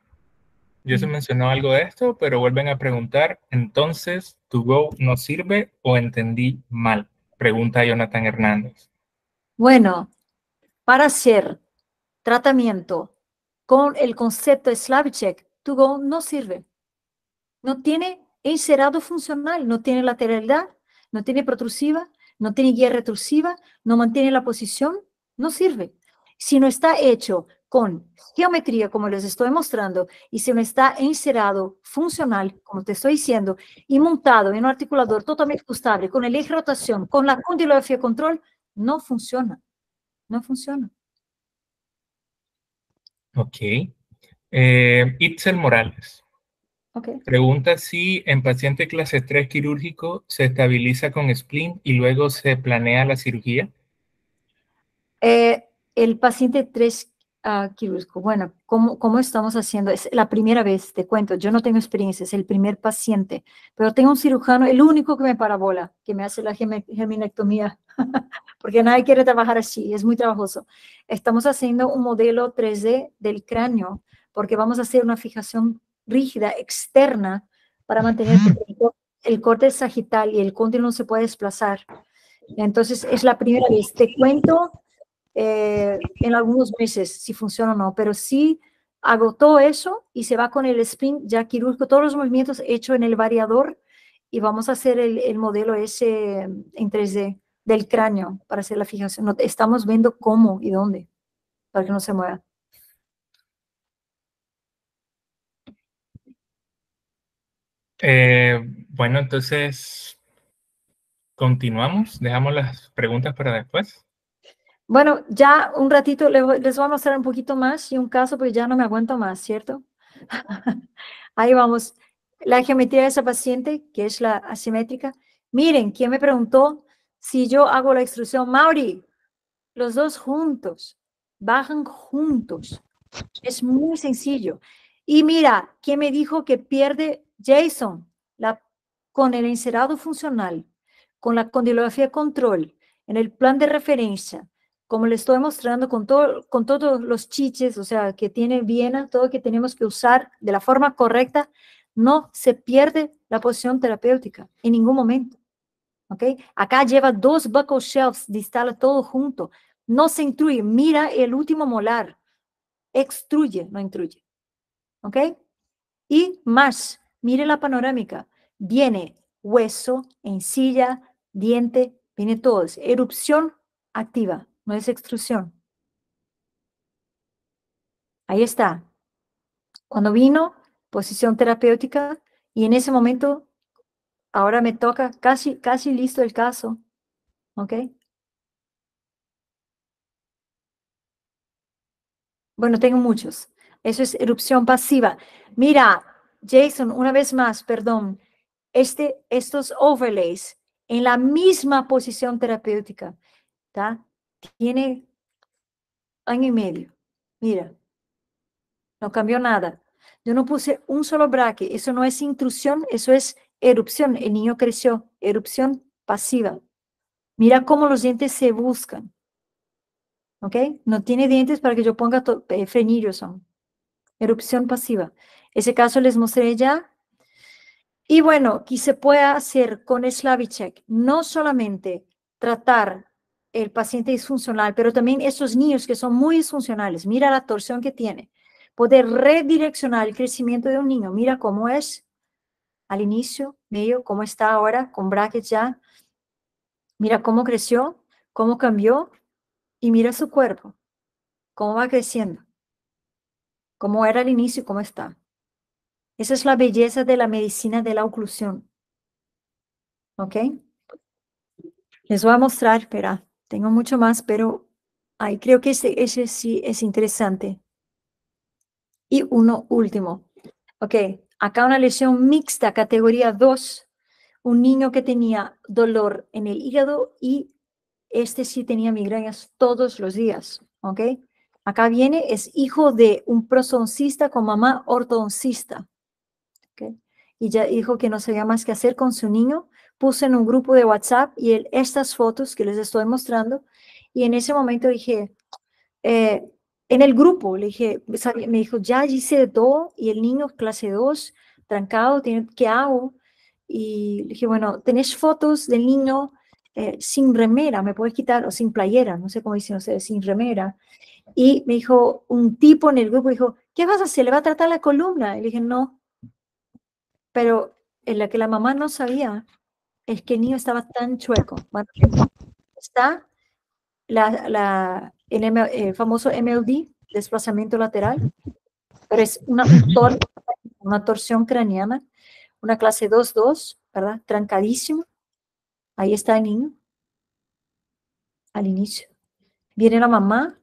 ya se mencionó algo de esto, pero vuelven a preguntar, entonces, ¿tu Go no sirve o entendí mal? Pregunta Jonathan Hernández. Bueno, para hacer tratamiento con el concepto de Slavicek, tu Go no sirve. No tiene encerado funcional, no tiene lateralidad, no tiene protrusiva, no tiene guía retrusiva, no mantiene la posición, no sirve. Si no está hecho con geometría, como les estoy mostrando, y si no está encerado funcional, como te estoy diciendo, y montado en un articulador totalmente ajustable, con el eje rotación, con la condilografía de control, no funciona. No funciona. Ok. Eh, Itzel Morales. Ok. Pregunta si en paciente clase 3 quirúrgico se estabiliza con splint y luego se planea la cirugía. Eh, el paciente 3 quirúrgico, bueno, ¿cómo, ¿cómo estamos haciendo? Es la primera vez, te cuento, yo no tengo experiencia, es el primer paciente, pero tengo un cirujano, el único que me parabola, que me hace la geminectomía, porque nadie quiere trabajar así, es muy trabajoso. Estamos haciendo un modelo 3D del cráneo, porque vamos a hacer una fijación rígida externa para mantener el cor- el corte sagital y el cóndilo no se puede desplazar. Entonces, es la primera vez. Te cuento eh, en algunos meses si funciona o no, pero sí hago todo eso y se va con el sprint ya quirúrgico, todos los movimientos hechos en el variador y vamos a hacer el, el modelo ese en 3D del cráneo para hacer la fijación. Estamos viendo cómo y dónde para que no se mueva. Eh, bueno, entonces continuamos. Dejamos las preguntas para después. Bueno, ya un ratito les voy a mostrar un poquito más y un caso porque ya no me aguanto más, ¿cierto? Ahí vamos. La geometría de esa paciente, que es la asimétrica. Miren, ¿quién me preguntó si yo hago la extrusión? Mauri, los dos juntos, bajan juntos. Es muy sencillo. Y mira, ¿quién me dijo que pierde Jason? La, con el encerado funcional, con la condilografía control, en el plan de referencia, como le estoy mostrando con, todo, con todos los chiches, o sea, que tiene Viena, todo que tenemos que usar de la forma correcta, no se pierde la posición terapéutica en ningún momento. ¿Ok? Acá lleva dos buckle shelves, distala todo junto. No se intruye. Mira el último molar. Extruye, no intruye. ¿Ok? Y más, mire la panorámica. Viene hueso, encilla, diente, viene todo. Erupción activa, no es extrusión. Ahí está. Cuando vino, posición terapéutica, y en ese momento, ahora me toca casi, casi listo el caso. ¿Ok? Bueno, tengo muchos. Eso es erupción pasiva. Mira, Jason, una vez más, perdón. Este, estos overlays en la misma posición terapéutica, ¿tá? Tiene año y medio. Mira, no cambió nada. Yo no puse un solo braque. Eso no es intrusión, eso es erupción. El niño creció. Erupción pasiva. Mira cómo los dientes se buscan. ¿ok? No tiene dientes para que yo ponga eh, frenillos son. Erupción pasiva. Ese caso les mostré ya. Y bueno, ¿qué se puede hacer con Slavicek? No solamente tratar el paciente disfuncional, pero también esos niños que son muy disfuncionales. Mira la torsión que tiene. Poder redireccionar el crecimiento de un niño. Mira cómo es al inicio, medio, cómo está ahora, con brackets ya. Mira cómo creció, cómo cambió y mira su cuerpo, cómo va creciendo, cómo era al inicio y cómo está. Esa es la belleza de la medicina de la oclusión. ¿Ok? Les voy a mostrar, espera, tengo mucho más, pero ahí creo que ese, ese sí es interesante. Y uno último. Ok, acá una lesión mixta, categoría 2. Un niño que tenía dolor en el hígado y este sí tenía migrañas todos los días. Ok, acá viene, es hijo de un prosodoncista con mamá ortodoncista. Y ya dijo que no sabía más qué hacer con su niño. Puse en un grupo de WhatsApp y él, estas fotos que les estoy mostrando. Y en ese momento dije, eh, en el grupo, le dije, me dijo, ya hice de todo y el niño clase 2, trancado, tiene- ¿qué hago? Y le dije, bueno, ¿tenés fotos del niño eh, sin remera? ¿Me puedes quitar? O sin playera, no sé cómo dicen ustedes, sin remera. Y me dijo, un tipo en el grupo dijo, ¿qué vas a hacer? ¿Le va a tratar la columna? Y dije, no. Pero en la que la mamá no sabía es que el niño estaba tan chueco. Está la, el eh, famoso MLD, desplazamiento lateral, pero es una, un tor- una torsión craneana, una clase 2-2, ¿verdad? Trancadísimo. Ahí está el niño, al inicio. Viene la mamá,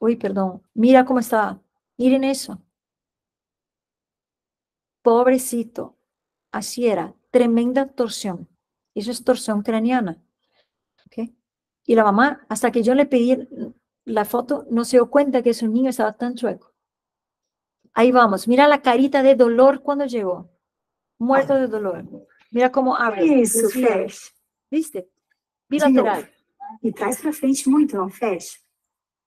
uy, perdón, mira cómo está, miren eso. Pobrecito, así era, tremenda torsión. Eso es torsión craneana. ¿ok? Y la mamá, hasta que yo le pedí la foto, no se dio cuenta que su niño estaba tan chueco. Ahí vamos, mira la carita de dolor cuando llegó. Muerto de dolor. Mira cómo abre. Isso, fecha. ¿Viste? Bilateral. E traz pra frente muito, não fecha.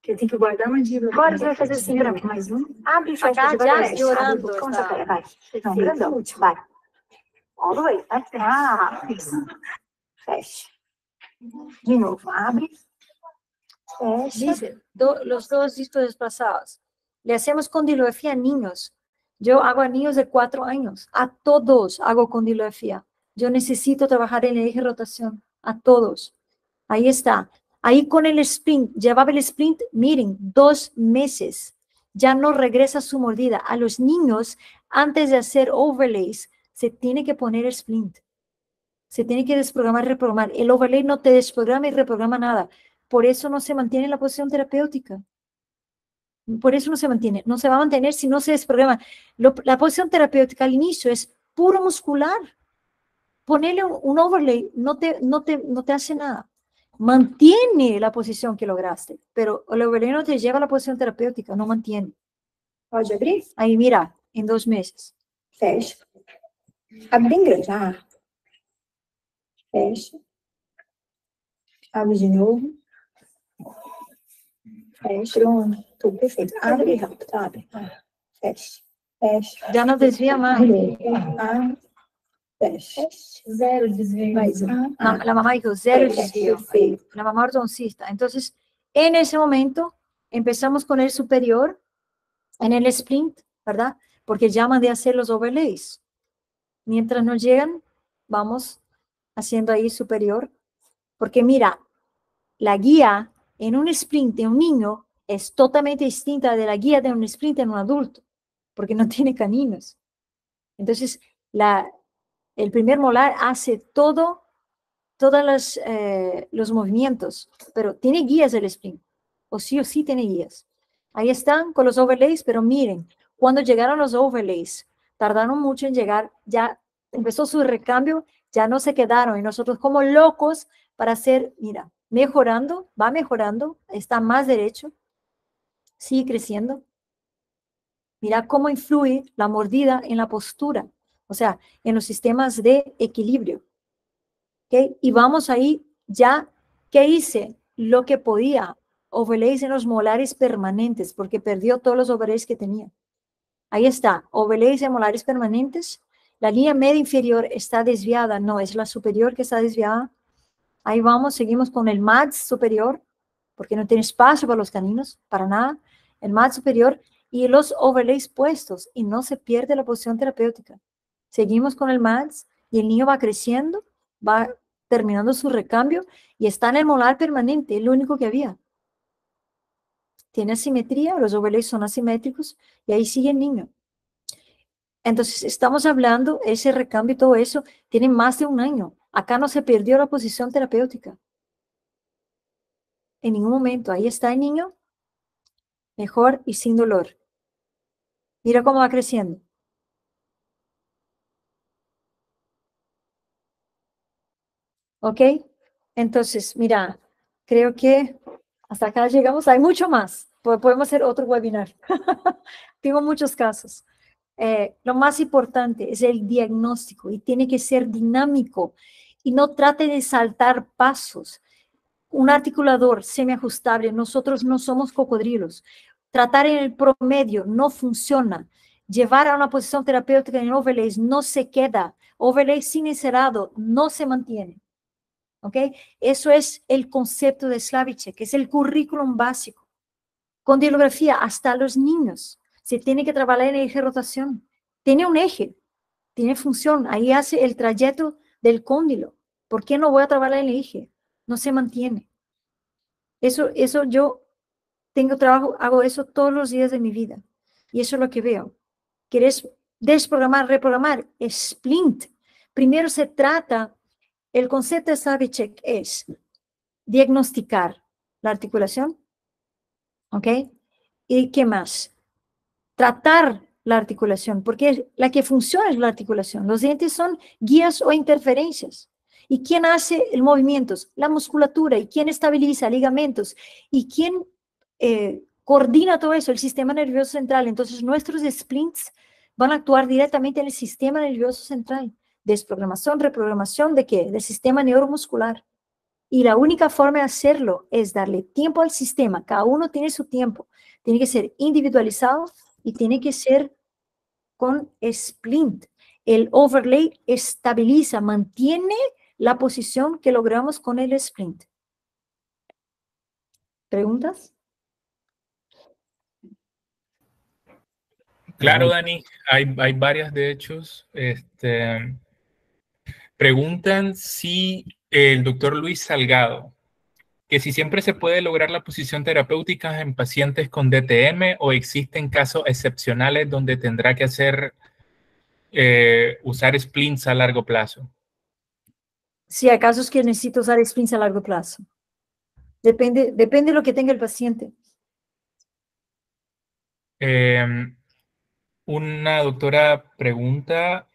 Que eu tenho que guardar uma mandíbula. Agora você vai fazer assim, mais um. Abre e fecha já grandão. Vai. All the way. Ah, isso. Fecha. De novo. Abre. Los dos discos desplazados. Le hacemos condilografía a niños. Yo hago a niños de cuatro años. A todos hago condilografía. Yo necesito trabajar en el eje rotación. A todos. Ahí está. Ahí con el sprint. Llevaba el sprint, miren, dos meses. Ya no regresa su mordida. A los niños, antes de hacer overlays, se tiene que poner el sprint. Se tiene que desprogramar reprogramar. El overlay no te desprograma y reprograma nada. Por eso no se mantiene la posición terapéutica. Por eso no se mantiene. No se va a mantener si no se desprograma. Lo- la posición terapéutica al inicio es puro muscular. Ponerle un, un overlay no te, no, te, no te hace nada. Mantiene la posición que lograste, pero el overlay no te lleva a la posición terapéutica, no mantiene. Pode abrir? Ahí mira, en dos meses. Fecha. Abre bem grande. Ah. Fecha. Abre de novo. Fecha. Pronto. Tudo perfeito. Abre rápido. Abre. Fecha. Fecha. Ya no desvía más. Abre. Fecha. Zero desvio. Mais um. Ah. la mamá dijo cero Fecha. desvío. Perfeito. la mamá ortodoncista. Entonces, en ese momento, empezamos con el superior, en el sprint, ¿verdad? Porque ya mandé a hacer los overlays. Mientras no llegan, vamos haciendo ahí superior. Porque mira, la guía en un sprint de un niño es totalmente distinta de la guía de un sprint en un adulto, porque no tiene caninos. Entonces, el primer molar hace todo todos eh, los movimientos, pero tiene guías el sprint, o sí o sí tiene guías. Ahí están con los overlays, pero miren, cuando llegaron los overlays, tardaron mucho en llegar, ya empezó su recambio, ya no se quedaron y nosotros como locos para hacer, mira, mejorando, va mejorando, está más derecho, sigue creciendo. Mira cómo influye la mordida en la postura, o sea, en los sistemas de equilibrio. ¿ok? Y vamos ahí ya, ¿qué hice? Lo que podía, overlays en los molares permanentes, porque perdió todos los overlays que tenía. Ahí está, overlays en molares permanentes. La línea media inferior está desviada, no, es la superior que está desviada. Ahí vamos, seguimos con el MADS superior, porque no tiene espacio para los caninos, para nada. El MADS superior y los overlays puestos, y no se pierde la posición terapéutica. Seguimos con el MADS y el niño va creciendo, va terminando su recambio y está en el molar permanente, el único que había. Tiene asimetría, los overlays son asimétricos y ahí sigue el niño. Entonces, estamos hablando, ese recambio y todo eso tiene más de un año. Acá no se perdió la posición terapéutica. En ningún momento. Ahí está el niño, mejor y sin dolor. Mira cómo va creciendo. ¿Ok? Entonces, mira, creo que hasta acá llegamos. Hay mucho más. Podemos hacer otro webinar. Tengo muchos casos. Eh, lo más importante es el diagnóstico y tiene que ser dinámico y no trate de saltar pasos. Un articulador semiajustable, nosotros no somos cocodrilos. Tratar en el promedio no funciona. Llevar a una posición terapéutica en overlays no se queda. Overlay sin encerado no se mantiene. ¿Ok? Eso es el concepto de Slavicek, que es el currículum básico. Con dilografía, hasta los niños, se tiene que trabajar en eje rotación. Tiene un eje, tiene función, ahí hace el trayecto del cóndilo. ¿Por qué no voy a trabajar en el eje? No se mantiene. Eso, eso yo tengo trabajo, hago eso todos los días de mi vida. Y eso es lo que veo. ¿Quieres desprogramar, reprogramar? Splint. Primero se trata el concepto de Savicek es diagnosticar la articulación, ¿ok? ¿Y qué más? Tratar la articulación, porque la que funciona es la articulación. Los dientes son guías o interferencias. ¿Y quién hace el movimiento? La musculatura. ¿Y quién estabiliza ligamentos? ¿Y quién eh, coordina todo eso? El sistema nervioso central. Entonces, nuestros splints van a actuar directamente en el sistema nervioso central desprogramación, reprogramación de qué? Del sistema neuromuscular. Y la única forma de hacerlo es darle tiempo al sistema. Cada uno tiene su tiempo. Tiene que ser individualizado y tiene que ser con splint. El overlay estabiliza, mantiene la posición que logramos con el splint. ¿Preguntas? Claro, Dani, hay, hay varias de hechos. Este, Preguntan si el doctor Luis Salgado, que si siempre se puede lograr la posición terapéutica en pacientes con DTM o existen casos excepcionales donde tendrá que hacer eh, usar splints a largo plazo. Sí, hay casos que necesito usar splints a largo plazo. Depende, depende de lo que tenga el paciente. Em, una doctora pregunta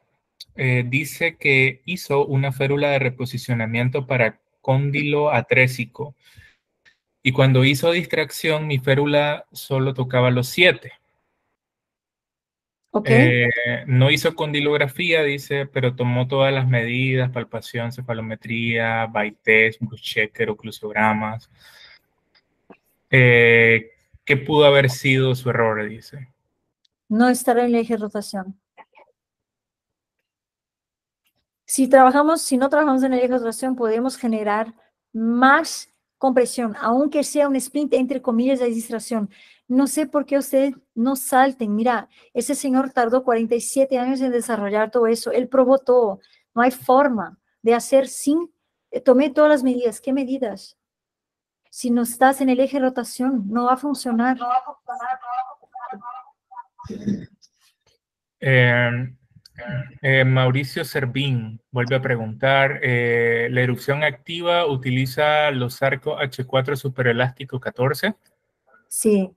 eh, dice que hizo una férula de reposicionamiento para cóndilo atrésico. Y cuando hizo distracción, mi férula solo tocaba los siete. Okay. Eh, no hizo condilografía, dice, pero tomó todas las medidas, palpación, cefalometría, Baites, Bruchecker, oclusogramas. Eh, ¿Qué pudo haber sido su error? Dice. No estar en el eje de rotación. Si trabajamos, si no trabajamos en el eje de rotación, podemos generar más compresión, aunque sea un sprint entre comillas de distracción. No sé por qué ustedes no salten. Mira, ese señor tardó 47 años en desarrollar todo eso. Él probó todo. No hay forma de hacer sin... Eh, tomé todas las medidas. ¿Qué medidas? Si no estás en el eje de rotación, no va a funcionar. No va a funcionar. Eh, eh, Mauricio Servín vuelve a preguntar, eh, ¿la erupción activa utiliza los arcos H4 superelástico 14? Sí.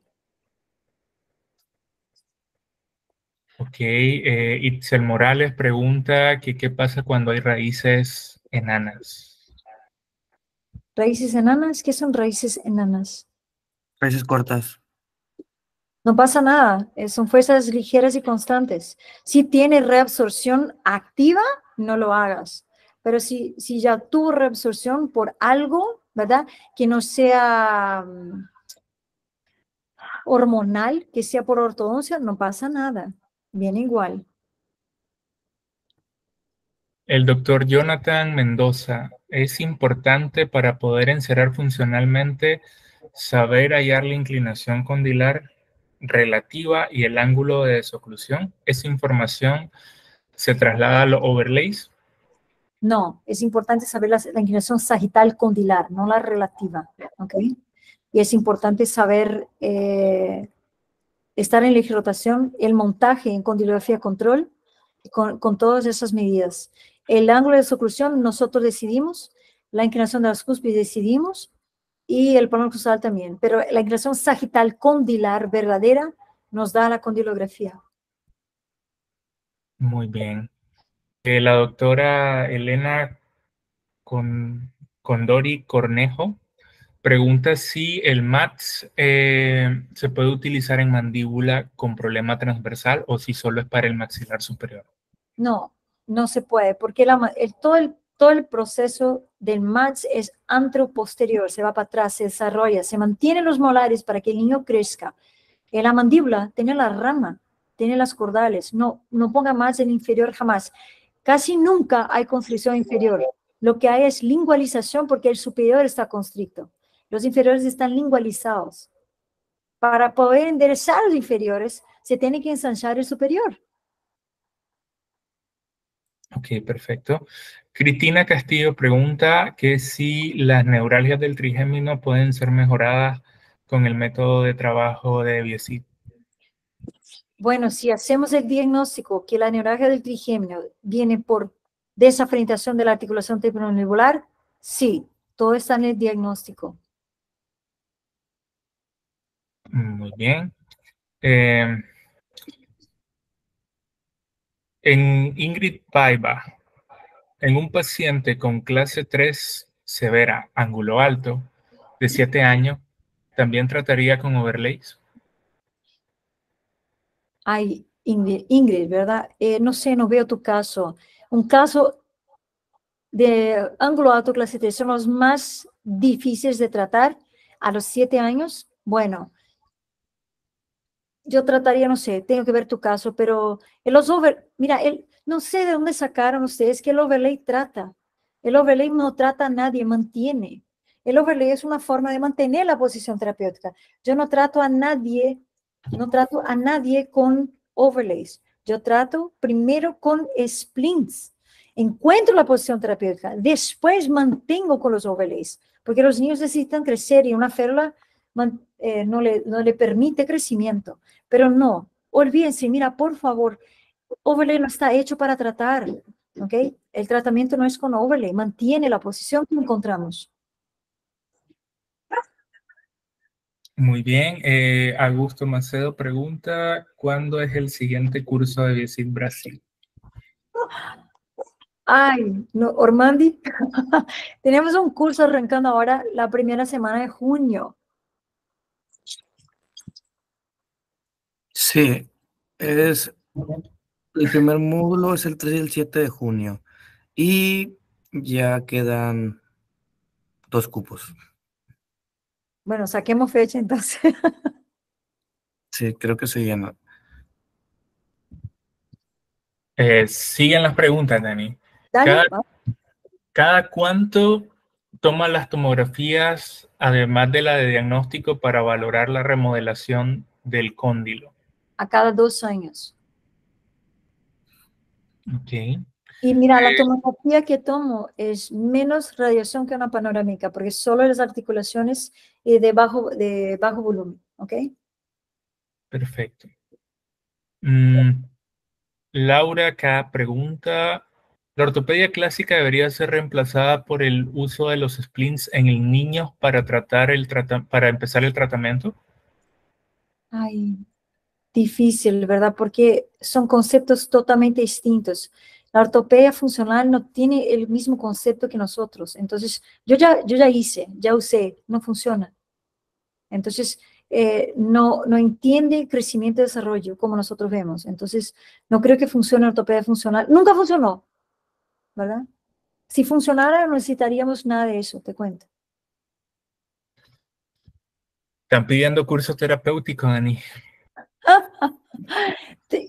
Ok, eh, Itzel Morales pregunta que qué pasa cuando hay raíces enanas. ¿Raíces enanas? ¿Qué son raíces enanas? Raíces cortas. No pasa nada, eh, son fuerzas ligeras y constantes. Si tiene reabsorción activa, no lo hagas. Pero si, si ya tuvo reabsorción por algo, ¿verdad? Que no sea, mm, hormonal, que sea por ortodoncia, no pasa nada. Viene igual. El doctor Jonathan Mendoza, es importante para poder encerrar funcionalmente saber hallar la inclinación condilar relativa y el ángulo de desoclusión. Esa información se traslada a los overlays. No, es importante saber la, inclinación sagital condilar, no la relativa. ¿ok? Y es importante saber eh, estar en la eje rotación, el montaje en condilografía control, con, con todas esas medidas. El ángulo de desoclusión nosotros decidimos, la inclinación de las cúspides decidimos, y el plano cruzal también. Pero la inclinación sagital condilar verdadera nos da la condilografía. Muy bien. Eh, la doctora Elena con, Condori Cornejo pregunta si el MATS eh, se puede utilizar en mandíbula con problema transversal o si solo es para el maxilar superior. No, no se puede, porque la, el, todo, el, todo el proceso del MATS es antroposterior, se va para atrás, se desarrolla, se mantienen los molares para que el niño crezca. En la mandíbula tiene la rama, tiene las cordales, no, no ponga más en inferior jamás. Casi nunca hay constricción inferior. Lo que hay es lingualización porque el superior está constricto. Los inferiores están lingualizados. Para poder enderezar los inferiores, se tiene que ensanchar el superior. Ok, perfecto. Cristina Castillo pregunta que si las neuralgias del trigémino pueden ser mejoradas con el método de trabajo de Biesit. Bueno, si hacemos el diagnóstico que la neuralgia del trigémino viene por desafrentación de la articulación temporomandibular, sí, todo está en el diagnóstico. Muy bien. Eh, en Ingrid Paiva, en un paciente con clase 3 severa, ángulo alto, de 7 años, ¿también trataría con overlays? Ay, Ingrid, ¿verdad? Eh, no sé, no veo tu caso. Un caso de ángulo alto clase 3 son los más difíciles de tratar a los 7 años. Bueno, yo trataría, no sé, tengo que ver tu caso, pero los over, mira, el, no sé de dónde sacaron ustedes que el overlay trata. El overlay no trata a nadie, mantiene. El overlay es una forma de mantener la posición terapéutica. Yo no trato a nadie, no trato a nadie con overlays. Yo trato primero con splints. Encuentro la posición terapéutica, después mantengo con los overlays, porque los niños necesitan crecer y una férula eh, no, le, no le permite crecimiento. Pero no, olvídense, mira, por favor, overlay no está hecho para tratar, ¿ok? El tratamiento no es con overlay, mantiene la posición que encontramos. Muy bien. Eh, Augusto Macedo pregunta, ¿cuándo es el siguiente curso de Visit Brasil? Ay, no, Ormandi, tenemos un curso arrancando ahora la primera semana de junio. Sí, es el primer módulo es el 3 y el 7 de junio y ya quedan dos cupos. Bueno, saquemos fecha entonces. Sí, creo que se llena. Eh, siguen las preguntas, Dani. Dale, Cada, cada cuánto toma las tomografías, además de la de diagnóstico, para valorar la remodelación del cóndilo? a cada dos años. Ok. Y mira, la Eh, tomografía que tomo es menos radiación que una panorámica, porque solo las articulaciones y de bajo, de bajo volumen, ¿ok? Perfecto. Mm, Laura acá pregunta, ¿la ortopedia clásica debería ser reemplazada por el uso de los splints en el niño para tratar el trata- para empezar el tratamiento? Ay, difícil, ¿verdad? Porque son conceptos totalmente distintos. La ortopedia funcional no tiene el mismo concepto que nosotros. Entonces, yo ya, yo ya hice, ya usé, no funciona. Entonces, eh, no, no entiende crecimiento y desarrollo como nosotros vemos. Entonces, no creo que funcione ortopedia funcional. Nunca funcionó, ¿verdad? Si funcionara, no necesitaríamos nada de eso, te cuento. Están pidiendo curso terapéutico, Dani.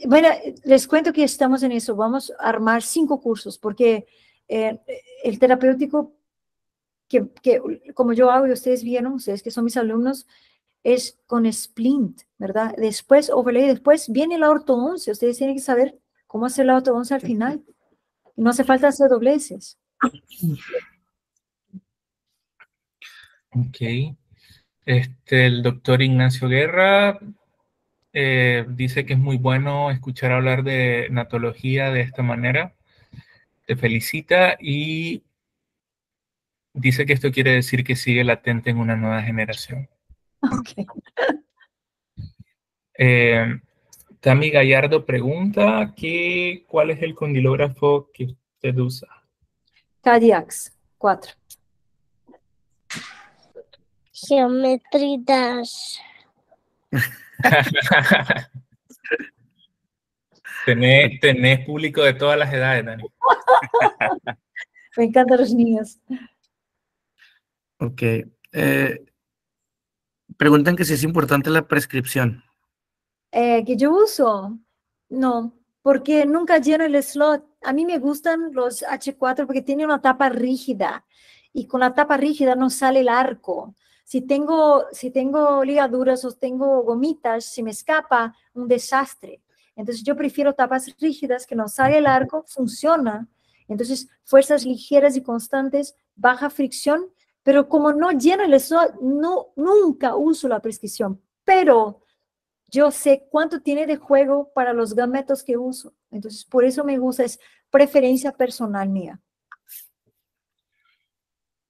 Bueno, les cuento que estamos en eso. Vamos a armar cinco cursos porque eh, el terapéutico que, que como yo hago y ustedes vieron, ustedes que son mis alumnos, es con splint, ¿verdad? Después overlay, después viene la ortodoncia. Ustedes tienen que saber cómo hacer la ortodoncia al final. No hace falta hacer dobleces. Ok. Este, el doctor Ignacio Guerra eh, dice que es muy bueno escuchar hablar de natología de esta manera. Te felicita y dice que esto quiere decir que sigue latente en una nueva generación. Ok. Eh, Tami Gallardo pregunta que, ¿cuál es el condilógrafo que usted usa? Cardiacs, cuatro. Geometridas. tenés, tenés público de todas las edades, Dani. Me encantan los niños. Ok. eh, preguntan que si es importante la prescripción. Eh, que yo uso, no, porque nunca lleno el slot. A mí me gustan los H4 porque tiene una tapa rígida y con la tapa rígida no sale el arco. Si tengo, si tengo ligaduras o tengo gomitas, si me escapa, un desastre. Entonces yo prefiero tapas rígidas que no sale el arco, funciona. Entonces fuerzas ligeras y constantes, baja fricción, pero como no lleno el slot, no, nunca uso la prescripción. Pero yo sé cuánto tiene de juego para los gametos que uso. Entonces, por eso me gusta, es preferencia personal mía.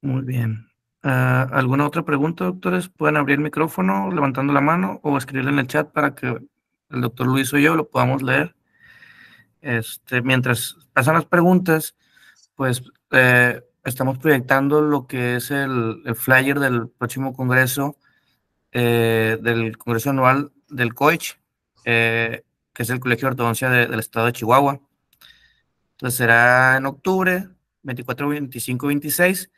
Muy bien. Ah, ¿Alguna otra pregunta, doctores? Pueden abrir el micrófono levantando la mano o escribirle en el chat para que el doctor Luis o yo lo podamos leer. Este, mientras pasan las preguntas, pues eh, estamos proyectando lo que es el, flyer del próximo congreso, eh, del congreso anual del COICH, eh, que es el Colegio de Ortodoncia de- del Estado de Chihuahua. Entonces será en octubre, 24, 25, 26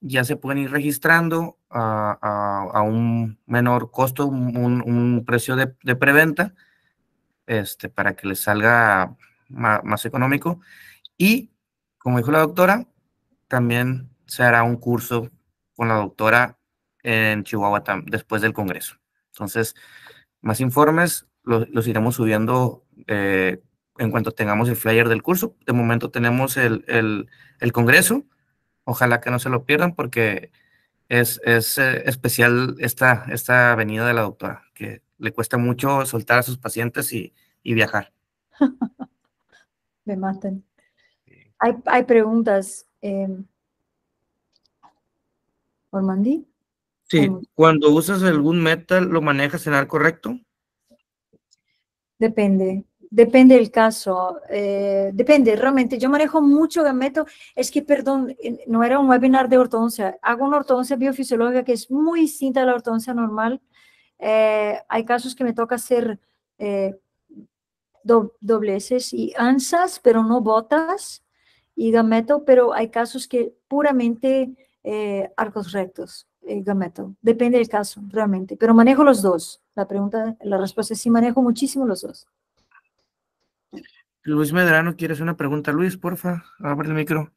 ya se pueden ir registrando a, un menor costo, un, precio de, preventa, este, para que les salga más, económico. Y, como dijo la doctora, también se hará un curso con la doctora en Chihuahua después del Congreso. Entonces, más informes lo- los iremos subiendo eh, en cuanto tengamos el flyer del curso. De momento tenemos el- el Congreso. Ojalá que no se lo pierdan porque es, es eh, especial esta, esta venida de la doctora, que le cuesta mucho soltar a sus pacientes y, y viajar. Me matan. Hay, hay preguntas. Eh, Ormandi, Sí, cuando usas algún metal, ¿lo manejas en arco recto? depende. Depende del caso. eh, depende, realmente. Yo manejo mucho gameto. Es que, perdón, eh, no era un webinar de ortodoncia. Hago una ortodoncia biofisiológica que es muy distinta a la ortodoncia normal. Eh, hay casos que me toca hacer eh, do- dobleces y ansas, pero no botas y gameto, pero hay casos que puramente arcos rectos, eh, gameto. Depende del caso, realmente. Pero manejo los dos. La pregunta, la respuesta es sí, manejo muchísimo los dos. Luis Medrano, ¿quieres una pregunta? Luis, porfa, abre el micro.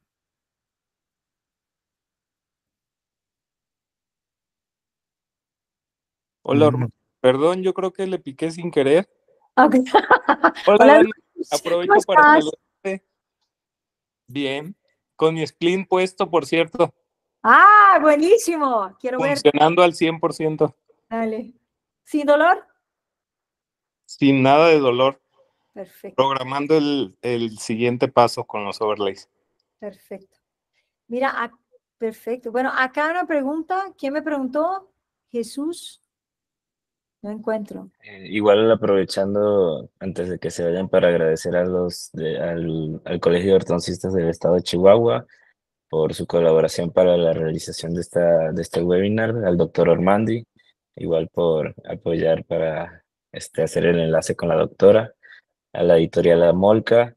Hola, Mm. Orma- perdón, yo creo que le piqué sin querer. Ok. Hola, Hola, aprovecho ¿cómo para saludarte. Bien, con mi spleen puesto, por cierto, Ah, buenísimo. Quiero ver. funcionando al 100%, Dale. ¿Sin dolor? sin nada de dolor, Perfecto, programando el, el siguiente paso con los overlays. perfecto. Mira, perfecto. Bueno, acá una pregunta. ¿Quién me preguntó? Jesús. No encuentro. Eh, igual aprovechando, antes de que se vayan, para agradecer a los de- al, al Colegio de Ortodoncistas del Estado de Chihuahua por su colaboración para la realización de, esta, de este webinar, al doctor Ormandi, igual por apoyar para este, hacer el enlace con la doctora, a la editorial Amolca,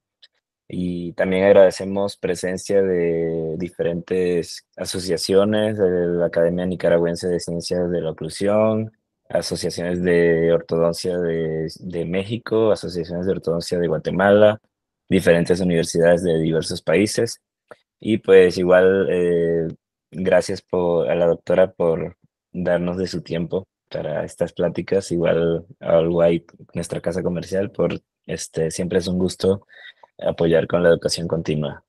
y también agradecemos presencia de diferentes asociaciones, de la Academia Nicaragüense de Ciencias de la Oclusión, asociaciones de ortodoncia de, de México, asociaciones de ortodoncia de Guatemala, diferentes universidades de diversos países. Y pues igual, eh, gracias por, a la doctora por darnos de su tiempo para estas pláticas. Igual All White, nuestra casa comercial, por este, siempre es un gusto apoyar con la educación continua.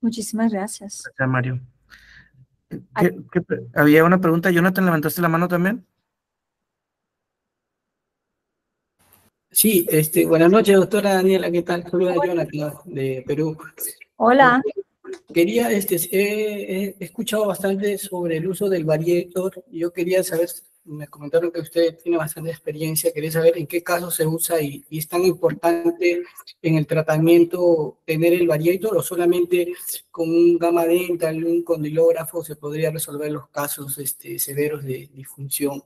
Muchísimas gracias. Gracias, Mario. ¿Qué- qué pre- había una pregunta. Jonathan, ¿levantaste la mano también? Sí, este, buenas noches, doctora Daniela, ¿qué tal? Saluda Jonathan de Perú. Hola. Quería, este, he, he escuchado bastante sobre el uso del variator. Yo quería saber, me comentaron que usted tiene bastante experiencia, quería saber en qué casos se usa y, es tan importante en el tratamiento tener el variator o solamente con un gamma dental, un condilógrafo se podría resolver los casos este, severos de disfunción.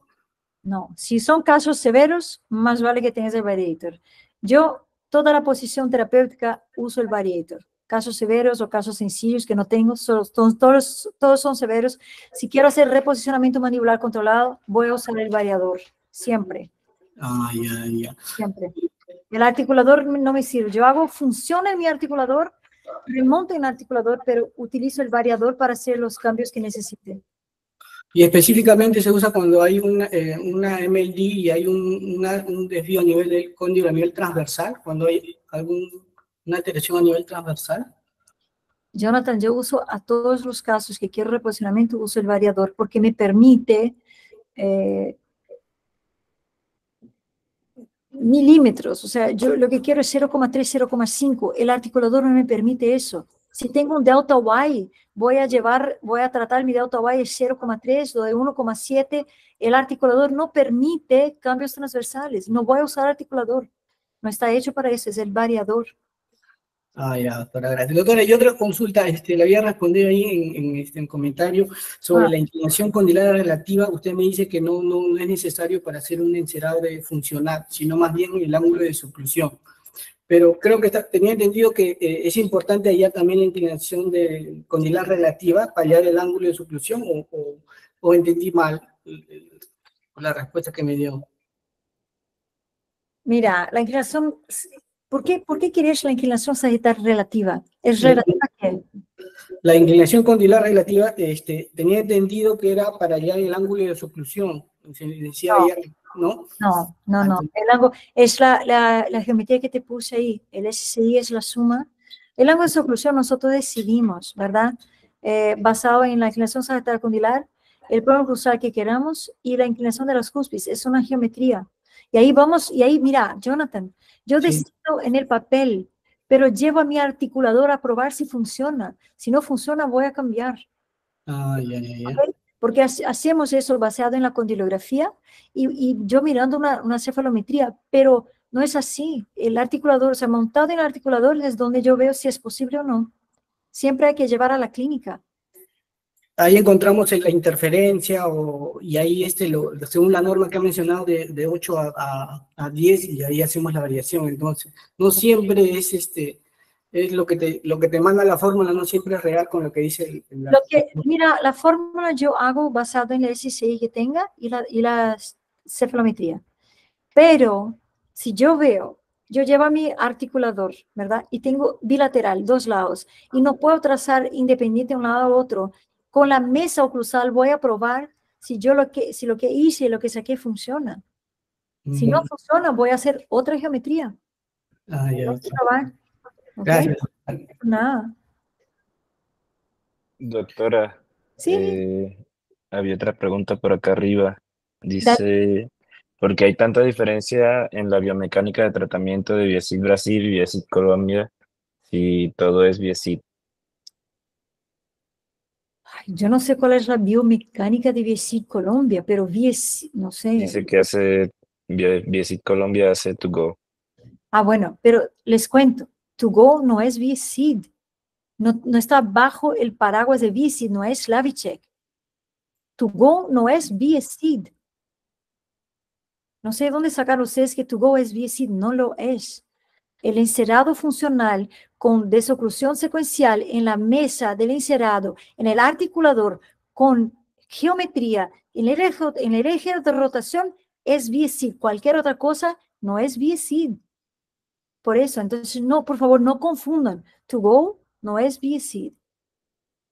No, si son casos severos, más vale que tengas el variator. Yo, toda la posición terapéutica, uso el variator. Casos severos o casos sencillos que no tengo, son- todos, todos son severos. Si quiero hacer reposicionamiento mandibular controlado, voy a usar el variador, siempre, Ah, ya, ya. siempre. El articulador no me sirve. Yo hago, funciona en mi articulador, remonto en el articulador, pero utilizo el variador para hacer los cambios que necesite. Y específicamente se usa cuando hay una, eh, una MLD y hay un, una- un desvío a nivel del cóndilo, a nivel transversal, cuando hay alguna alteración a nivel transversal. Jonathan, yo uso a todos los casos que quiero reposicionamiento, uso el variador porque me permite eh, milímetros. O sea, yo lo que quiero es 0,3, 0,5. El articulador no me permite eso. Si tengo un delta Y, voy a llevar, voy a tratar mi delta Y de 0,3 o de 1,7. El articulador no permite cambios transversales. No voy a usar articulador. No está hecho para eso, es el variador. Ah, ya, doctora, gracias. Doctora, y otra consulta, este, le había respondido ahí en, en este en comentario sobre Ah. la inclinación condilar relativa. Usted me dice que no, no, no es necesario para hacer un encerado de funcional, sino más bien el ángulo de subclusión. Pero creo que está- tenía entendido que eh, es importante hallar también la inclinación de condilar relativa para hallar el ángulo de subclusión, o, o, o entendí mal eh, la respuesta que me dio. Mira, la inclinación, ¿por qué, por qué quieres la inclinación sagital relativa? ¿Es relativa qué? La inclinación condilar relativa, este, tenía entendido que era para hallar el ángulo de decía No. hallar, ¿no? No, no, no. El ángulo es la, la, la geometría que te puse ahí. El SCI es la suma. El ángulo de subclusión nosotros decidimos, ¿verdad? Eh, basado en la inclinación sagital condilar, el plano cruzal que queramos y la inclinación de las cúspides. Es una geometría. Y ahí vamos, y ahí, mira, Jonathan, yo decido en el papel, pero llevo a mi articulador a probar si funciona. Si no funciona, voy a cambiar. Ah, ya, ya, ya. ¿ok? Porque hace- hacemos eso basado en la condilografía y, y yo mirando una, una cefalometría, pero no es así. El articulador, o sea, montado en el articulador es donde yo veo si es posible o no. Siempre hay que llevar a la clínica. Ahí encontramos la interferencia o, y ahí, este, lo, según la norma que ha mencionado, de, de 8 a, a, a 10 y ahí hacemos la variación. Entonces, no siempre es, este, es lo, que te, lo que te manda la fórmula, no siempre es real con lo que dice el, el- Lo que, mira, la fórmula yo hago basado en el SCI que tenga y la, y la cefalometría. Pero si yo veo, yo llevo a mi articulador, ¿verdad? Y tengo bilateral, dos lados, y no puedo trazar independiente de un lado a otro. Con la mesa oclusal voy a probar si yo lo que, si lo que hice, lo que saqué funciona. Si no funciona, voy a hacer otra geometría. Ah. Gracias. Nada. Doctora, Sí. eh, había otra pregunta por acá arriba. Dice, ¿por qué hay tanta diferencia en la biomecánica de tratamiento de Biosit Brasil y Biosit Colombia si todo es Biosit? Yo no sé cuál es la biomecánica de Biosit Colombia, pero Biosit, no sé. Dice que hace Colombia hace to go. Ah, bueno, pero les cuento, To Go no es Biosit. No, no está bajo el paraguas de Biosit, no es Slavicek. To Go no es Biosit. No sé dónde sacaron ustedes que To Go es Biosit, no lo es. El encerado funcional con desoclusión secuencial en la mesa del encerado, en el articulador, con geometría, en el eje, de rotación, es BSID. Cualquier otra cosa no es BSID. Por eso, entonces, no, por favor, no confundan. To go no es BSID.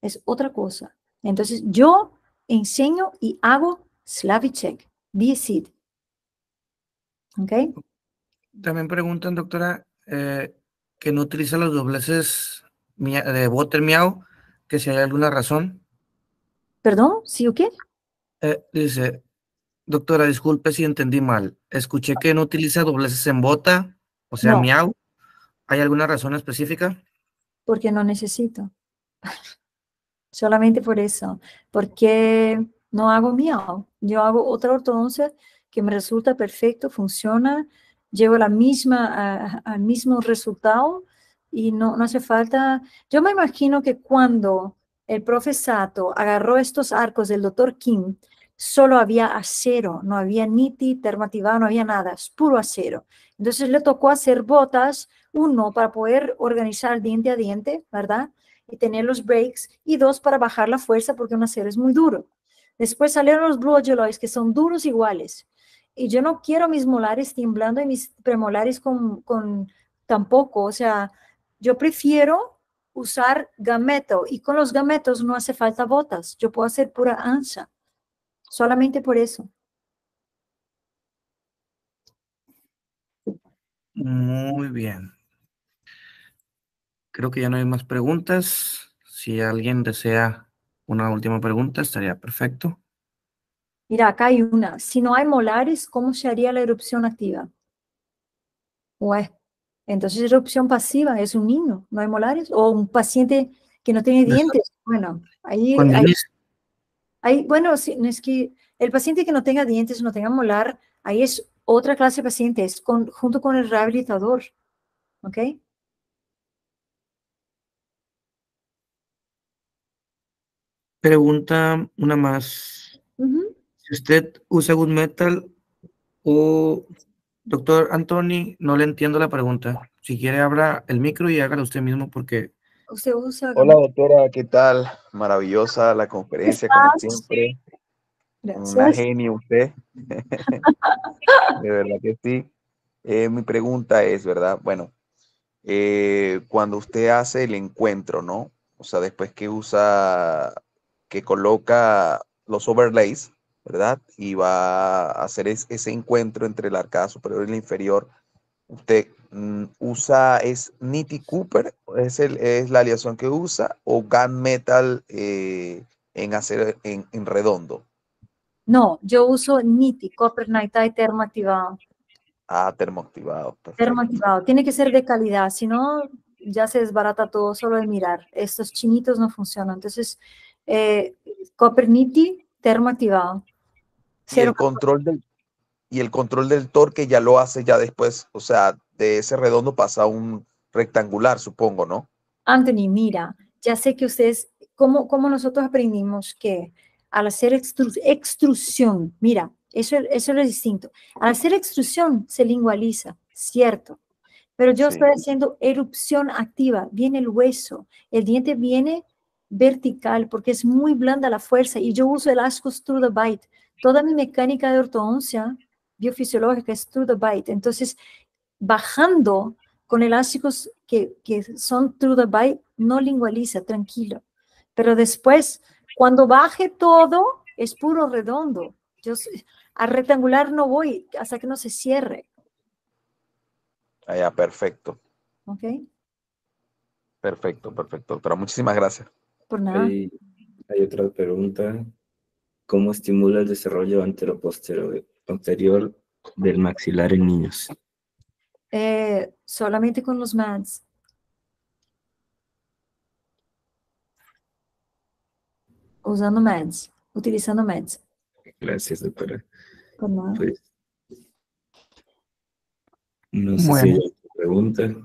Es otra cosa. Entonces, yo enseño y hago Slavicek, BSID. ¿Ok? También preguntan, doctora, eh, que no utiliza los dobleces de Water Miau, que si hay alguna razón. ¿Perdón? ¿Sí o qué? Eh, dice, doctora, disculpe si entendí mal. Escuché que no utiliza dobleces en bota, o sea, No. miau. ¿Hay alguna razón específica? Porque no necesito. Solamente por eso. Porque no hago miau. Yo hago otra ortodoncia que me resulta perfecto, funciona, llevo la misma, al mismo resultado y no, no hace falta. Yo me imagino que cuando el profe Sato agarró estos arcos del doctor Kim, solo había acero, no había niti, termativado, no había nada, es puro acero. Entonces le tocó hacer botas, uno, para poder organizar diente a diente, ¿verdad? Y tener los breaks, y dos, para bajar la fuerza porque un acero es muy duro. Después salieron los blue alloys, que son duros iguales. Y yo no quiero mis molares temblando y mis premolares con, con tampoco. O sea, yo prefiero usar gameto y con los gametos no hace falta botas. Yo puedo hacer pura ancha. Solamente por eso. Muy bien. Creo que ya no hay más preguntas. Si alguien desea una última pregunta, estaría perfecto. Mira, acá hay una. Si no hay molares, ¿cómo se haría la erupción activa? Ue, entonces erupción pasiva es un niño, no hay molares. O un paciente que no tiene dientes. Bueno, ahí, ahí- ahí- bueno, sí, no es que el paciente que no tenga dientes, no tenga molar, ahí es otra clase de paciente, es con, junto con el rehabilitador. ¿Ok? pregunta una más. Ujú. Si usted usa Good Metal o doctor Anthony, no le entiendo la pregunta. Si quiere, abra el micro y hágalo usted mismo porque Usted usa. Hola doctora, ¿qué tal? Maravillosa la conferencia como siempre. Una Gracias. genio usted. De verdad que sí. Eh, mi pregunta es, ¿verdad? Bueno, eh, cuando usted hace el encuentro, ¿no? O sea, después que usa, que coloca los overlays, ¿verdad? Y va a hacer es- ese encuentro entre la arcada superior y la inferior. ¿Usted mm, usa, es Nitty Cooper? ¿Es, el, ¿Es la aleación que usa? ¿O Gun Metal eh, en, hacer, en, en redondo? No, yo uso NITI, Copper Nighttime termoactivado. Ah, termoactivado. Termoactivado. Tiene que ser de calidad, si no, ya se desbarata todo solo de mirar. Estos chinitos no funcionan. Entonces, eh, Copper Niti, termoactivado. Y el control del y el control del torque ya lo hace ya después, o sea, de ese redondo pasa a un rectangular, supongo, ¿no? Anthony, mira, ya sé que ustedes, como, como nosotros aprendimos que al hacer extru- extrusión, mira, eso, eso es distinto. Al hacer extrusión se lingualiza, cierto. Pero yo Sí. estoy haciendo erupción activa, viene el hueso, el diente viene vertical porque es muy blanda la fuerza y yo uso el Ascos through the bite. Toda mi mecánica de ortodoncia biofisiológica es through the bite. Entonces, bajando con elásticos que, que son through the bite, no lingualiza, tranquilo. Pero después, cuando baje todo, es puro redondo. Yo a rectangular no voy hasta que no se cierre, Ah, ya, perfecto, ¿ok? perfecto, perfecto, doctora. Muchísimas gracias. Por nada. Hay, hay otra pregunta. ¿Cómo estimula el desarrollo anteroposterior posterior del maxilar en niños? Eh, solamente con los MADS. Usando MADS, utilizando MADS. Gracias, doctora. Por nada. Pues, no sé si hay otra pregunta.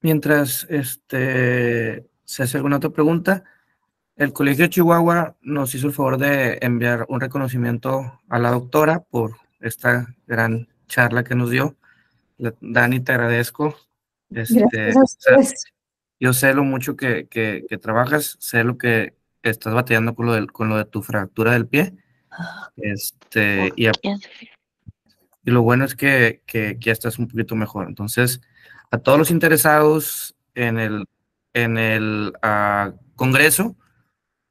mientras este, se hace alguna otra pregunta, el Colegio de Chihuahua nos hizo el favor de enviar un reconocimiento a la doctora por esta gran charla que nos dio. Dani, te agradezco. Este, Gracias a o sea, ustedes. yo sé lo mucho que, que- que trabajas, sé lo que estás batallando con lo, del- con lo de tu fractura del pie Este, y, a- y lo bueno es que, que, que ya estás un poquito mejor. Entonces, a todos los interesados en el, en el ah, Congreso,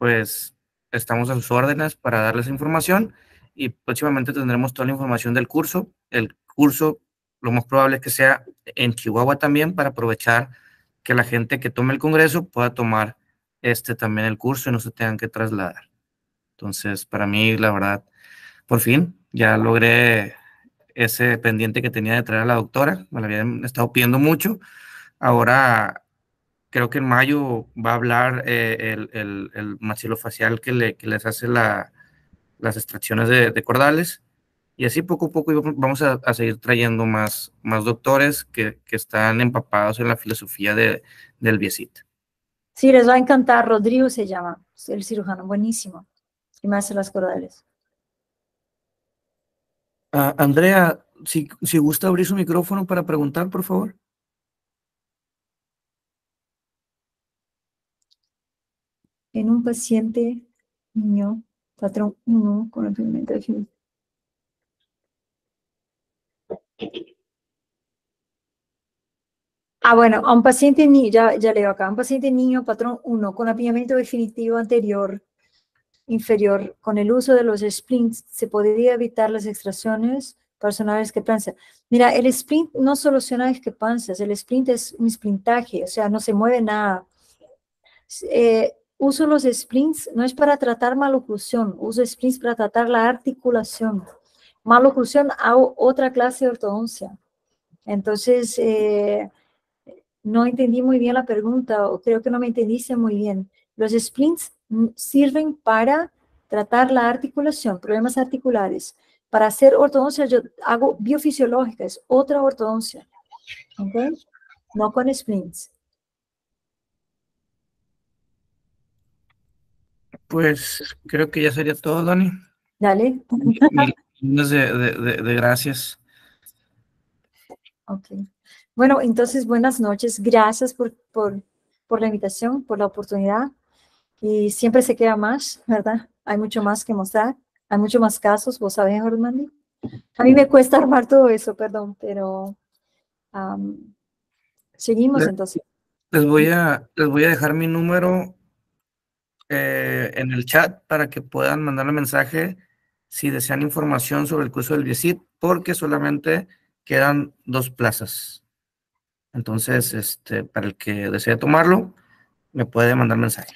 pues estamos a sus órdenes para darles información y próximamente tendremos toda la información del curso. El curso, lo más probable es que sea en Chihuahua también para aprovechar que la gente que tome el Congreso pueda tomar este también el curso y no se tengan que trasladar. Entonces, para mí, la verdad, por fin, ya logré ese pendiente que tenía de traer a la doctora, me lo habían estado pidiendo mucho. Ahora, creo que en mayo va a hablar eh, el, el, el maxilofacial que, le, que les hace la, las extracciones de, de, cordales. Y así poco a poco vamos a, a seguir trayendo más, más doctores que, que, están empapados en la filosofía de, del BIESIT. Sí, les va a encantar. Rodrigo se llama, el cirujano, buenísimo. Y me hace las cordales. Uh, Andrea, si, si gusta abrir su micrófono para preguntar, por favor. En un paciente niño, patrón 1 con la pigmentación. Ah, bueno, a un paciente niño, ya, ya leo acá, un paciente niño, patrón 1, con apiñamiento definitivo anterior, inferior, con el uso de los sprints, se podría evitar las extracciones personales que panza. Mira, el sprint no soluciona discrepancias, el sprint es un sprintaje, o sea, no se mueve nada. Eh, uso los sprints no es para tratar maloclusión, uso sprints para tratar la articulación. Maloclusión hago otra clase de ortodoncia. Entonces, eh, no entendí muy bien la pregunta, o creo que no me entendiste muy bien. Los sprints sirven para tratar la articulación, problemas articulares. Para hacer ortodoncia yo hago biofisiológica, es otra ortodoncia. ¿Ok? No con sprints. Pues creo que ya sería todo, Dani. Dale. De, de, de, de gracias. Ok. Bueno, entonces buenas noches. Gracias por, por, por la invitación, por la oportunidad. Y siempre se queda más, ¿verdad? Hay mucho más que mostrar. Hay mucho más casos, vos sabés, Orlando. A mí me cuesta armar todo eso, perdón, pero um, seguimos les, entonces. Les voy, a, les voy a dejar mi número eh, en el chat para que puedan mandarle mensaje si desean información sobre el curso del BIESIT, porque solamente quedan dos plazas. Entonces, este, para el que desee tomarlo, me puede mandar mensaje.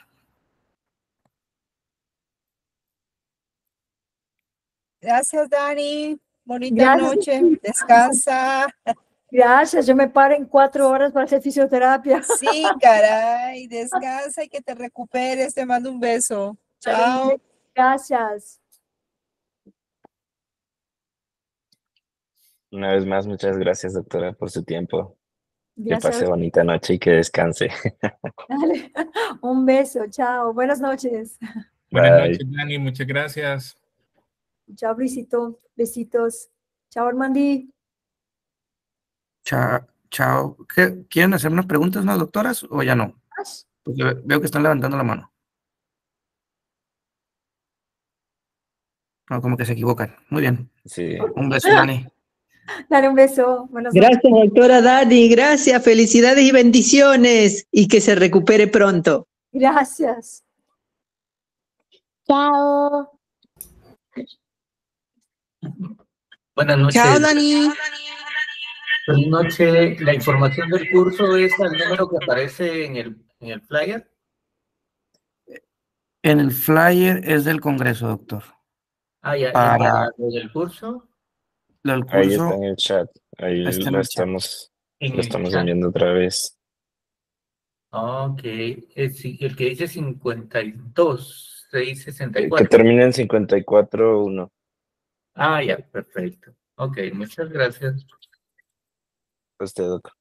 Gracias, Dani. Bonita Gracias. noche. Descansa. Gracias. Yo me paro en cuatro horas para hacer fisioterapia. Sí, caray. Descansa y que te recuperes. Te mando un beso. Chao. Gracias. Una vez más, muchas gracias, doctora, por su tiempo. Gracias. Que pase bonita noche y que descanse. Dale. Un beso. Chao. Buenas noches. Buenas Bye. noches, Dani. Muchas gracias. Chao, Luisito. Besitos. Chao, Armandi. Chao. Chao. ¿Qué? ¿Quieren hacer unas preguntas, no, doctoras, o ya no? Porque veo que están levantando la mano. No, como que se equivocan. Muy bien. Sí. Un beso, Dani. Dale un beso. Buenas gracias, doctora Dani. Gracias. Felicidades y bendiciones. Y que se recupere pronto. Gracias. Chao. Buenas noches. Chao, Dani. Buenas noches. La información del curso es al número que aparece en el, en el flyer. En el flyer es del Congreso, doctor. Ah, ya. Para... ¿Lo del curso? Lo del curso Ahí está en el chat. Ahí lo estamos, lo estamos enviando otra vez. Ok. El, el que dice 52, 664. Que termina en 54.1. Ah, ya, perfecto. Ok, muchas gracias. Usted, doctor.